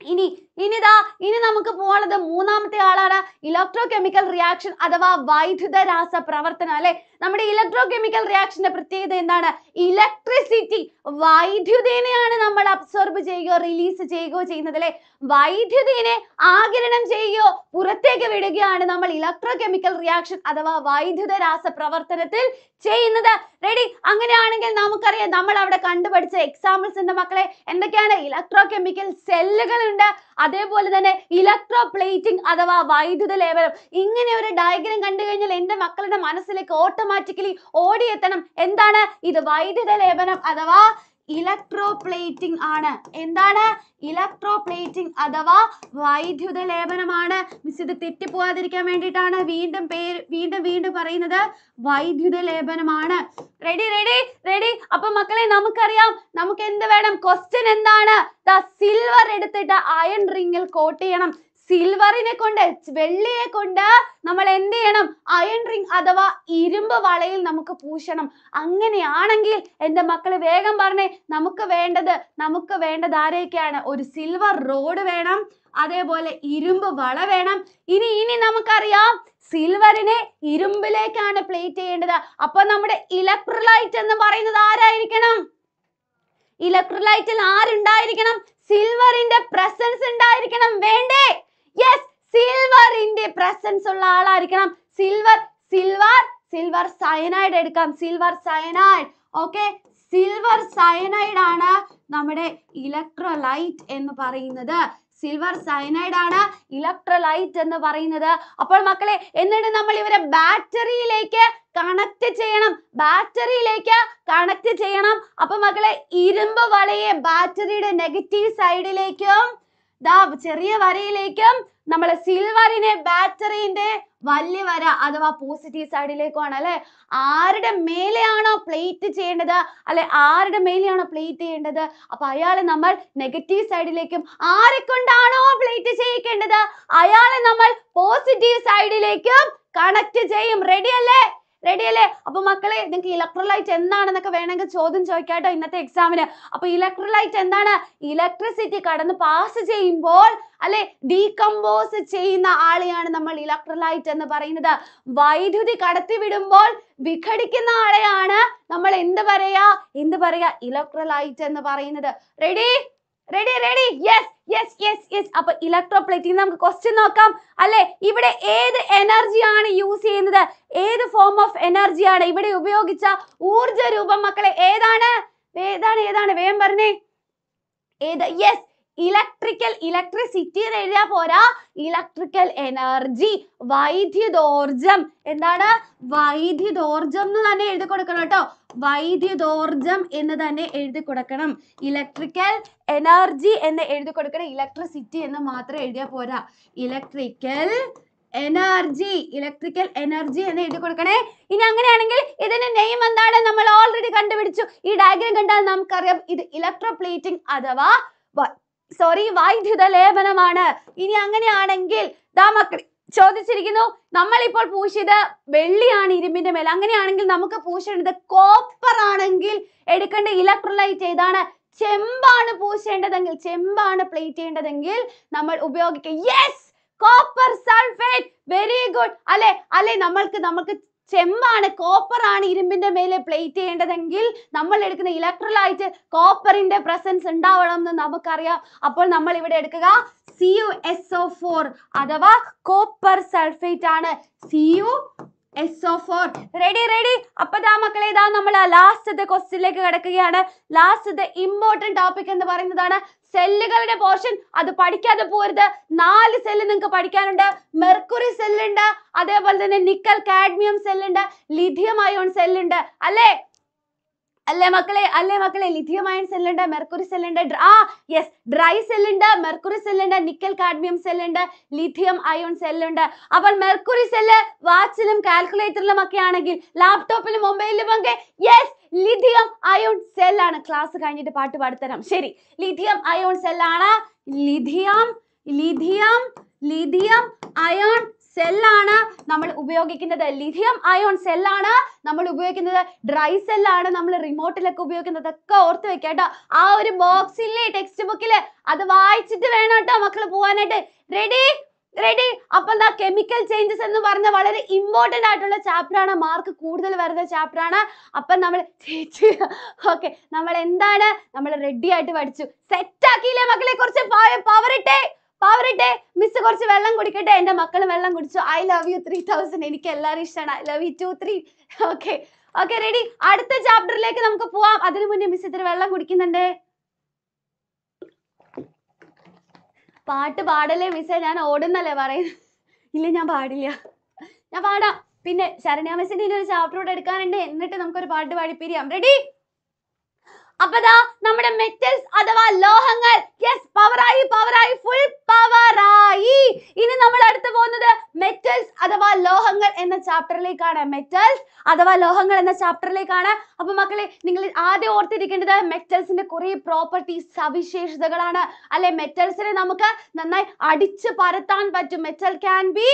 ഇനി ഇനിതാ ഇനി നമുക്ക് പോകാനുള്ളത് മൂന്നാമത്തെ ആളാണ് ഇലക്ട്രോ കെമിക്കൽ റിയാക്ഷൻ അഥവാ വൈദ്യുത രാസ പ്രവർത്തനം അല്ലെ? നമ്മുടെ ഇലക്ട്രോ കെമിക്കൽ റിയാക്ഷന്റെ പ്രത്യേകത എന്താണ്? ഇലക്ട്രിസിറ്റി വൈദ്യുതിനെയാണ് നമ്മൾ അബ്സോർബ് ചെയ്യുകയോ റിലീസ് ചെയ്യുകയോ ചെയ്യുന്നത് അല്ലെ? വൈദ്യുതിനെ ആകിരണം ചെയ്യുകയോ പുറത്തേക്ക് വിടുകയാണ് നമ്മൾ ഇലക്ട്രോ കെമിക്കൽ റിയാക്ഷൻ അഥവാ വൈദ്യുത രാസ പ്രവർത്തനത്തിൽ ചെയ്യുന്നത്. റെഡി അങ്ങനെയാണെങ്കിൽ നമുക്കറിയാം നമ്മൾ അവിടെ കണ്ടുപഠിച്ച എക്സാമ്പിൾസ് ഉണ്ട് മക്കളെ. എന്തൊക്കെയാണ്? ഇലക്ട്രോ കെമിക്കൽ സെല്ലുകൾ ഉണ്ട് അതേപോലെ തന്നെ ഇലക്ട്രോ പ്ലേറ്റിംഗ് അഥവാ വൈദ്യുത ലേപനം. ഇങ്ങനെ ഒരു ഡയഗ്രം കണ്ടു കഴിഞ്ഞാൽ എന്റെ മക്കളുടെ മനസ്സിലേക്ക് ഓട്ടോമാറ്റിക്കലി ഓടിയെത്തണം. എന്താണ്? ഇത് വൈദ്യുത ലേപനം അഥവാ ഇലക്ട്രോ പ്ലേറ്റിംഗ് ആണ്. എന്താണ്? ഇലക്ട്രോപ്ലേറ്റിംഗ് അഥവാ വൈദ്യുത ലേപനമാണ്. മിസ് ഇത് തെറ്റിപ്പോവാതിരിക്കാൻ വേണ്ടിയിട്ടാണ് വീണ്ടും പേര് വീണ്ടും വീണ്ടും പറയുന്നത് വൈദ്യുത ലേപനമാണ്. റെഡി റെഡി റെഡി അപ്പൊ മക്കളെ നമുക്കറിയാം നമുക്ക് എന്ത് വേണം? ക്വസ്റ്റ്യൻ എന്താണ്? ദാ സിൽവർ എടുത്തിട്ട് അയൺ റിങ്ങിൽ കോട്ട് ചെയ്യണം. സിൽവറിനെ കൊണ്ട് വെള്ളിയെ കൊണ്ട് നമ്മൾ എന്ത് ചെയ്യണം? അയൺ റിംഗ് അഥവാ ഇരുമ്പ് വളയിൽ നമുക്ക് പൂശണം. അങ്ങനെയാണെങ്കിൽ എന്റെ മക്കൾ വേഗം പറഞ്ഞേ നമുക്ക് വേണ്ടത് നമുക്ക് വേണ്ടത് ആരെയൊക്കെയാണ് ഒരു സിൽവർ റോഡ് വേണം അതേപോലെ ഇരുമ്പ് വള വേണം. ഇനി ഇനി നമുക്കറിയാം സിൽവറിനെ ഇരുമ്പിലേക്കാണ് പ്ലേറ്റ് ചെയ്യേണ്ടത്. അപ്പൊ നമ്മുടെ ഇലക്ട്രോലൈറ്റ് എന്ന് പറയുന്നത് ആരായിരിക്കണം? ഇലക്ട്രോലൈറ്റിൽ ആരുണ്ടായിരിക്കണം? സിൽവറിന്റെ പ്രസൻസ് ഉണ്ടായിരിക്കണം. വേണ്ടേ? യെസ് സിൽവറിന്റെ പ്രസൻസ് ഉള്ള ആളായിരിക്കണം. സിൽവർ സിൽവർ സിൽവർ സയനൈഡ് എടുക്കാം. Silver cyanide okay silver cyanide ആണ് നമ്മുടെ ഇലക്ട്രോലൈറ്റ് എന്ന് പറയുന്നത്. സിൽവർ സയനൈഡ് ആണ് ഇലക്ട്രോലൈറ്റ് എന്ന് പറയുന്നത്. അപ്പോൾ മക്കളെ എന്നിട്ട് നമ്മൾ ഇവരെ ബാറ്ററിയിലേക്ക് കണക്ട് ചെയ്യണം. ബാറ്ററിയിലേക്ക് കണക്ട് ചെയ്യണം. അപ്പൊ മക്കളെ ഇരുമ്പ് വളയെ ബാറ്ററിയുടെ നെഗറ്റീവ് സൈഡിലേക്കും ദാ ചെറിയ വരയിലേക്കും നമ്മൾ സിൽവറിനെ ബാറ്ററിന്റെ വലിയ വര അഥവാ പോസിറ്റീവ് സൈഡിലേക്കുമാണ് അല്ലെ? ആരുടെ മേലെയാണോ പ്ലേറ്റ് ചെയ്യേണ്ടത്? അല്ലെ ആരുടെ മേലെയാണോ പ്ലേറ്റ് ചെയ്യേണ്ടത്? അപ്പൊ അയാളെ നമ്മൾ നെഗറ്റീവ് സൈഡിലേക്കും ആരെ കൊണ്ടാണോ പ്ലേറ്റ് ചെയ്യിക്കേണ്ടത്? അയാളെ നമ്മൾ പോസിറ്റീവ് സൈഡിലേക്കും കണക്ട് ചെയ്യും. റെഡി അല്ലേ? റെഡി അല്ലേ? അപ്പൊ മക്കളെ നിങ്ങൾക്ക് ഇലക്ട്രോലൈറ്റ് എന്താണെന്നൊക്കെ വേണമെങ്കിൽ ചോദ്യം ചോദിക്കാട്ടോ ഇന്നത്തെ എക്സാമിന് അപ്പൊ ഇലക്ട്രോലൈറ്റ് എന്താണ്? ഇലക്ട്രിസിറ്റി കടന്ന് പാസ് ചെയ്യുമ്പോൾ അല്ലെ ഡീകമ്പോസ് ചെയ്യുന്ന ആളെയാണ് നമ്മൾ ഇലക്ട്രോലൈറ്റ് എന്ന് പറയുന്നത്. വൈദ്യുതി കടത്തി വിടുമ്പോൾ വിഘടിക്കുന്ന ആളെയാണ് നമ്മൾ എന്ത് പറയാ എന്ത് പറയാ ഇലക്ട്രോലൈറ്റ് എന്ന് പറയുന്നത്. Ready ready ready yes yes yes yes അപ്പൊ ഇലക്ട്രോപ്ലേറ്റിംഗ് നമുക്ക് ക്വസ്റ്റ്യൻ നോക്കാം. അല്ലെ? ഇവിടെ ഏത് എനർജിയാണ് യൂസ് ചെയ്യുന്നത്? ഏത് ഫോം ഓഫ് എനർജിയാണ് ഇവിടെ ഉപയോഗിച്ച ഊർജ രൂപം മക്കളെ? ഏതാണ്? ഏതാണ് ഏതാണ്? വേഗം പറഞ്ഞേ. ഏത്? യെസ് ഇലക്ട്രിക്കൽ ഇലക്ട്രിസിറ്റി എന്ന് എഴുതിയാ പോരാ. ഇലക്ട്രിക്കൽ എനർജി വൈദ്യുതോർജം എന്താണ്? വൈദ്യുതോർജം എന്ന് തന്നെ എഴുതി കൊടുക്കണം കേട്ടോ. വൈദ്യുതോർജം എന്ന് തന്നെ എഴുതി കൊടുക്കണം. ഇലക്ട്രിക്കൽ എനർജി എന്ന് എഴുതി കൊടുക്കണം. ഇലക്ട്രിസിറ്റി എന്ന് മാത്രം എഴുതിയാൽ പോരാ. ഇലക്ട്രിക്കൽ എനർജി ഇലക്ട്രിക്കൽ എനർജി എന്ന് എഴുതി കൊടുക്കണേ. ഇനി അങ്ങനെയാണെങ്കിൽ ഇതിന്റെ നെയിം എന്താണ്? നമ്മൾ ഓൾറെഡി കണ്ടുപിടിച്ചു. ഈ ഡയഗ്രം കണ്ടാൽ നമുക്കറിയാം ഇത് ഇലക്ട്രോപ്ലേറ്റിംഗ് അഥവാ സോറി വൈദ്യുത ലേപനമാണ്. ഇനി അങ്ങനെയാണെങ്കിൽ ദാ മക്കൾ ചോദിച്ചിരിക്കുന്നു നമ്മളിപ്പോൾ പൂശിയത് വെള്ളിയാണ് ഇരുമ്പിന്റെ മേൽ അങ്ങനെയാണെങ്കിൽ നമുക്ക് പൂശേണ്ടത് കോപ്പർ ആണെങ്കിൽ എടുക്കേണ്ട ഇലക്ട്രോലൈറ്റ് ഏതാണ്? ചെമ്പാണ് പൂശേണ്ടതെങ്കിൽ ചെമ്പാണ് പ്ലേറ്റ് ചെയ്യേണ്ടതെങ്കിൽ നമ്മൾ ഉപയോഗിക്കുക yes copper sulphate very good അല്ലെ? അല്ലെ? നമ്മൾക്ക് നമുക്ക് ചെമ്പാണ് കോപ്പർ ആണ് ഇരുമ്പിന്റെ മേലെ പ്ലേറ്റ് ചെയ്യേണ്ടതെങ്കിൽ നമ്മൾ എടുക്കുന്ന ഇലക്ട്രോലൈറ്റ് കോപ്പറിന്റെ പ്രസൻസ് ഉണ്ടാവണം എന്ന് നമുക്കറിയാം. അപ്പോൾ നമ്മൾ ഇവിടെ എടുക്കുക. C U S O four അഥവാ കോപ്പർ സൾഫേറ്റ് ആണ്. C U S O four ready ready അപ്പൊ ദാ മക്കളെ ഇതാ നമ്മൾ ലാസ്റ്റത്തെ ക്വസ്റ്റ്യനിലേക്ക് കിടക്കുകയാണ്. ലാസ്റ്റത്തെ ഇമ്പോർട്ടന്റ് ടോപ്പിക് എന്ന് പറയുന്നതാണ് സെല്ലുകളുടെ പോർഷൻ അത് പഠിക്കാതെ പോരുത്. നാല് സെല്ല് നിങ്ങൾക്ക് പഠിക്കാനുണ്ട്. മെർക്കുറി സെല്ലുണ്ട് അതേപോലെ തന്നെ നിക്കൽ കാഡ്മിയം സെല്ലുണ്ട് ലിഥിയം അയോൺ സെല്ലുണ്ട് അല്ലേ? അല്ലേ മക്കളെ? അല്ലേ മക്കളെ? ലിഥിയം അയൺ സെല്ലുണ്ട് മെർക്കുറി സെല്ലുണ്ട് ആ യെസ് ഡ്രൈ സെല്ലുണ്ട് മെർക്കുറി സെല്ലുണ്ട് നിക്കൽ കാഡ്മിയം സെല്ലുണ്ട് ലിഥിയം അയോൺ സെല്ലുണ്ട്. അപ്പോൾ മെർക്കുറി സെല്ല് വാച്ചിലും കാൽക്കുലേറ്ററിലും ഒക്കെ ആണെങ്കിൽ ലാപ്ടോപ്പിലും മൊബൈലിലും ഒക്കെ യെസ് ലിഥിയം അയോൺ സെല്ലാണ്. ക്ലാസ് കഴിഞ്ഞിട്ട് പാട്ട് പാടിത്തരാം. ശരി ലിഥിയം അയോൺ സെല്ലാണ്. ലിഥിയം ലിഥിയം ലിഥിയം അയോൺ സെല്ലാണ് നമ്മൾ ഉപയോഗിക്കുന്നത്. ലിഥിയം അയോൺ ആണ് നമ്മൾ ഉപയോഗിക്കുന്നത്. ഡ്രൈ ആണ് നമ്മൾ റിമോട്ടിലൊക്കെ ഉപയോഗിക്കുന്നത്. ഒക്കെ ഓർത്തു വെക്കാം കേട്ടോ. ആ ഒരു ബോക്സിലെ ടെക്സ്റ്റ് ബുക്കിൽ അത് വായിച്ചിട്ട് വേണം കേട്ടോ മക്കൾ പോവാനായിട്ട്. റെഡി റെഡി അപ്പൊ എന്താ കെമിക്കൽ ചേഞ്ചസ് എന്ന് പറഞ്ഞ വളരെ ഇമ്പോർട്ടന്റ് ആയിട്ടുള്ള ചാപ്റ്റർ ആണ്. മാർക്ക് കൂടുതൽ വരുന്ന ചാപ്റ്റർ ആണ്. അപ്പൊ നമ്മൾ ചേച്ചി ഓക്കെ നമ്മൾ എന്താണ്? നമ്മൾ റെഡി ആയിട്ട് പഠിച്ചു. സെറ്റ് ആക്കിയില്ലേ മക്കളെ? കുറച്ച് പവർ ഇട്ടേ. പവർ ഇട്ടേ മിസ് കുറച്ച് വെള്ളം കുടിക്കട്ടെ. എന്റെ മക്കൾ വെള്ളം കുടിച്ചു. I love you three thousand എനിക്ക് എല്ലാവരും ഇഷ്ടമാണ് I love you too three okay okay ready അടുത്ത ചാപ്റ്ററിലേക്ക് നമുക്ക് പോവാം. അതിനു മുന്നേ മിസ് ഇത്തിരി വെള്ളം കുടിക്കുന്നുണ്ട്. പാട്ട് പാടല്ലേ മിസ്സേ ഞാൻ ഓടുന്നല്ലേ പറയുന്നത്? ഇല്ല ഞാൻ പാടില്ല. ഞാൻ പാടാം. പിന്നെ ശരണ്യ മിസ്സിന്റെ ഇനി ഒരു ചാപ്റ്റർ കൂടെ എടുക്കാനുണ്ട്. എന്നിട്ട് നമുക്കൊരു പാട്ട് പാടി പിരിയാം റെഡി അപ്പതാ നമ്മുടെ മെറ്റൽസ് അഥവാ ലോഹങ്ങൾ. യെസ് പവറായി പവറായി ഫുൾ പവറായി ഇനി നമ്മൾ അടുത്ത് പോകുന്നത് മെറ്റൽസ് അഥവാ ലോഹങ്ങൾ എന്ന ചാപ്റ്ററിലേക്കാണ് മെറ്റൽസ് അഥവാ ലോഹങ്ങൾ എന്ന ചാപ്റ്ററിലേക്കാണ് അപ്പൊ മക്കളെ നിങ്ങൾ ആദ്യം ഓർത്തിരിക്കേണ്ടത് മെറ്റൽസിന്റെ കുറെ പ്രോപ്പർട്ടീസ് സവിശേഷതകളാണ്. അല്ലെ മെറ്റൽസിനെ നമുക്ക് നന്നായി അടിച്ചു പരത്താൻ പറ്റും. Metal can be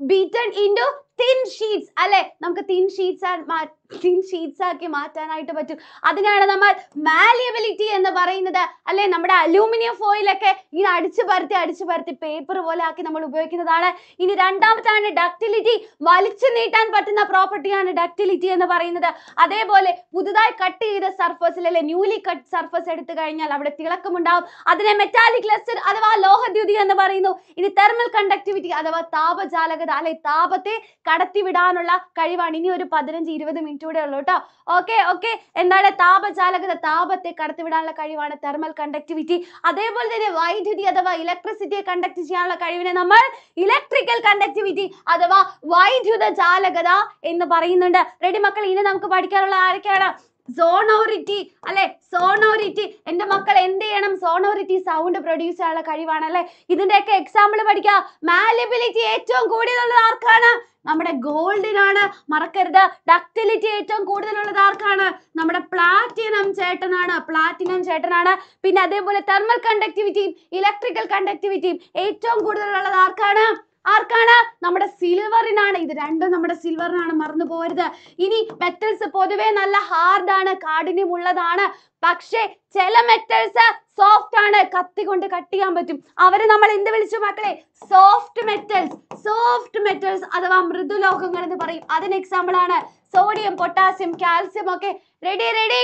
beaten into thin sheets അല്ലെ? നമുക്ക് തിൻ ഷീറ്റ്സ് തിൻ ഷീറ്റ്സ് ആക്കി മാറ്റാനായിട്ട് പറ്റും. അതിനാണ് നമ്മൾ മാലിയബിലിറ്റി എന്ന് പറയുന്നത്. അല്ലെ? നമ്മുടെ അലൂമിനിയം ഫോയിലൊക്കെ ഇങ്ങനെ അടിച്ചു പരത്തി അടിച്ചു പരത്തി പേപ്പർ പോലെ ആക്കി നമ്മൾ ഉപയോഗിക്കുന്നതാണ്. ഇനി രണ്ടാമത്താണ് ഡക്റ്റിലിറ്റി വലിച്ചു നീട്ടാൻ പറ്റുന്ന പ്രോപ്പർട്ടിയാണ് ഡക്റ്റിലിറ്റി എന്ന് പറയുന്നത്. അതേപോലെ പുതുതായി കട്ട് ചെയ്ത സർഫസിൽ അല്ലെ ന്യൂലി കട്ട് സർഫസ് എടുത്തു കഴിഞ്ഞാൽ അവിടെ തിളക്കം തിളക്കമുണ്ടാവും. അതിനെ മെറ്റാലിക് ലെസ്റ്റർ അഥവാ ലോഹദ്യുതി എന്ന് പറയുന്നു. ഇനി തെർമൽ കണ്ടക്ടിവിറ്റി അഥവാ താപജാലകത അല്ലെ? താപത്തെ കടത്തിവിടാനുള്ള കഴിവാണ്. ഇനി ഒരു പതിനഞ്ച് ഇരുപത് മിനിറ്റ് കൂടെ ഉള്ളൂ കേട്ടോ ഓക്കെ ഓക്കെ എന്താണ് താപചാലകത? താപത്തെ കടത്തിവിടാനുള്ള കഴിവാണ് തെർമൽ കണ്ടക്ടിവിറ്റി അതേപോലെ തന്നെ വൈദ്യുതി അഥവാ ഇലക്ട്രിസിറ്റിയെ കണ്ടക്ട് ചെയ്യാനുള്ള കഴിവിനെ നമ്മൾ ഇലക്ട്രിക്കൽ കണ്ടക്ടിവിറ്റി അഥവാ വൈദ്യുത ചാലകത എന്ന് പറയുന്നുണ്ട്. റെഡി മക്കൾ ഇനി നമുക്ക് പഠിക്കാനുള്ള ആരൊക്കെയാണ്? സോണോറിറ്റി അല്ലെ? സോണോറിറ്റി എന്റെ മക്കൾ എന്ത് ചെയ്യണം? സോണോറിറ്റി സൗണ്ട് പ്രൊഡ്യൂസ് ചെയ്യാനുള്ള കഴിവാണ് അല്ലെ? ഇതിന്റെയൊക്കെ എക്സാമ്പിൾ പഠിക്കുക മാലിബിലിറ്റി ഏറ്റവും കൂടുതലുള്ളത് ആർക്കാണ്? നമ്മുടെ ഗോൾഡിനാണ് മറക്കരുത്. ഡക്റ്റിലിറ്റി ഏറ്റവും കൂടുതലുള്ളത് ആർക്കാണ്? നമ്മുടെ പ്ലാറ്റിനം ചേട്ടനാണ്. പ്ലാറ്റിനം ചേട്ടനാണ്. പിന്നെ അതേപോലെ തെർമൽ കണ്ടക്ടിവിറ്റിയും ഇലക്ട്രിക്കൽ കണ്ടക്ടിവിറ്റിയും ഏറ്റവും കൂടുതലുള്ളത് ആർക്കാണ്? ആർക്കാണ്? നമ്മുടെ സിൽവറിനാണ്. ഇത് രണ്ടും നമ്മുടെ സിൽവറിനാണ് മറന്നു പോരുത് ഇനി മെറ്റൽസ് പൊതുവെ നല്ല ഹാർഡാണ് കാഠിന്യമുള്ളതാണ്. പക്ഷേ ചില മെറ്റൽസ് സോഫ്റ്റ് ആണ് കത്തി കൊണ്ട് കട്ട് ചെയ്യാൻ പറ്റും. അവരെ നമ്മൾ എന്ത് വിളിച്ചു മക്കളെ? സോഫ്റ്റ് മെറ്റൽസ് സോഫ്റ്റ് മെറ്റൽസ് അഥവാ മൃദുലോഹങ്ങൾ എന്ന് പറയും. അതിന് എക്സാമ്പിൾ ആണ്. സോഡിയം പൊട്ടാസ്യം കാൽസ്യം ഒക്കെ. റെഡി റെഡി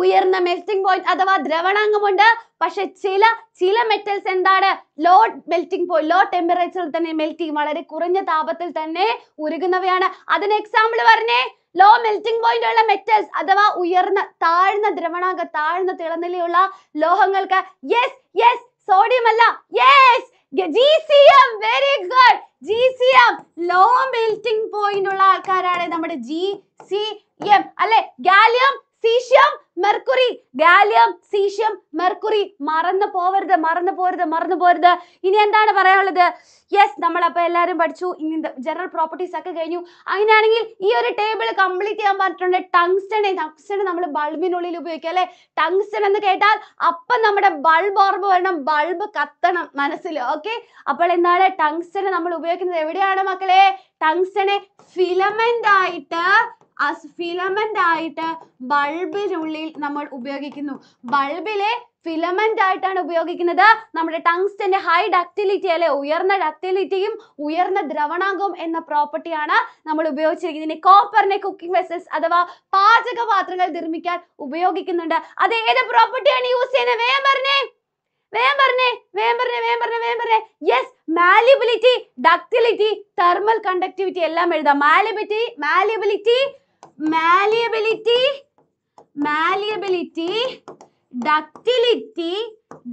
ഉയർന്ന മെൽറ്റിംഗ് പോയിന്റ് അഥവാ ദ്രവണാങ്കമുണ്ട് പക്ഷെ ചില ചില മെറ്റൽസ് എന്താണ്? ലോ മെൽറ്റിംഗ് പോയിന്റ് ലോ ടെമ്പറേച്ചറിൽ തന്നെ മെൽറ്റ് ചെയ്യും വളരെ കുറഞ്ഞ താപത്തിൽ തന്നെ ഉരുകുന്നവയാണ്. അതിന് എക്സാമ്പിൾ പറഞ്ഞേ. ലോ മെൽറ്റിംഗ് പോയിന്റ് ഉള്ള മെറ്റൽസ് അഥവാ ഉയർന്ന താഴ്ന്ന ദ്രവണാംഗ താഴ്ന്ന തിളനിലയുള്ള ലോഹങ്ങൾക്ക് യെസ് യെസ് സോഡിയം അല്ല. Yes G C M very good G C low melting point ഉള്ള ആൾക്കാരാണ് നമ്മുടെ ജി സി എം അല്ലെ? Gallium caesium mercury gallium caesium mercury. മറന്നു പോവരുത് മറന്നു പോരുത് മറന്നു പോരുത് ഇനി എന്താണ് പറയാനുള്ളത്? യെസ് നമ്മൾ അപ്പൊ എല്ലാവരും പഠിച്ചു. ഇനി ജനറൽ പ്രോപ്പർട്ടീസ് ഒക്കെ കഴിഞ്ഞു. അങ്ങനെയാണെങ്കിൽ ഈ ഒരു ടേബിൾ കംപ്ലീറ്റ് ചെയ്യാൻ പറഞ്ഞിട്ടുണ്ട് ടങ്സ്റ്റൺ ടങ്സ്റ്റൺ നമ്മൾ ബൾബിനുള്ളിൽ ഉപയോഗിക്കുക അല്ലെ? ടങ്സ്റ്റൺ എന്ന് കേട്ടാൽ അപ്പം നമ്മുടെ ബൾബ് ഓർമ്മ വരണം ബൾബ് കത്തണം മനസ്സിൽ ഓക്കെ അപ്പോൾ എന്താണ്? ടങ്സ്റ്റൺ നമ്മൾ ഉപയോഗിക്കുന്നത് എവിടെയാണ് മക്കളെ? ടങ്സ്റ്റണെ ഫിലമെന്റ് ആയിട്ട് ഫിലമെന്റ് ആയിട്ട് ബൾബിനുള്ളിൽ നമ്മൾ ഉപയോഗിക്കുന്നു. ബൾബിലെ ഫിലമെന്റ് ആയിട്ടാണ് ഉപയോഗിക്കുന്നത്. നമ്മുടെ ടങ്സ്റ്റന്റെ ഹൈ ഡക്റ്റിലിറ്റി അല്ലെ ഉയർന്ന ഡക്റ്റിലിറ്റിയും ഉയർന്ന ദ്രവണാങ്കവും എന്ന പ്രോപ്പർട്ടിയാണ് നമ്മൾ ഉപയോഗിച്ചിരിക്കുന്നത്. ഇനി കോപ്പറിനെ കുക്കിംഗ് വെസൽസ് അഥവാ പാചക പാത്രങ്ങൾ നിർമ്മിക്കാൻ ഉപയോഗിക്കുന്നുണ്ട്. അത് ഏത് പ്രോപ്പർട്ടിയാണ് യൂസ് ചെയ്യുന്നത്? വേഗം പറഞ്ഞേ വേഗം പറഞ്ഞേ വേഗം പറഞ്ഞേ വേഗം പറഞ്ഞേ വേഗം പറഞ്ഞേ yes malleability ductility thermal conductivity എല്ലാം എഴുതാം. Malleability malleability malleability malleability ductility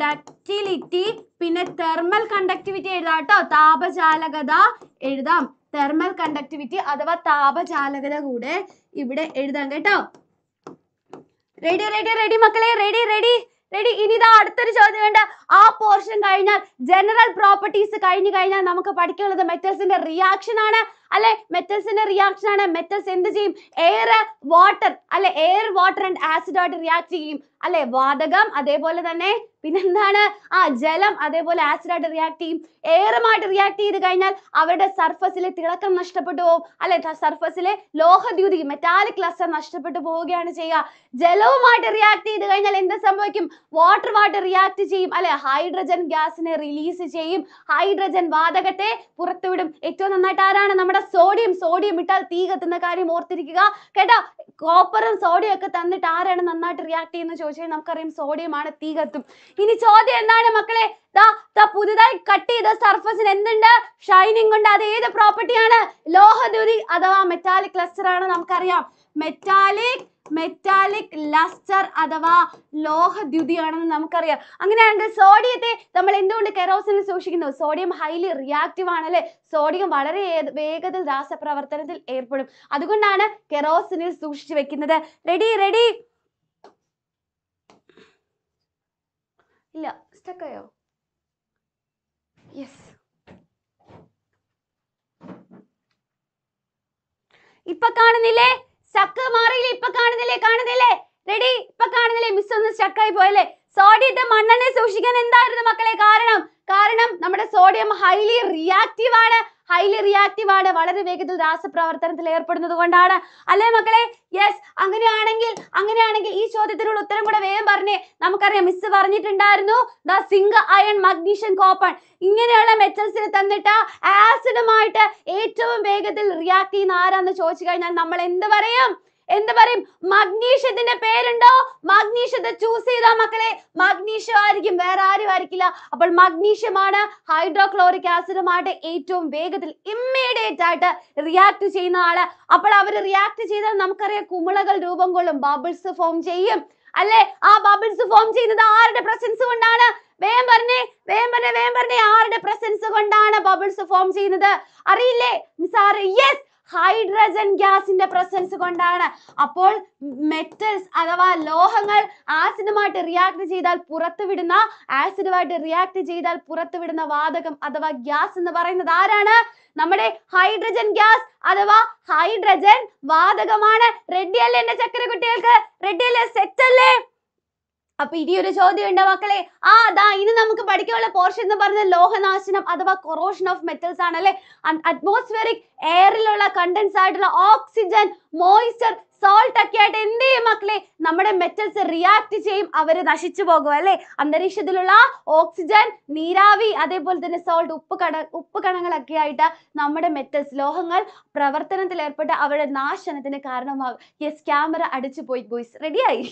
ductility പിന്നെ തെർമൽ കണ്ടക്ടിവിറ്റി എഴുതാം കേട്ടോ താപചാലകത എഴുതാം. തെർമൽ കണ്ടക്ടിവിറ്റി അഥവാ താപചാലകത കൂടെ ഇവിടെ എഴുതാം കേട്ടോ. റെഡി റെഡി റെഡി മക്കളെ? റെഡി റെഡി റെഡി ഇനി ഇതാ അടുത്തൊരു ചോദ്യം ഉണ്ട്. ആ പോർഷൻ കഴിഞ്ഞാൽ ജനറൽ പ്രോപ്പർട്ടീസ് കഴിഞ്ഞു കഴിഞ്ഞാൽ നമുക്ക് പഠിക്കാനുള്ളത് മെറ്റൽസിന്റെ റിയാക്ഷൻ ആണ്. അല്ലെ? മെറ്റൽസിന്റെ റിയാക്ഷൻ ആണ്. മെറ്റൽസ് എന്ത് ചെയ്യും? എയർ വാട്ടർ അല്ലെ? എയർ വാട്ടർ ആൻഡ് ആസിഡ് ആയിട്ട് റിയാക്ട് ചെയ്യും. അല്ലെ? വാതകം അതേപോലെ തന്നെ പിന്നെന്താണ്? ആ ജലം അതേപോലെ ആസിഡ് ആയിട്ട് റിയാക്ട് ചെയ്യും. എയറുമായിട്ട് റിയാക്ട് ചെയ്ത് കഴിഞ്ഞാൽ അവരുടെ സർഫസിലെ തിളക്കം നഷ്ടപ്പെട്ടു പോകും അല്ലെ സർഫസിലെ ലോഹദ്യുതി മെറ്റാലിക് ക്ലസ്റ്റർ നഷ്ടപ്പെട്ടു പോവുകയാണ് ചെയ്യുക. ജലവുമായിട്ട് റിയാക്ട് ചെയ്ത് കഴിഞ്ഞാൽ എന്ത് സംഭവിക്കും? വാട്ടറുമായിട്ട് റിയാക്ട് ചെയ്യും. അല്ലെ ഹൈഡ്രജൻ ഗ്യാസിനെ റിലീസ് ചെയ്യും. ഹൈഡ്രജൻ വാതകത്തെ പുറത്തുവിടും. ഏറ്റവും നന്നായിട്ട് ആരാണ്? നമ്മുടെ സോഡിയം സോഡിയം ഇട്ടാൽ തീ കത്തുന്ന കാര്യം ഓർത്തിരിക്കുക. കേട്ടോ? കോപ്പറും സോഡിയം ഒക്കെ തന്നിട്ട് ആരാണ് നന്നായിട്ട് റിയാക്ട് ചെയ്യുന്നത് ചോദിച്ചാൽ നമുക്കറിയാം സോഡിയം ആണ് തീ കത്തും. ഇനി ചോദ്യം എന്താണ് മക്കളെ? ദാ ദാ പുതുതായി കട്ട് ചെയ്ത സർഫസിന് എന്തുണ്ട്? ഷൈനിങ് ഉണ്ട്. അത് ഏത് പ്രോപ്പർട്ടിയാണ് ലോഹദുരി അഥവാ മെറ്റാലിക് ക്ലസ്റ്റർ ആണ് നമുക്കറിയാം. മെറ്റാലിക് മെറ്റാലിക് ലസ്റ്റർ അഥവാ ലോഹദ്യുതിയാണെന്ന് നമുക്കറിയാം. അങ്ങനെയാണെങ്കിൽ സോഡിയത്തെ നമ്മൾ എന്തുകൊണ്ട് കെറോസിനിൽ സൂക്ഷിക്കുന്നു? സോഡിയം ഹൈലി റിയാക്റ്റീവ് ആണ് അല്ലേ സോഡിയം വളരെ വേഗത്തിൽ രാസപ്രവർത്തനത്തിൽ ഏർപ്പെടും. അതുകൊണ്ടാണ് കെറോസിനിൽ സൂക്ഷിച്ചു വെക്കുന്നത്. റെഡി റെഡി ഇല്ല സ്റ്റക്കായോ യെസ് ഇപ്പൊ കാണുന്നില്ലേ? സ്റ്റക്ക് മാറിയില്ലേ? ഇപ്പൊ കാണുന്നില്ലേ? കാണുന്നില്ലേ? റെഡി ഇപ്പൊ കാണുന്നില്ലേ? മിസ് ഒന്ന് സ്റ്റക്കായി പോയല്ലേ? സോഡിയത്തെ മണ്ണെണ്ണ സൂക്ഷിക്കാൻ എന്തായിരുന്നു മക്കളെ? കാരണം കാരണം നമ്മുടെ സോഡിയം ഹൈലി റിയാക്റ്റീവ് ആണ്. ഹൈലി റിയാക്റ്റീവ് ആണ്. വളരെ വേഗത്തിൽ രാസപ്രവർത്തനത്തിൽ ഏർപ്പെടുന്നത് കൊണ്ടാണ്. അല്ലേ മക്കളെ? യെസ് അങ്ങനെയാണെങ്കിൽ അങ്ങനെയാണെങ്കിൽ ഈ ചോദ്യത്തിനുള്ള ഉത്തരം കൂടെ വേഗം പറഞ്ഞേ. നമുക്കറിയാം മിസ് പറഞ്ഞിട്ടുണ്ടായിരുന്നു the zinc iron magnesium copper ഇങ്ങനെയുള്ള മെറ്റൽസിന് തന്നിട്ട് ആസിഡുമായിട്ട് ഏറ്റവും വേഗത്തിൽ റിയാക്ട് ചെയ്യുന്ന ആരാന്ന് ചോദിച്ചു കഴിഞ്ഞാൽ നമ്മൾ എന്ത് പറയും? എന്ത് പറയും? മഗ്നീഷ്യത്തിന്റെ പേരുണ്ടോ? മഗ്നീഷ്യത്തെ ചൂസ് ചെയ്താ മക്കളെ. മഗ്നീഷ്യം ആയിരിക്കും വേറെ ആരും ആയിരിക്കില്ല. അപ്പോൾ മഗ്നീഷ്യമാണ് ഹൈഡ്രോക്ലോറിക് ആസിഡുമായിട്ട് ഏറ്റവും വേഗത്തിൽ ഇമ്മീഡിയറ്റ് ആയിട്ട് റിയാക്ട് ചെയ്യുന്ന ആൾ. അപ്പോൾ അവർ റിയാക്ട് ചെയ്താൽ നമുക്കറിയാം കുമിളകൾ രൂപം കൊള്ളും ബബിൾസ് ഫോം ചെയ്യും. അല്ലെ? ആ ബബിൾസ് ഫോം ചെയ്യുന്നത് ആരുടെ പ്രസൻസ് കൊണ്ടാണ്? വേഗം പറഞ്ഞേ വേഗം പറഞ്ഞേ വേഗം പറഞ്ഞേ. ആരുടെ പ്രസൻസ് കൊണ്ടാണ് ബബിൾസ് ഫോം ചെയ്യുന്നത്? അറിയില്ലേ? മിസ് യെസ് ഹൈഡ്രജൻ ഗ്യാസിന്റെ പ്രസൻസ് കൊണ്ടാണ്. അപ്പോൾ മെറ്റൽസ് അഥവാ ലോഹങ്ങൾ ആസിഡുമായിട്ട് റിയാക്ട് ചെയ്താൽ പുറത്തുവിടുന്ന ആസിഡുമായിട്ട് റിയാക്ട് ചെയ്താൽ പുറത്തുവിടുന്ന വാതകം അഥവാ ഗ്യാസ് എന്ന് പറയുന്നത് ആരാണ്? നമ്മുടെ ഹൈഡ്രജൻ ഗ്യാസ് അഥവാ ഹൈഡ്രജൻ വാതകമാണ്. റെഡി അല്ലേ എന്റെ ചക്കര കുട്ടികൾക്ക് റെഡി അല്ലേ സെറ്റ് അല്ലേ അപ്പൊ ഇനി ഒരു ചോദ്യം ഉണ്ട് മക്കളെ. ആ ദാ ഇനി നമുക്ക് പഠിക്കാനുള്ള പോർഷൻ എന്ന് പറഞ്ഞ ലോഹനാശനം അഥവാ കൊറോഷൻ ഓഫ് മെറ്റൽസ് ആണ് അല്ലെ? അറ്റ്മോസ്ഫിയറിക് എയറിലുള്ള കണ്ടൻസ് ആയിട്ടുള്ള ഓക്സിജൻ മോയിസ്ചർ സോൾട്ട് ഒക്കെ ആയിട്ട് എന്ത് ചെയ്യും മക്കളെ? നമ്മുടെ മെറ്റൽസ് റിയാക്ട് ചെയ്യും അവർ നശിച്ചു പോകും അല്ലേ? അന്തരീക്ഷത്തിലുള്ള ഓക്സിജൻ നീരാവി അതേപോലെ തന്നെ സോൾട്ട് ഉപ്പ് കട ഉപ്പ് കണങ്ങളൊക്കെ ആയിട്ട് നമ്മുടെ മെറ്റൽസ് ലോഹങ്ങൾ പ്രവർത്തനത്തിൽ ഏർപ്പെട്ട് അവരുടെ നാശനത്തിന് കാരണമാകും യെസ് ക്യാമറ അടിച്ചു പോയി ഗോയ്സ് റെഡിയായി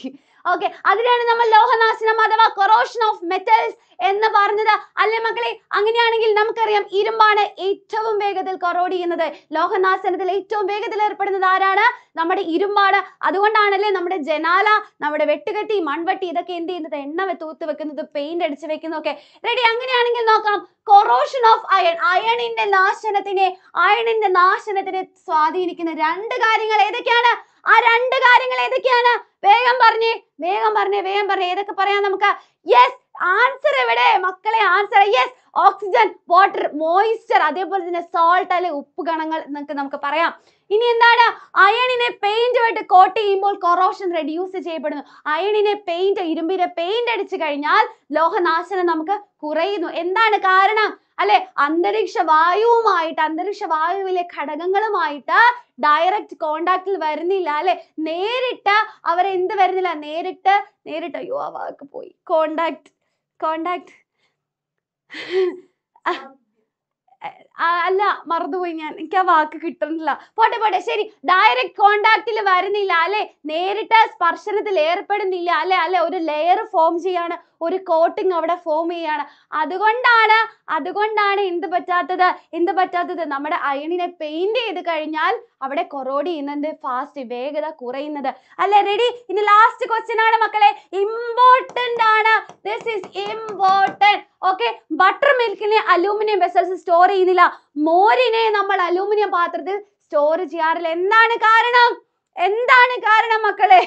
ഓക്കെ അതിനാണ് നമ്മൾ ലോഹനാശനം അഥവാ കൊറോഷൻ ഓഫ് മെറ്റൽസ് എന്ന് പറഞ്ഞത്. അല്ലേ മക്കളെ? അങ്ങനെയാണെങ്കിൽ നമുക്കറിയാം ഇരുമ്പാണ് ഏറ്റവും വേഗത്തിൽ കൊറോഡ് ചെയ്യുന്നത്. ലോഹനാശനത്തിൽ ഏറ്റവും വേഗത്തിൽ ഏർപ്പെടുന്നത് ആരാണ്? നമ്മുടെ ഇരുമ്പാണ് അതുകൊണ്ടാണല്ലേ നമ്മുടെ ജനാല നമ്മുടെ വെട്ടുകെട്ടി മൺവെട്ടി ഇതൊക്കെ എന്ത് ചെയ്യുന്നത്? എണ്ണ തൂത്ത് വെക്കുന്നത് പെയിന്റ് അടിച്ച് വെക്കുന്നതൊക്കെ. റെഡി അങ്ങനെയാണെങ്കിൽ നോക്കാം. കൊറോഷൻ ഓഫ് അയൺ അയണിന്റെ നാശനത്തിനെ അയണിന്റെ നാശനത്തിനെ സ്വാധീനിക്കുന്ന രണ്ട് കാര്യങ്ങൾ ഏതൊക്കെയാണ്? ആ രണ്ട് കാര്യങ്ങൾ ഏതൊക്കെയാണ്? വേഗം പറഞ്ഞേ. വേഗം പറഞ്ഞേ വേഗം പറഞ്ഞേ. ഏതൊക്കെ പറയാം നമുക്ക്? യെസ് ആൻസർ എവിടെ? മക്കളെ answer yes oxygen water moisture അതേപോലെ തന്നെ സോൾട്ട് അല്ലെ ഉപ്പ് കണങ്ങൾ എന്നൊക്കെ നമുക്ക് പറയാം. ഇനി എന്താണ് അയണിനെ പെയിന്റുമായിട്ട് കോട്ട് ചെയ്യുമ്പോൾ കൊറോഷൻ റെഡ്യൂസ് ചെയ്യപ്പെടുന്നു. അയണിനെ പെയിന്റ് ഇരുമ്പിനെ പെയിന്റ് അടിച്ചു കഴിഞ്ഞാൽ ലോഹനാശനം നമുക്ക് കുറയുന്നു. എന്താണ് കാരണം? അല്ലെ അന്തരീക്ഷ വായുവുമായിട്ട് അന്തരീക്ഷ വായുവിലെ ഘടകങ്ങളുമായിട്ട് ഡയറക്റ്റ് കോണ്ടാക്റ്റിൽ വരുന്നില്ല അല്ലെ? നേരിട്ട് അവർ എന്ത് വരുന്നില്ല? നേരിട്ട് നേരിട്ട് അയ്യോ ആ വാക്ക് പോയി. കോണ്ടാക്ട് കോണ്ടാക്ട് അല്ല മറന്നുപോയി ഞാൻ. എനിക്ക് ആ വാക്ക് കിട്ടുന്നില്ല. പോട്ടെ പോട്ടെ ശരി. ഡയറക്റ്റ് കോണ്ടാക്റ്റിൽ വരുന്നില്ല അല്ലെ? നേരിട്ട് സ്പർശനത്തിൽ ഏർപ്പെടുന്നില്ല അല്ലെ? അല്ലെ? ഒരു ലെയർ ഫോം ചെയ്യാണ് ഒരു കോട്ടിങ് അവിടെ ഫോം ചെയ്യാണ്. അതുകൊണ്ടാണ് അതുകൊണ്ടാണ് എന്ത് പറ്റാത്തത്? എന്ത് പറ്റാത്തത്? നമ്മുടെ അയണിനെ പെയിന്റ് ചെയ്ത് കഴിഞ്ഞാൽ അവിടെ കൊറോഡ് ചെയ്യുന്നത് ഫാസ്റ്റ് വേഗത കുറയുന്നത്. അല്ലെ റെഡി ഇനി ലാസ്റ്റ് ക്വസ്റ്റ്യൻ ആണ് മക്കളെ. ഇമ്പോർട്ടന്റ് ആണ്. This is important okay butter മിൽക്കിനെ aluminium vessels store ചെയ്യുന്നില്ല. മോരിനെ നമ്മൾ അലൂമിനിയം പാത്രത്തിൽ സ്റ്റോർ ചെയ്യാറില്ല. എന്താണ് കാരണം? എന്താണ് കാരണം മക്കളെ?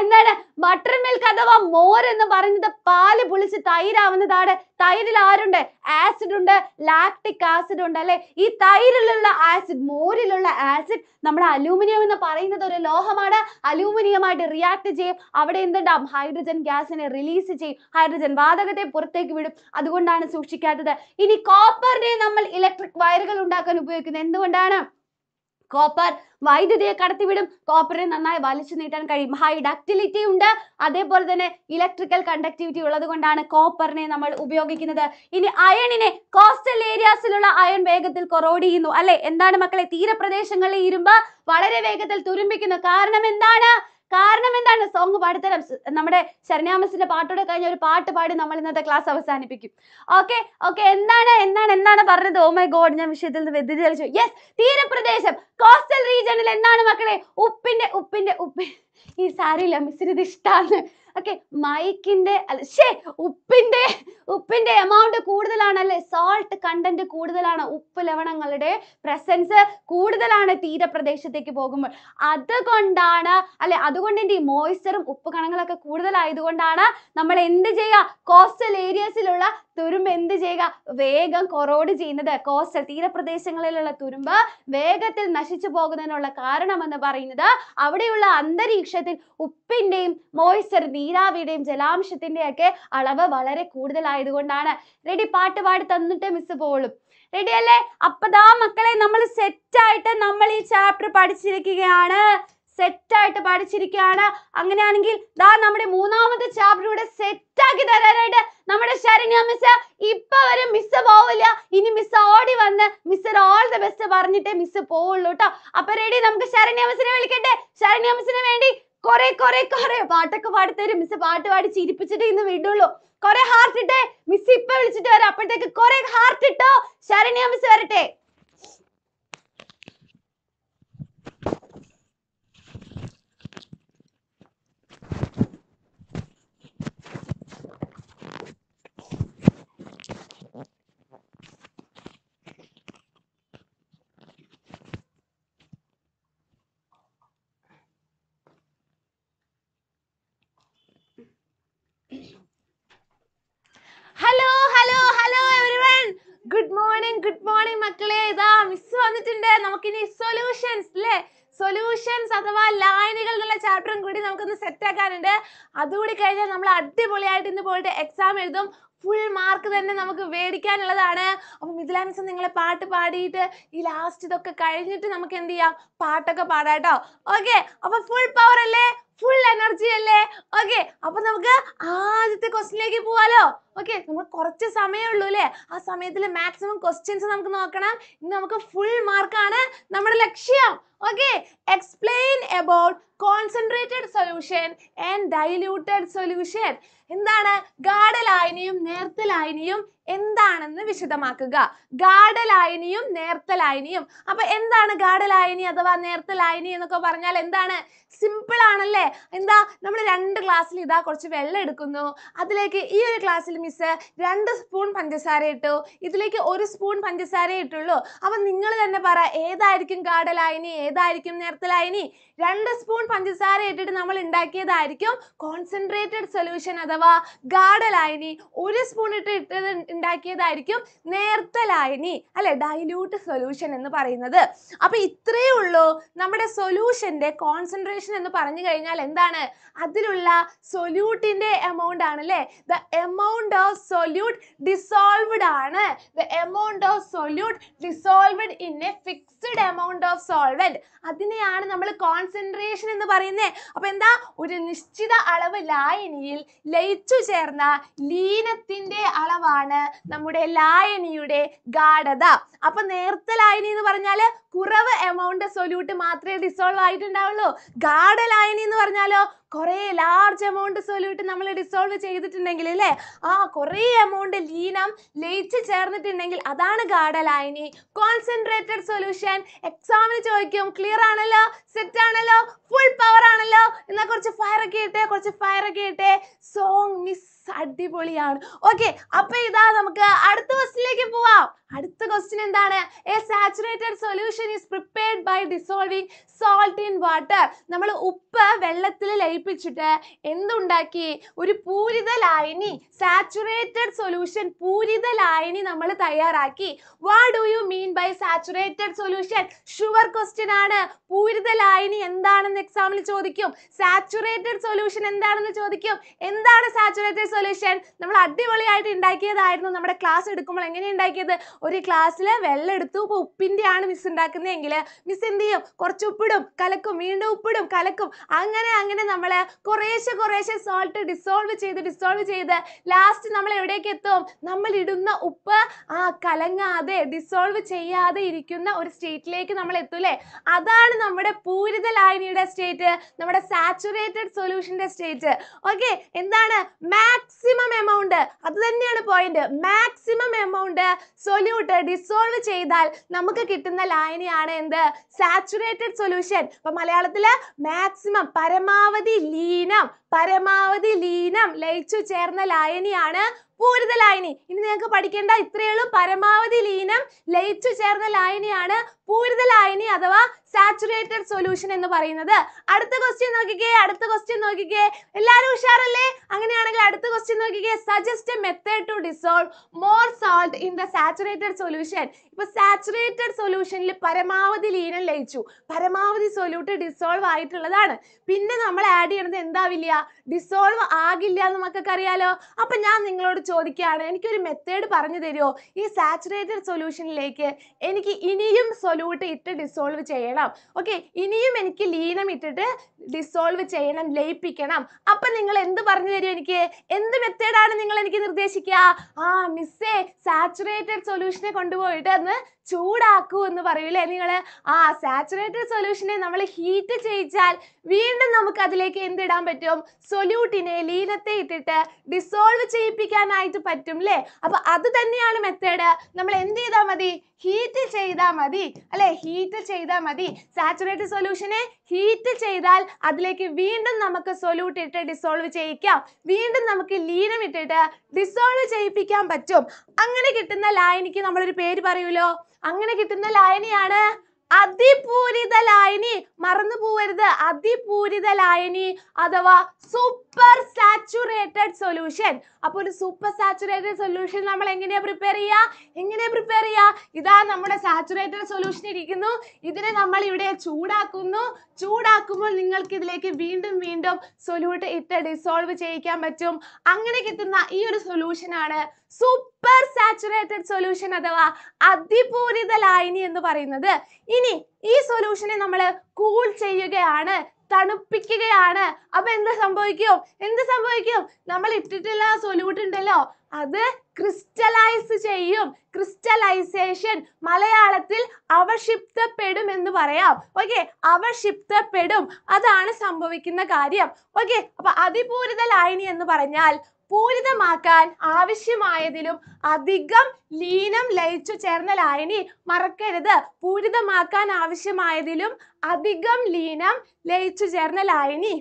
എന്താണ്? ബട്ടർ മിൽക്ക് അഥവാ മോര് എന്ന് പറയുന്നത് പാൽ പുളിച്ച് തൈരാവുന്നതാണ്. തൈരിൽ ആരുണ്ട്? ആസിഡ് ഉണ്ട് ലാക്ടിക് ആസിഡ് ഉണ്ട് അല്ലെ? ഈ തൈരിലുള്ള ആസിഡ് മോരിലുള്ള ആസിഡ് നമ്മുടെ അലൂമിനിയം എന്ന് പറയുന്നത് ഒരു ലോഹമാണ്. അലൂമിനിയമായിട്ട് റിയാക്ട് ചെയ്യും. അവിടെ എന്തുണ്ടാവും ഹൈഡ്രജൻ ഗ്യാസിനെ റിലീസ് ചെയ്യും. ഹൈഡ്രജൻ വാതകത്തെ പുറത്തേക്ക് വിടും. അതുകൊണ്ടാണ് സൂക്ഷിക്കാത്തത്. ഇനി കോപ്പറിനെ നമ്മൾ ഇലക്ട്രിക് വയറുകൾ ഉണ്ടാക്കാൻ ഉപയോഗിക്കുന്നത്. എന്തുകൊണ്ടാണ്? കോപ്പർ വൈദ്യുതിയെ കടത്തിവിടും. കോപ്പറിനെ നന്നായി വലിച്ചു നീട്ടാൻ കഴിയും. ഹൈ ഡക്റ്റിലിറ്റി ഉണ്ട്. അതേപോലെ തന്നെ ഇലക്ട്രിക്കൽ കണ്ടക്ടിവിറ്റി ഉള്ളത് കൊണ്ടാണ് കോപ്പറിനെ നമ്മൾ ഉപയോഗിക്കുന്നത്. ഇനി അയണിനെ കോസ്റ്റൽ ഏരിയാസിലുള്ള അയൺ വേഗത്തിൽ കൊറോഡ് ചെയ്യുന്നു. അല്ലെ? എന്താണ് മക്കളെ? തീരപ്രദേശങ്ങളിൽ ഇരുമ്പ് വളരെ വേഗത്തിൽ തുരുമ്പിക്കുന്നു. കാരണം എന്താണ്? കാരണം എന്താണ്? സോങ് പാടിത്തരാം. നമ്മുടെ ശരണ്യാമസിന്റെ പാട്ടോടെ കഴിഞ്ഞ ഒരു പാട്ട് പാടി നമ്മൾ ഇന്നത്തെ ക്ലാസ് അവസാനിപ്പിക്കും. ഓക്കെ ഓക്കെ എന്താണ്? എന്താണ്? എന്താണ് പറഞ്ഞത്? ഓ മൈ ഗോഡ് ഞാൻ വിഷയത്തിൽ നിന്ന് വ്യതിചലിച്ചു യെസ് തീരപ്രദേശം. കോസ്റ്റൽ റീജിയണിൽ എന്താണ് മക്കളെ? ഉപ്പിന്റെ ഉപ്പിന്റെ ഉപ്പ്. ഈ സാരിയില്ല മിസ്സിന് ഇത് ഇഷ്ടാണ് ഓക്കെ മൈക്കിന്റെ ഷേ ഉപ്പിന്റെ ഉപ്പിന്റെ എമൗണ്ട് കൂടുതലാണ് അല്ലെ സോൾട്ട് കണ്ടന്റ് കൂടുതലാണ് ഉപ്പ് ലവണങ്ങളുടെ പ്രസൻസ് കൂടുതലാണ് തീരപ്രദേശത്തേക്ക് പോകുമ്പോൾ. അതുകൊണ്ടാണ് അല്ലെ അതുകൊണ്ട് ഈ മോയ്സ്ചറും ഉപ്പ് കണങ്ങളൊക്കെ കൂടുതലായതുകൊണ്ടാണ് നമ്മൾ എന്ത് ചെയ്യുക? കോസ്റ്റൽ ഏരിയസിലുള്ള തുരുമ്പ് എന്ത് ചെയ്യുക? വേഗം കൊറോഡ് ചെയ്യുന്നത്. കോസ്റ്റൽ തീരപ്രദേശങ്ങളിലുള്ള തുരുമ്പ് വേഗത്തിൽ നശിച്ചു പോകുന്നതിനുള്ള കാരണമെന്ന് പറയുന്നത് അവിടെയുള്ള അന്തരീക്ഷത്തിൽ ഉപ്പിന്റെയും മോയ്സ്ചർ നീരാവിയുടെയും ജലാംശത്തിന്റെയും ഒക്കെ അളവ് വളരെ കൂടുതലായതുകൊണ്ടാണ്. റെഡി പാട്ട് പാടി തന്നിട്ട് മിസ് പോളും. റെഡി അല്ലേ? അപ്പതാ മക്കളെ നമ്മൾ സെറ്റ് ആയിട്ട് നമ്മൾ ഈ ചാപ്റ്റർ പഠിച്ചിരിക്കുകയാണ്. സെറ്റ് ആയിട്ട് പഠിച്ചിരിക്കുകയാണ്. അങ്ങനെയാണെങ്കിൽ ദാ നമ്മുടെ മൂന്നാമത്തെ ചാപ്റ്റർ ഇവിടെ സെറ്റാക്കി തരാനായിട്ട് നമ്മുടെ ശരണ്യ മിസ് ഇപ്പൊ വരെ മിസ് പോവില്ല. ഇനി മിസ് ഓടി വന്ന് മിസ് ഓൾ ദ ബെസ്റ്റ് പറഞ്ഞിട്ടേ മിസ് പോവുള്ളൂ കേട്ടോ അപ്പൊ റെഡി നമുക്ക് ശരണ്യ മിസ്സിനെ വിളിക്കട്ടെ? ശരണ്യ മിസ്സിന് വേണ്ടി കൊറേ കൊറേ കൊറേ പാട്ടൊക്കെ പാടിത്തരും. മിസ് പാട്ട് പാടി ചിരിപ്പിച്ചിട്ട് ഇന്ന് വിടുള്ളൂ. കൊറേ ഹാർട്ട് ഇട്ടേ മിസ് ഇപ്പൊ വിളിച്ചിട്ട് വരാം. അപ്പോഴത്തേക്ക് കൊറേ ഹാർട്ട് ഇട്ടോ? ശരണ്യ മിസ് വരട്ടെ hello hello hello everyone good morning good morning മക്കളെ ഇതാ മിസ് വന്നിട്ടുണ്ട് നമുക്കിനി സൊല്യൂഷൻസ് അല്ലേ സൊല്യൂഷൻസ് അഥവാ ലായനികൾ എന്നുള്ള ചാപ്റ്ററും കൂടി നമുക്കൊന്ന് സെറ്റ് ആക്കാനുണ്ട് അതുകൂടി കഴിഞ്ഞാൽ നമ്മൾ അടിപൊളിയായിട്ട് ഇന്ന് പോയിട്ട് എക്സാം എഴുതും. ഫുൾ മാർക്ക് തന്നെ നമുക്ക് മേടിക്കാനുള്ളതാണ്. അപ്പം മിഥില മിസ് നിങ്ങളെ പാട്ട് പാടിയിട്ട് ഈ ലാസ്റ്റ് ഇതൊക്കെ കഴിഞ്ഞിട്ട് നമുക്ക് എന്ത് ചെയ്യാം? പാട്ടൊക്കെ പാടാട്ടോ ഓക്കെ അപ്പൊ ഫുൾ പവർ അല്ലേ? ഫുൾ എനർജി അല്ലേ? ഓക്കെ അപ്പൊ നമുക്ക് ആദ്യത്തെ ക്വസ്റ്റിനിലേക്ക് പോവാലോ. ഓക്കെ നമ്മൾ കുറച്ച് സമയമേ ഉള്ളൂ അല്ലേ? ആ സമയത്തിൽ മാക്സിമം ക്വസ്റ്റ്യൻസ് നമുക്ക് നോക്കണം. ഇന്ന് നമുക്ക് ഫുൾ മാർക്കാണ് നമ്മുടെ ലക്ഷ്യം. Okay explain about concentrated solution and diluted solution എന്താണ്? ഗാഢലായനിയും നേർത്തലായനിയും എന്താണെന്ന് വിശദമാക്കുക. ഗാഢലായനിയും നേർത്തലായനിയും. അപ്പൊ എന്താണ് ഗാഢലായനി അഥവാ നേർത്തലായനി എന്നൊക്കെ പറഞ്ഞാൽ എന്താണ്? സിമ്പിൾ ആണല്ലേ? എന്താ? നമ്മൾ രണ്ട് ഗ്ലാസ്സിൽ ഇതാ കുറച്ച് വെള്ളം എടുക്കുന്നു. അതിലേക്ക് ഈ ഒരു ഗ്ലാസ്സിൽ മിസ് രണ്ട് സ്പൂൺ പഞ്ചസാര ഇട്ടു. ഇതിലേക്ക് ഒരു സ്പൂൺ പഞ്ചസാര ഇട്ടുള്ളൂ. അപ്പൊ നിങ്ങൾ തന്നെ പറ ഏതായിരിക്കും ഗാഢലായനി? ഏതായിരിക്കും നേർത്തലായനി? രണ്ട് സ്പൂൺ പഞ്ചസാര ഇട്ടിട്ട് നമ്മൾ ഉണ്ടാക്കിയതായിരിക്കും കോൺസെൻട്രേറ്റഡ് സൊല്യൂഷൻ അഥവാ ഗാഢലായനി. ഒരു സ്പൂൺ ഇട്ട് ഇട്ടത് ഉണ്ടാക്കിയതായിരിക്കും നേർത്ത ലായനി അല്ലെ? ഡൈല്യൂട്ട് സൊല്യൂഷൻ എന്ന് പറയുന്നത്. അപ്പൊ ഇത്രയേ ഉള്ളൂ നമ്മുടെ സൊല്യൂഷന്റെ കോൺസെൻട്രേഷൻ എന്ന് പറഞ്ഞു കഴിഞ്ഞാൽ എന്താണ്? അതിലുള്ള സൊല്യൂട്ടിന്റെ എമൗണ്ട് ആണ് അല്ലേ? The amount of solute dissolved ആണ്. The amount of solute dissolved in a fixed amount of solvent അതിനെയാണ് നമ്മൾ കോൺസെൻട്രേഷൻ എന്ന് പറയുന്നത് അപ്പൊ എന്താ? ഒരു നിശ്ചിത അളവ് ലായനിയിൽ ലയിച്ചു ചേർന്ന ലീനത്തിന്റെ അളവാണ് നമ്മുടെ ലായനിയുടെ ഗാഠത അപ്പൊ നേർത്ത ലായനി എന്ന് പറഞ്ഞാൽ കുറവ് എമൗണ്ട് സൊല്യൂട്ട് മാത്രമേ ഡിസോൾവ് ആയിട്ടുണ്ടാവുള്ളൂ. ഗാഠ ലായനി എന്ന് പറഞ്ഞാലോ കുറേ ലാർജ് എമൗണ്ട് സൊല്യൂട്ട് നമ്മൾ ഡിസോൾവ് ചെയ്തിട്ടുണ്ടെങ്കിൽ അല്ലേ? ആ കുറേ എമൗണ്ട് ലീനം ലയിച്ച് ചേർന്നിട്ടുണ്ടെങ്കിൽ അതാണ് ഗാഠലായനി കോൺസെൻട്രേറ്റഡ് സൊല്യൂഷൻ എക്സാമിന് ചോദിക്കും ക്ലിയർ ആണല്ലോ? സെറ്റ് ആണല്ലോ? ഫുൾ പവർ ആണല്ലോ? എന്നാൽ കുറച്ച് ഫയർ ഒക്കെ ഇട്ടെ കുറച്ച് ഫയർ ഒക്കെ ഇട്ടെ. സോങ് മിസ് അടിപൊളിയാണ്. ഓക്കെ അപ്പൊ ഇതാ നമുക്ക് അടുത്ത ക്വസ്റ്റിലേക്ക് പോവാം. അടുത്ത ക്വസ്റ്റ്യൻ എന്താണ്? A saturated solution is prepared by dissolving salt in water നമ്മൾ ഉപ്പ് വെള്ളത്തിൽ ലയിപ്പിച്ചിട്ട് എന്തുണ്ടാക്കി? ഒരു പൂരിത ലായനി സാച്ചുറേറ്റഡ് സൊല്യൂഷൻ പൂരിത ലായനി നമ്മൾ തയ്യാറാക്കി. What do you mean by saturated solution sure question ആണ്. പൂരിത ലായനി എന്താണെന്ന് എക്സാമിൽ ചോദിക്കും. സാച്ചുറേറ്റഡ് സൊല്യൂഷൻ എന്താണെന്ന് ചോദിക്കും. എന്താണ് സാച്ചുറേറ്റഡ് സൊല്യൂഷൻ നമ്മൾ അടിപൊളിയായിട്ട് ഉണ്ടാക്കിയതായിരുന്നു. നമ്മുടെ ക്ലാസ് എടുക്കുമ്പോൾ എങ്ങനെ ഉണ്ടാക്കിയത്? ഒരു ക്ലാസ്സിൽ വെള്ളം എടുത്തു ഇപ്പോൾ ഉപ്പിന്റെ ആണ് മിസ് ഉണ്ടാക്കുന്നതെങ്കിൽ മിസ് എന്ത് ചെയ്യും? കുറച്ച് ഉപ്പിടും കലക്കും വീണ്ടും ഉപ്പിടും കലക്കും. അങ്ങനെ അങ്ങനെ നമ്മൾ കുറേശ്ശെ കുറേശ്ശെ സോൾട്ട് ഡിസോൾവ് ചെയ്ത് ഡിസോൾവ് ചെയ്ത് ലാസ്റ്റ് നമ്മൾ എവിടേക്ക് എത്തും? നമ്മൾ ഇടുന്ന ഉപ്പ് ആ കലങ്ങാതെ ഡിസോൾവ് ചെയ്യാതെ ഇരിക്കുന്ന ഒരു സ്റ്റേറ്റിലേക്ക് നമ്മൾ എത്തൂലേ അതാണ് നമ്മുടെ പൂരിത ലായനിയുടെ സ്റ്റേറ്റ് നമ്മുടെ സാച്ചുറേറ്റഡ് സൊല്യൂഷന്റെ സ്റ്റേറ്റ് ഓക്കെ എന്താണ്? മാക്സിമം എമൗണ്ട് അത് തന്നെയാണ് point maximum amount solute dissolve ചെയ്താൽ നമുക്ക് കിട്ടുന്ന ലായനിയാണ് എന്ത്? സാച്ചുറേറ്റഡ് സൊല്യൂഷൻ അപ്പൊ മലയാളത്തിൽ മാക്സിമം പരമാവധി ലീനം. പരമാവധി ലീനം ലയിച്ചു ചേർന്ന ലായനിയാണ് പൂരിത ലായനി. ഇനി നിങ്ങൾക്ക് പഠിക്കേണ്ട ഇത്രയേ ഉള്ളൂ. പരമാവധി ലീനം ലയിച്ചു ചേർന്ന ലായനിയാണ് പൂരിത ലായനി അഥവാ സാച്ചുറേറ്റഡ് സൊല്യൂഷൻ എന്ന് പറയുന്നത്. അടുത്ത ക്വസ്റ്റ്യൻ നോക്കിക്കേ അടുത്ത ക്വസ്റ്റ്യൻ നോക്കിക്കേ. എല്ലാവരും ഉഷാറല്ലേ? അങ്ങനെയാണെങ്കിൽ അടുത്ത ക്വസ്റ്റ്യൻ നോക്കിക്കേ. Suggest method to dissolve more salt in the saturated solution ഇപ്പൊ സാച്ചുറേറ്റഡ് സൊല്യൂഷനിൽ പരമാവധി ലീനം ലയിച്ചു. പരമാവധി സൊല്യൂട്ട് ഡിസോൾവ് ആയിട്ടുള്ളതാണ്. പിന്നെ നമ്മൾ ആഡ് ചെയ്യണത് എന്താവില്ല あ! ഡിസോൾവ് ആകില്ല എന്ന് മക്കൾക്ക് അറിയാലോ? അപ്പൊ ഞാൻ നിങ്ങളോട് ചോദിക്കുകയാണ് എനിക്കൊരു മെത്തേഡ് പറഞ്ഞു തരുമോ? ഈ സാച്ചുറേറ്റഡ് സൊല്യൂഷനിലേക്ക് എനിക്ക് ഇനിയും സൊല്യൂട്ട് ഇട്ട് ഡിസോൾവ് ചെയ്യണം. ഓക്കെ ഇനിയും എനിക്ക് ലീനം ഇട്ടിട്ട് ഡിസോൾവ് ചെയ്യണം ലയിപ്പിക്കണം. അപ്പൊ നിങ്ങൾ എന്ത് പറഞ്ഞു തരും എനിക്ക്? എന്ത് മെത്തേഡാണ് നിങ്ങൾ എനിക്ക് നിർദ്ദേശിക്കുക? ആ മിസ്സേ സാച്ചുറേറ്റഡ് സൊല്യൂഷനെ കൊണ്ടുപോയിട്ട് അന്ന് ചൂടാക്കൂ എന്ന് പറയൂലേ നിങ്ങൾ ആ സാച്ചുറേറ്റഡ് സൊല്യൂഷനെ നമ്മൾ ഹീറ്റ് ചെയ്യിച്ചാൽ വീണ്ടും നമുക്ക് അതിലേക്ക് എന്തിടാൻ പറ്റും? സൊല്യൂട്ടിനെ ലീനത്തെ ഇട്ടിട്ട് ഡിസോൾവ് ചെയ്യിപ്പിക്കാനായിട്ട് പറ്റും അല്ലേ അപ്പൊ അത് തന്നെയാണ് മെത്തേഡ് നമ്മൾ എന്ത് ചെയ്താൽ മതി? ഹീറ്റ് ചെയ്താൽ മതി. അല്ലെ? ഹീറ്റ് ചെയ്താൽ മതി. സാച്ചുറേറ്റഡ് സൊല്യൂഷനെ ഹീറ്റ് ചെയ്താൽ അതിലേക്ക് വീണ്ടും നമുക്ക് സൊല്യൂട്ട് ഇട്ട് ഡിസോൾവ് ചെയ്യിക്കാം. വീണ്ടും നമുക്ക് ലീനം ഇട്ടിട്ട് ഡിസോൾവ് ചെയ്യിപ്പിക്കാൻ പറ്റും. അങ്ങനെ കിട്ടുന്ന ലായനിക്ക് നമ്മളൊരു പേര് പറയൂലോ അങ്ങനെ കിട്ടുന്ന ലായനിയാണ് അതിപൂരിത ലായനി മറന്നു പോവരുത് അതിപൂരിത ലായനി അഥവാ സൂപ്പർ സാച്ചുറേറ്റഡ് സൊല്യൂഷൻ അപ്പോൾ ഒരു സൂപ്പർ സാച്ചുറേറ്റഡ് സൊല്യൂഷൻ നമ്മൾ എങ്ങനെയാ പ്രിപ്പയർ ചെയ്യുക? എങ്ങനെയാ പ്രിപ്പയർ ചെയ്യുക? ഇതാ നമ്മുടെ സാച്ചുറേറ്റഡ് സൊല്യൂഷൻ ഇരിക്കുന്നു. ഇതിനെ നമ്മൾ ഇവിടെ ചൂടാക്കുന്നു. ചൂടാക്കുമ്പോൾ നിങ്ങൾക്ക് ഇതിലേക്ക് വീണ്ടും വീണ്ടും സൊല്യൂട്ട് ഇട്ട് ഡിസോൾവ് ചെയ്യിക്കാൻ പറ്റും. അങ്ങനെ കിട്ടുന്ന ഈ ഒരു സൊല്യൂഷൻ ആണ് സൂപ്പർ സാച്ചുറേറ്റഡ് സൊല്യൂഷൻ അഥവാ അതിപൂരിത ലായനി എന്ന് പറയുന്നത്. ഇനി ഈ സൊല്യൂഷനെ നമ്മൾ കൂൾ ചെയ്യുകയാണ് തണുപ്പിക്കുകയാണ്. അപ്പൊ എന്ത് സംഭവിക്കും? എന്ത് സംഭവിക്കും? നമ്മൾ ഇട്ടിട്ടുള്ള സൊല്യൂട്ട് ഉണ്ടല്ലോ അത് ക്രിസ്റ്റലൈസ് ചെയ്യും. ക്രിസ്റ്റലൈസേഷൻ മലയാളത്തിൽ അവക്ഷിപ്തപ്പെടും എന്ന് പറയാം. ഓക്കെ അവക്ഷിപ്തപ്പെടും അതാണ് സംഭവിക്കുന്ന കാര്യം. ഓക്കെ അപ്പൊ അതിപൂരിത ലായനി എന്ന് പറഞ്ഞാൽ പൂരിതമാക്കാൻ ആവശ്യമായതിലും അധികം ലീനം ലയിച്ചു ചേർന്ന ലായനി മറക്കരുത്. പൂരിതമാക്കാൻ ആവശ്യമായതിലും അധികം ലീനം ലയിച്ചു ചേർന്ന ലായനി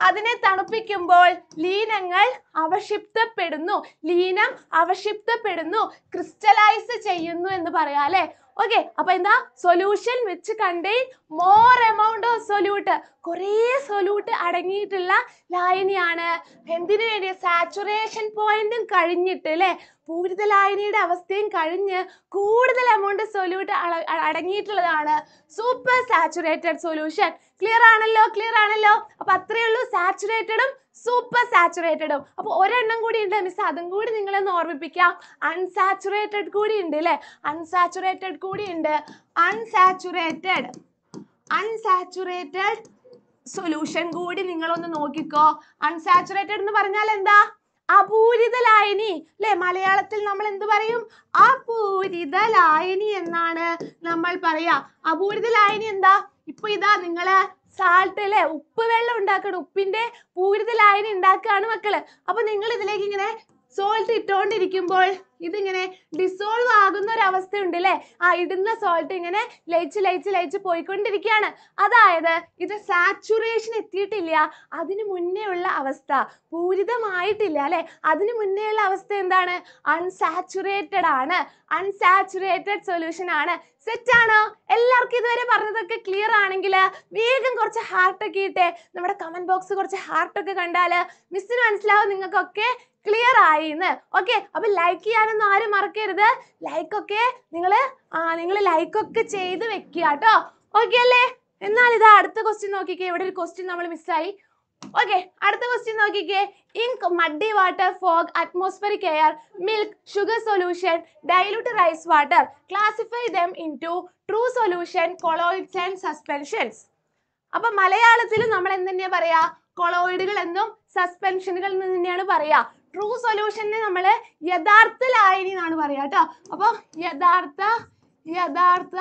അതിനെ തണുപ്പിക്കുമ്പോൾ ലീനങ്ങൾ അവക്ഷിപ്തപ്പെടുന്നു ലീനം അവക്ഷിപ്തപ്പെടുന്നു ക്രിസ്റ്റലൈസ് ചെയ്യുന്നു എന്ന് പറയാം അല്ലെ? ഓക്കെ അപ്പൊ എന്താ? സൊല്യൂഷൻ വെച്ച് contain more amount of solute കുറേ സൊല്യൂട്ട് അടങ്ങിയിട്ടുള്ള ലായനിയാണ് എന്തിനു വേണ്ടി സാച്ചുറേഷൻ പോയിന്റും കഴിഞ്ഞിട്ട് അല്ലേ പൂരിത ലായനിയുടെ അവസ്ഥയും കഴിഞ്ഞ് കൂടുതൽ എമൗണ്ട് സൊല്യൂട്ട് അടങ്ങിയിട്ടുള്ളതാണ് സൂപ്പർ സാച്ചുറേറ്റഡ് സൊല്യൂഷൻ ക്ലിയർ ആണല്ലോ? ക്ലിയർ ആണല്ലോ? അപ്പൊ അത്രയേ ഉള്ളൂ സാച്ചുറേറ്റഡും സൂപ്പർ സാച്ചുറേറ്റഡും അപ്പോൾ ഒരെണ്ണം കൂടി ഉണ്ട് മിസ് അതും കൂടി നിങ്ങളൊന്ന് ഓർമ്മിപ്പിക്കാം. അൺസാച്ചുറേറ്റഡ് കൂടി ഉണ്ട് അല്ലേ അൺസാച്ചുറേറ്റഡ് കൂടി ഉണ്ട്. അൺസാച്ചുറേറ്റഡ് അൺസാച്ചുറേറ്റഡ് സൊല്യൂഷൻ കൂടി നിങ്ങളൊന്ന് നോക്കിക്കോ. അൺസാച്ചുറേറ്റഡ് എന്ന് പറഞ്ഞാൽ എന്താ? അപൂരിത ലായനി അല്ലെ മലയാളത്തിൽ നമ്മൾ എന്ത് പറയും? അപൂരിത ലായനി എന്നാണ് നമ്മൾ പറയാ. അപൂരിത ലായനി എന്താ? ഇപ്പൊ ഇതാ നിങ്ങൾ സാൾട്ട് അല്ലെ ഉപ്പ് വെള്ളം ഉണ്ടാക്കണം. ഉപ്പിന്റെ പൂരിത ലായനി ഉണ്ടാക്കുകയാണ് മക്കൾ. അപ്പൊ നിങ്ങൾ ഇതിലേക്ക് ഇങ്ങനെ സോൾട്ട് ഇട്ടുകൊണ്ടിരിക്കുമ്പോൾ ഇതിങ്ങനെ ഡിസോൾവ് ആകുന്ന ഒരു അവസ്ഥ ഉണ്ട് അല്ലേ ആ ഇടുന്ന സോൾട്ട് ഇങ്ങനെ ലയിച്ച് ലയിച്ച് ലയിച്ച് പോയിക്കൊണ്ടിരിക്കുകയാണ്. അതായത് ഇത് സാച്ചുറേഷൻ എത്തിയിട്ടില്ല. അതിന് മുന്നേ ഉള്ള അവസ്ഥ. പൂരിതമായിട്ടില്ല അല്ലെ അതിന് മുന്നേ ഉള്ള അവസ്ഥ എന്താണ്? അൺസാച്ചുറേറ്റഡ് ആണ്. അൺസാച്ചുറേറ്റഡ് സൊല്യൂഷൻ ആണ്. സെറ്റ് ആണോ? എല്ലാവർക്കും ഇതുവരെ പറഞ്ഞതൊക്കെ ക്ലിയർ ആണെങ്കിൽ വേഗം കുറച്ച് ഹാർട്ടൊക്കെ ഇട്ടെ നമ്മുടെ കമന്റ് ബോക്സ് കുറച്ച് ഹാർട്ടൊക്കെ കണ്ടാൽ മിസ്സിന് മനസ്സിലാവും നിങ്ങൾക്കൊക്കെ ക്ലിയർ ആയി എന്ന് ഓക്കെ അപ്പം ലൈക്ക് ചെയ്യാനൊന്നും ആരും മറക്കരുത്. ലൈക്കൊക്കെ നിങ്ങൾ നിങ്ങൾ ലൈക്കൊക്കെ ചെയ്ത് വെക്കുക കേട്ടോ. ഓക്കെ അല്ലേ? എന്നാൽ ഇതാ അടുത്ത ക്വസ്റ്റ്യൻ നോക്കിക്കേ. ഇവിടെ ഒരു ക്വസ്റ്റ്യൻ നമ്മൾ മിസ്സായി ഓക്കെ അടുത്ത ക്വസ്റ്റ്യൻ നോക്കിക്കേ. Ink muddy water fog atmospheric air milk sugar solution dilute rice water classify them into true solution colloids and suspensions അപ്പൊ മലയാളത്തിൽ നമ്മൾ എന്ത് തന്നെയാ പറയാ? കൊളോയിഡുകൾ എന്നും സസ്പെൻഷനുകൾ എന്ന് തന്നെയാണ് പറയാ. ട്രൂ സൊല്യൂഷനെ നമ്മൾ യഥാർത്ഥ ലായനി എന്നാണ് പറയാ കേട്ടോ. അപ്പൊ യഥാർത്ഥ യഥാർത്ഥ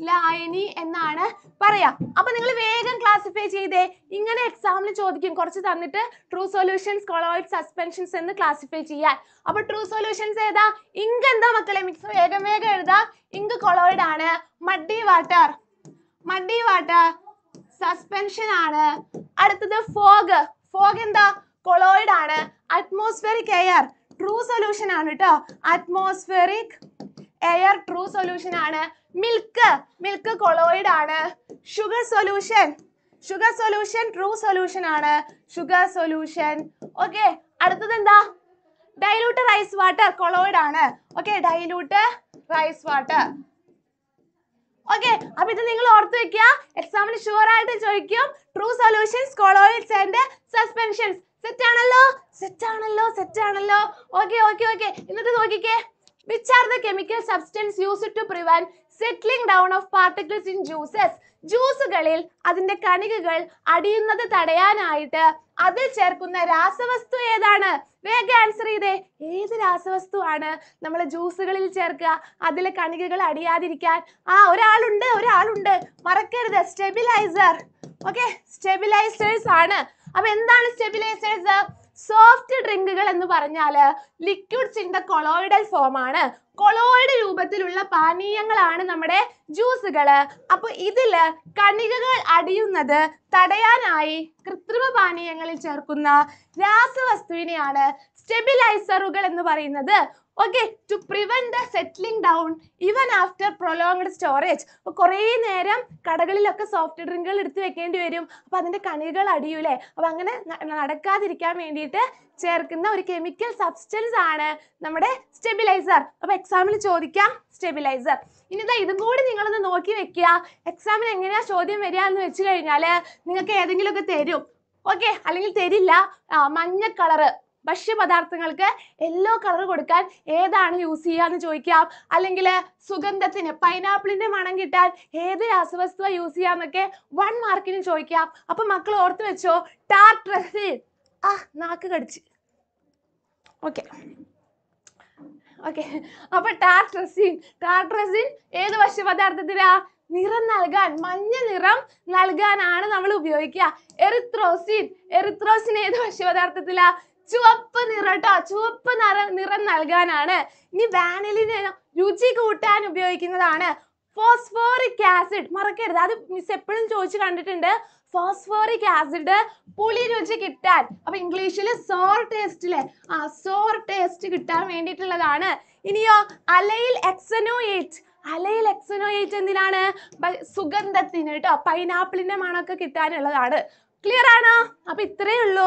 ലായനി എന്നാണ് പറയാ. അപ്പൊ നിങ്ങൾ വേഗം ക്ലാസിഫൈ ചെയ്തേ. ഇങ്ങനെ എക്സാമിന് ചോദിക്കും. കുറച്ച് തന്നിട്ട് ട്രൂ സൊല്യൂഷൻസ് കൊളോയിഡ് സസ്പെൻഷൻസ് എന്ന് ക്ലാസിഫൈ ചെയ്യാൻ. അപ്പൊ ട്രൂ സൊല്യൂഷൻസ് ഏതാ? ഇങ്ക് എന്താ മക്കളെ? മിക്സ് വേഗം വേഗം എഴുതാ. ഇങ്ക് കൊളോയിഡ് ആണ്. Muddy water muddy water suspension ആണ്. അടുത്തത് ഫോഗ് ഫോഗ് എന്താ? കൊളോയിഡ് ആണ്. അറ്റ്മോസ്ഫിയറിക് എയർ ട്രൂ സൊല്യൂഷൻ ആണ് കേട്ടോ അറ്റ്മോസ്ഫിയറിക് എയർ ട്രൂ സൊല്യൂഷൻ ആണ്. മിൽക്ക് മിൽക്ക് കൊളോയിഡ് ആണ്. Sugar solution sugar solution true solution ആണ്. ഷുഗർ സൊല്യൂഷൻ ഓക്കെ അടുത്തത് എന്താ? ഡൈലൂട്ട് റൈസ് വാട്ടർ കൊളോയിഡ് ആണ്. Okay dilute rice water okay അപ്പൊ ഇത് നിങ്ങൾ ഓർത്ത് വെക്കുക. എക്സാമിന് ഷുവർ ആയിട്ട് ചോദിക്കും. True solutions colloids and suspensions set ആണല്ലോ? സെറ്റ് ആണല്ലോ? സെറ്റ് ആണല്ലോ? ഓക്കെ ഓക്കെ ഓക്കെ എന്നിട്ട് നോക്കിക്കേ. Which are the chemical substance use to prevent settling down of particles in juices ജ്യൂസുകളിൽ അതിന്റെ കണികകൾ അടിയുന്നത് തടയാനായിട്ട് അതിൽ ചേർക്കുന്ന രാസവസ്തു ഏതാണ്? വേഗം ആൻസർ ചെയ്തേ. ഏത് രാസവസ്തു ആണ് നമ്മൾ ജ്യൂസുകളിൽ ചേർക്കുക? അതിലെ കണികകൾ അടിയാതിരിക്കാൻ. ആ ഒരാളുണ്ട് ഒരാളുണ്ട്. മറക്കരുത്. സ്റ്റെബിലൈസർ ഓക്കെ സ്റ്റെബിലൈസേഴ്സ് ആണ്. അപ്പൊ എന്താണ് സ്റ്റെബിലൈസേഴ്സ് സോഫ്റ്റ് ഡ്രിങ്കുകൾ എന്ന് പറഞ്ഞാൽ liquids in the colloidal form ആണ്. കൊളോയിഡ് രൂപത്തിലുള്ള പാനീയങ്ങളാണ് നമ്മുടെ ജ്യൂസുകൾ അപ്പൊ ഇതിൽ കണികകൾ അടിയുന്നത് തടയാനായി കൃത്രിമ പാനീയങ്ങളിൽ ചേർക്കുന്ന രാസവസ്തുവിനെയാണ് സ്റ്റെബിലൈസറുകൾ എന്ന് പറയുന്നത്. Okay to prevent the settling down even after prolonged storage അപ്പൊ കുറേ നേരം കടകളിലൊക്കെ സോഫ്റ്റ് ഡ്രിങ്കുകൾ എടുത്ത് വെക്കേണ്ടി വരും. അപ്പൊ അതിന്റെ കണികകൾ അടിയൂലേ? അപ്പൊ അങ്ങനെ നടക്കാതിരിക്കാൻ വേണ്ടിയിട്ട് ചേർക്കുന്ന ഒരു കെമിക്കൽ സബ്സ്റ്റൻസ് ആണ് നമ്മുടെ സ്റ്റെബിലൈസർ അപ്പൊ എക്സാമിൽ ചോദിക്കാം സ്റ്റെബിലൈസർ ഇനി ഇതാ ഇതും കൂടി നിങ്ങളൊന്ന് നോക്കി വെക്കുക. എക്സാമിന് എങ്ങനെയാ ചോദ്യം വരിക എന്ന് വെച്ച് കഴിഞ്ഞാൽ നിങ്ങൾക്ക് ഏതെങ്കിലുമൊക്കെ തരും. ഓക്കെ അല്ലെങ്കിൽ തരില്ല. മഞ്ഞ കളറ് ഭക്ഷ്യപദാർത്ഥങ്ങൾക്ക് യെല്ലോ കളർ കൊടുക്കാൻ ഏതാണ് യൂസ് ചെയ്യുക എന്ന് ചോദിക്കാം. അല്ലെങ്കിൽ സുഗന്ധത്തിന് പൈനാപ്പിളിന്റെ മണം കിട്ടാൻ ഏത് രാസവസ്തുവ യൂസ് ചെയ്യാന്നൊക്കെ വൺ മാർക്കിന് ചോദിക്കാം. അപ്പൊ മക്കൾ ഓർത്ത് വെച്ചോ ടാർട്രസിൻ ആ നാക്ക് കടിച്ച്. ഓക്കെ. ഓക്കെ. അപ്പൊ ടാർട്രസിൻ. ടാർട്രസിൻ ഏത് ഭക്ഷ്യപദാർത്ഥത്തിലാ? നിറം നൽകാൻ മഞ്ഞ നിറം നൽകാനാണ് നമ്മൾ ഉപയോഗിക്കുക. എറിത്രോസിൻ. എറിത്രോസിൻ ഏത് ഭക്ഷ്യപദാർത്ഥത്തിലാ? ചുവപ്പ് നിറട്ടോ ചുവപ്പ് നിറ നിറം നൽകാനാണ്. ഇനി വാനിലിന് രുചി കൂട്ടാൻ ഉപയോഗിക്കുന്നതാണ്. Phosphoric acid. മറക്കരുത്. അത് മിസ് എപ്പോഴും ചോദിച്ചു കണ്ടിട്ടുണ്ട്. ഫോസ്ഫോറിക് ആസിഡ് പുളി രുചി കിട്ടാൻ. അപ്പൊ ഇംഗ്ലീഷിൽ സോർ ടേസ്റ്റ് അല്ലേ ആ സോർ ടേസ്റ്റ് കിട്ടാൻ വേണ്ടിയിട്ടുള്ളതാണ്. ഇനിയോ അലയിൽ എക്സനോയേറ്റ് അലയിൽ എക്സനോയേറ്റ് എന്തിനാണ്? സുഗന്ധത്തിന് കേട്ടോ. പൈനാപ്പിളിന്റെ മണമൊക്കെ കിട്ടാനുള്ളതാണ്. ക്ലിയർ ആണോ? അപ്പൊ ഇത്രയേ ഉള്ളൂ.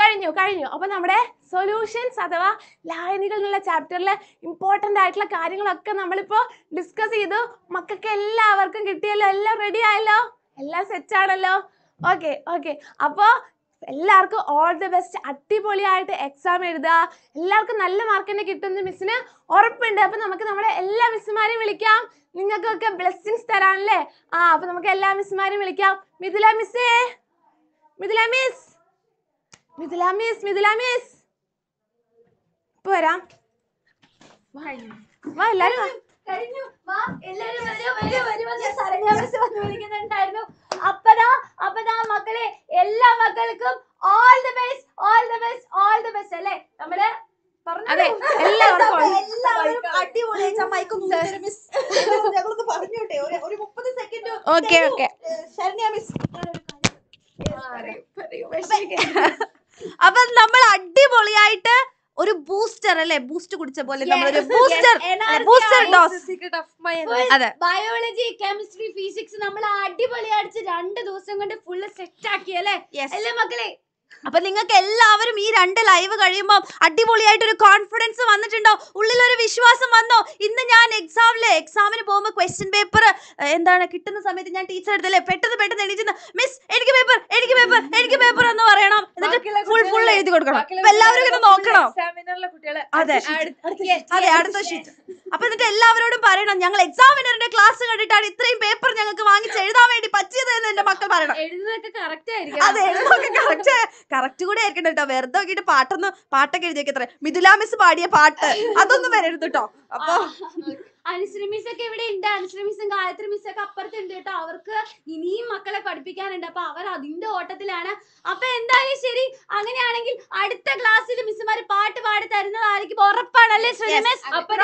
കഴിഞ്ഞു കഴിഞ്ഞു. അപ്പൊ നമ്മുടെ സൊല്യൂഷൻസ് അഥവാ ലായനികൾ എന്നുള്ള ചാപ്റ്ററിൽ ഇമ്പോർട്ടന്റ് ആയിട്ടുള്ള കാര്യങ്ങളൊക്കെ നമ്മളിപ്പോ ഡിസ്കസ് ചെയ്തു. മക്കൾക്ക് എല്ലാവർക്കും കിട്ടിയല്ലോ. എല്ലാം റെഡി ആയല്ലോ? എല്ലാം സെറ്റ് ആണല്ലോ? ഓക്കെ ഓക്കെ അപ്പോൾ എല്ലാവർക്കും ഓൾ ദി ബെസ്റ്റ് അടിപൊളിയായിട്ട് എക്സാം എഴുതുക. എല്ലാവർക്കും നല്ല മാർക്ക് തന്നെ കിട്ടുന്ന മിസ്സിന് ഉറപ്പുണ്ട്. അപ്പൊ നമുക്ക് നമ്മുടെ എല്ലാ മിസ്സുമാരെയും വിളിക്കാം. നിങ്ങൾക്കൊക്കെ ബ്ലെസ്സിങ്സ് തരാനല്ലേ? ആ അപ്പൊ നമുക്ക് എല്ലാ മിസ്സുമാരെയും വിളിക്കാം. മിഥുല മിസ്സേ Mithula miss Mithula miss Mithula miss ഇപ്പൊ വരാം. വാ. എല്ലാരും. കഴിഞ്ഞു. വാ എല്ലാരും വരൂ വരൂ മിസ് വന്ന് വിളിക്കുന്നുണ്ടായിരുന്നു. അപ്പതാ അപ്പതാ മക്കളെ എല്ലാ മക്കൾക്കും all the best all the best all the best അല്ലേ? നമ്മൾ. അതെ എല്ലാവർക്കും മൈക്ക് മിസ് ഞങ്ങളൊന്ന് പറഞ്ഞോട്ടെ? ഒരു ഒരു മുപ്പത് second okay okay Saranya miss അപ്പൊ നമ്മൾ അടിപൊളിയായിട്ട് ഒരു ബൂസ്റ്റർ അല്ലെ? ബൂസ്റ്റ് കുടിച്ച പോലെ നമ്മളൊരു ബൂസ്റ്റർ ബൂസ്റ്റർ ഡോസ് അതെ. ബയോളജി കെമിസ്ട്രി ഫിസിക്സ് നമ്മൾ അടിപൊളി അടിച്ച് രണ്ട് ദിവസം കൊണ്ട് ഫുള്ള് സെറ്റ് ആക്കി അല്ലെ? അല്ലേ മക്കളെ? അപ്പൊ നിങ്ങൾക്ക് എല്ലാവരും ഈ രണ്ട് ലൈവ് കഴിയുമ്പോൾ അടിപൊളിയായിട്ട് ഒരു കോൺഫിഡൻസ് വന്നിട്ടുണ്ടോ? ഉള്ളിൽ ഒരു വിശ്വാസം വന്നോ? ഇന്ന് ഞാൻ എക്സാമിൽ എക്സാമിന് പോകുമ്പോൾ ക്വസ്റ്റ്യൻ പേപ്പർ എന്താണ് കിട്ടുന്ന സമയത്ത് ഞാൻ ടീച്ചർ എടുത്തല്ലേ പെട്ടെന്ന് പെട്ടെന്ന് എണീച്ചു മിസ് എനിക്ക് പേപ്പർ എനിക്ക് പേപ്പർ എനിക്ക് പേപ്പർ എന്ന് പറയണം. എന്നിട്ട് ഫുൾ ഫുൾ എഴുതി കൊടുക്കണം. അപ്പൊ എല്ലാവരും ഇങ്ങനെ നോക്കണം. അതെ. അതെ അടുത്ത ഷീറ്റ് അപ്പൊ എന്നിട്ട് എല്ലാവരോടും പറയണം ഞങ്ങൾ എക്സാമിനറിന്റെ ക്ലാസ് കണ്ടിട്ടാണ് ഇത്രയും പേപ്പർ ഞങ്ങൾക്ക് വാങ്ങിച്ച് എഴുതാൻ വേണ്ടി പറ്റിയത് എന്ന് എന്റെ മക്കൾ പറയണം. എഴുതുന്നതൊക്കെ കറക്റ്റ് ആയിരിക്കും അതെ കറക്റ്റ് കറക്റ്റ് കൂടെ ആയിരിക്കണം കേട്ടോ. വെറുതെ നോക്കിയിട്ട് പാട്ടൊന്ന് പാട്ടൊക്കെ എഴുതിയൊക്കെ എത്ര മിഥുലാ മിസ് പാടിയ പാട്ട്. അതൊന്നും വരരുത് കേട്ടോ അപ്പൊ അനുശ്രീ മിസ് ഒക്കെ ഇവിടെ ഉണ്ട് അനുശ്രീ മിസ്സും ഗായത്രി മിസ് ഒക്കെ അപ്പുറത്തുണ്ട് കേട്ടോ അവർക്ക് ഇനിയും മക്കളെ പഠിപ്പിക്കാനുണ്ട്. അപ്പൊ അവർ അതിന്റെ ഓട്ടത്തിലാണ്. അപ്പൊ എന്തായാലും ശരി. അങ്ങനെയാണെങ്കിൽ അടുത്ത ക്ലാസ്സിൽ മിസ്സുമാര് പാട്ട് പാടി തരുന്നതായിരിക്കും ഉറപ്പാണല്ലേ ശ്രീ. മിസ് അപ്പൊ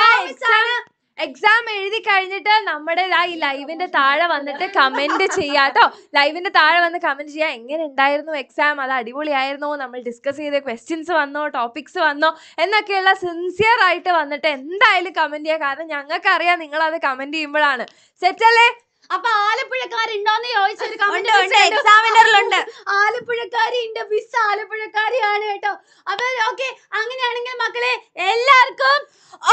എക്സാം എഴുതി കഴിഞ്ഞിട്ട് നമ്മുടെ ആ ഈ ലൈവിന്റെ താഴെ വന്നിട്ട് കമന്റ് ചെയ്യാട്ടോ. ലൈവിന്റെ താഴെ വന്ന് കമന്റ് ചെയ്യാം. എങ്ങനെ ഉണ്ടായിരുന്നു എക്സാം അത് അടിപൊളിയായിരുന്നോ? നമ്മൾ ഡിസ്കസ് ചെയ്ത ക്വസ്റ്റ്യൻസ് വന്നോ? ടോപ്പിക്സ് വന്നോ? എന്നൊക്കെയുള്ള സിൻസിയർ ആയിട്ട് വന്നിട്ട് എന്തായാലും കമന്റ് ചെയ്യുക കാരണം ഞങ്ങൾക്ക് അറിയാം നിങ്ങൾ അത് കമന്റ് ചെയ്യുമ്പോഴാണ്. സെറ്റ് അല്ലേ? അപ്പൊ ആലപ്പുഴക്കാരുണ്ടോന്ന് ചോദിച്ചൊരു കമന്റ് എക്സാമിനറിലുണ്ട് ആലപ്പുഴക്കാരി ഉണ്ട്. മിസ് ആലപ്പുഴക്കാരിയാണ് കേട്ടോ. അപ്പൊ ഓക്കെ അങ്ങനെയാണെങ്കിൽ മക്കളെ എല്ലാവർക്കും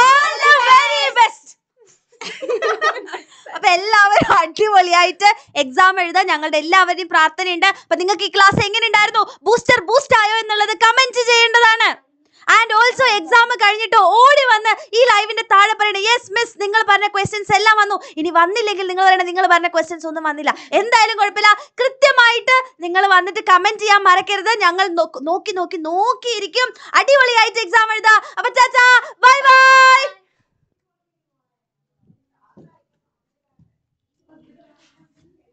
ഓൾ ദ വെരി ബെസ്റ്റ് അപ്പൊ എല്ലാവരും അടിപൊളിയായിട്ട് എക്സാം എഴുതാൻ ഞങ്ങളുടെ എല്ലാവരുടെയും പ്രാർത്ഥനയുണ്ട്. അപ്പൊ നിങ്ങൾക്ക് ഈ ക്ലാസ് എങ്ങനെ ഉണ്ടായിരുന്നു ബൂസ്റ്റർ ബൂസ്റ്റ് ആയോ എന്നുള്ളത് കമന്റ് ചെയ്യേണ്ടതാണ്. ആൻഡ് ഓൾസോ എക്സാം കഴിഞ്ഞിട്ട് ഓടി വന്ന് ഈ ലൈവിന്റെ താഴെ പറയണേ യെസ് മിസ് നിങ്ങൾ പറഞ്ഞ ക്വസ്റ്റ്യൻസ് എല്ലാം വന്നു. ഇനി വന്നില്ലെങ്കിൽ നിങ്ങൾ പറയണേ നിങ്ങൾ പറഞ്ഞ ക്വസ്റ്റ്യൻസ് ഒന്നും വന്നില്ല. എന്തായാലും കുഴപ്പമില്ല. കൃത്യമായിട്ട് നിങ്ങൾ വന്നിട്ട് കമന്റ് ചെയ്യാൻ മറക്കരുത്. ഞങ്ങൾ നോക്ക്- നോക്കി നോക്കി നോക്കിയിരിക്കും. അടിപൊളിയായിട്ട് എക്സാം എഴുതാ. അപ്പൊ ചാച്ചാ ബൈ ബൈ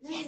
Yes.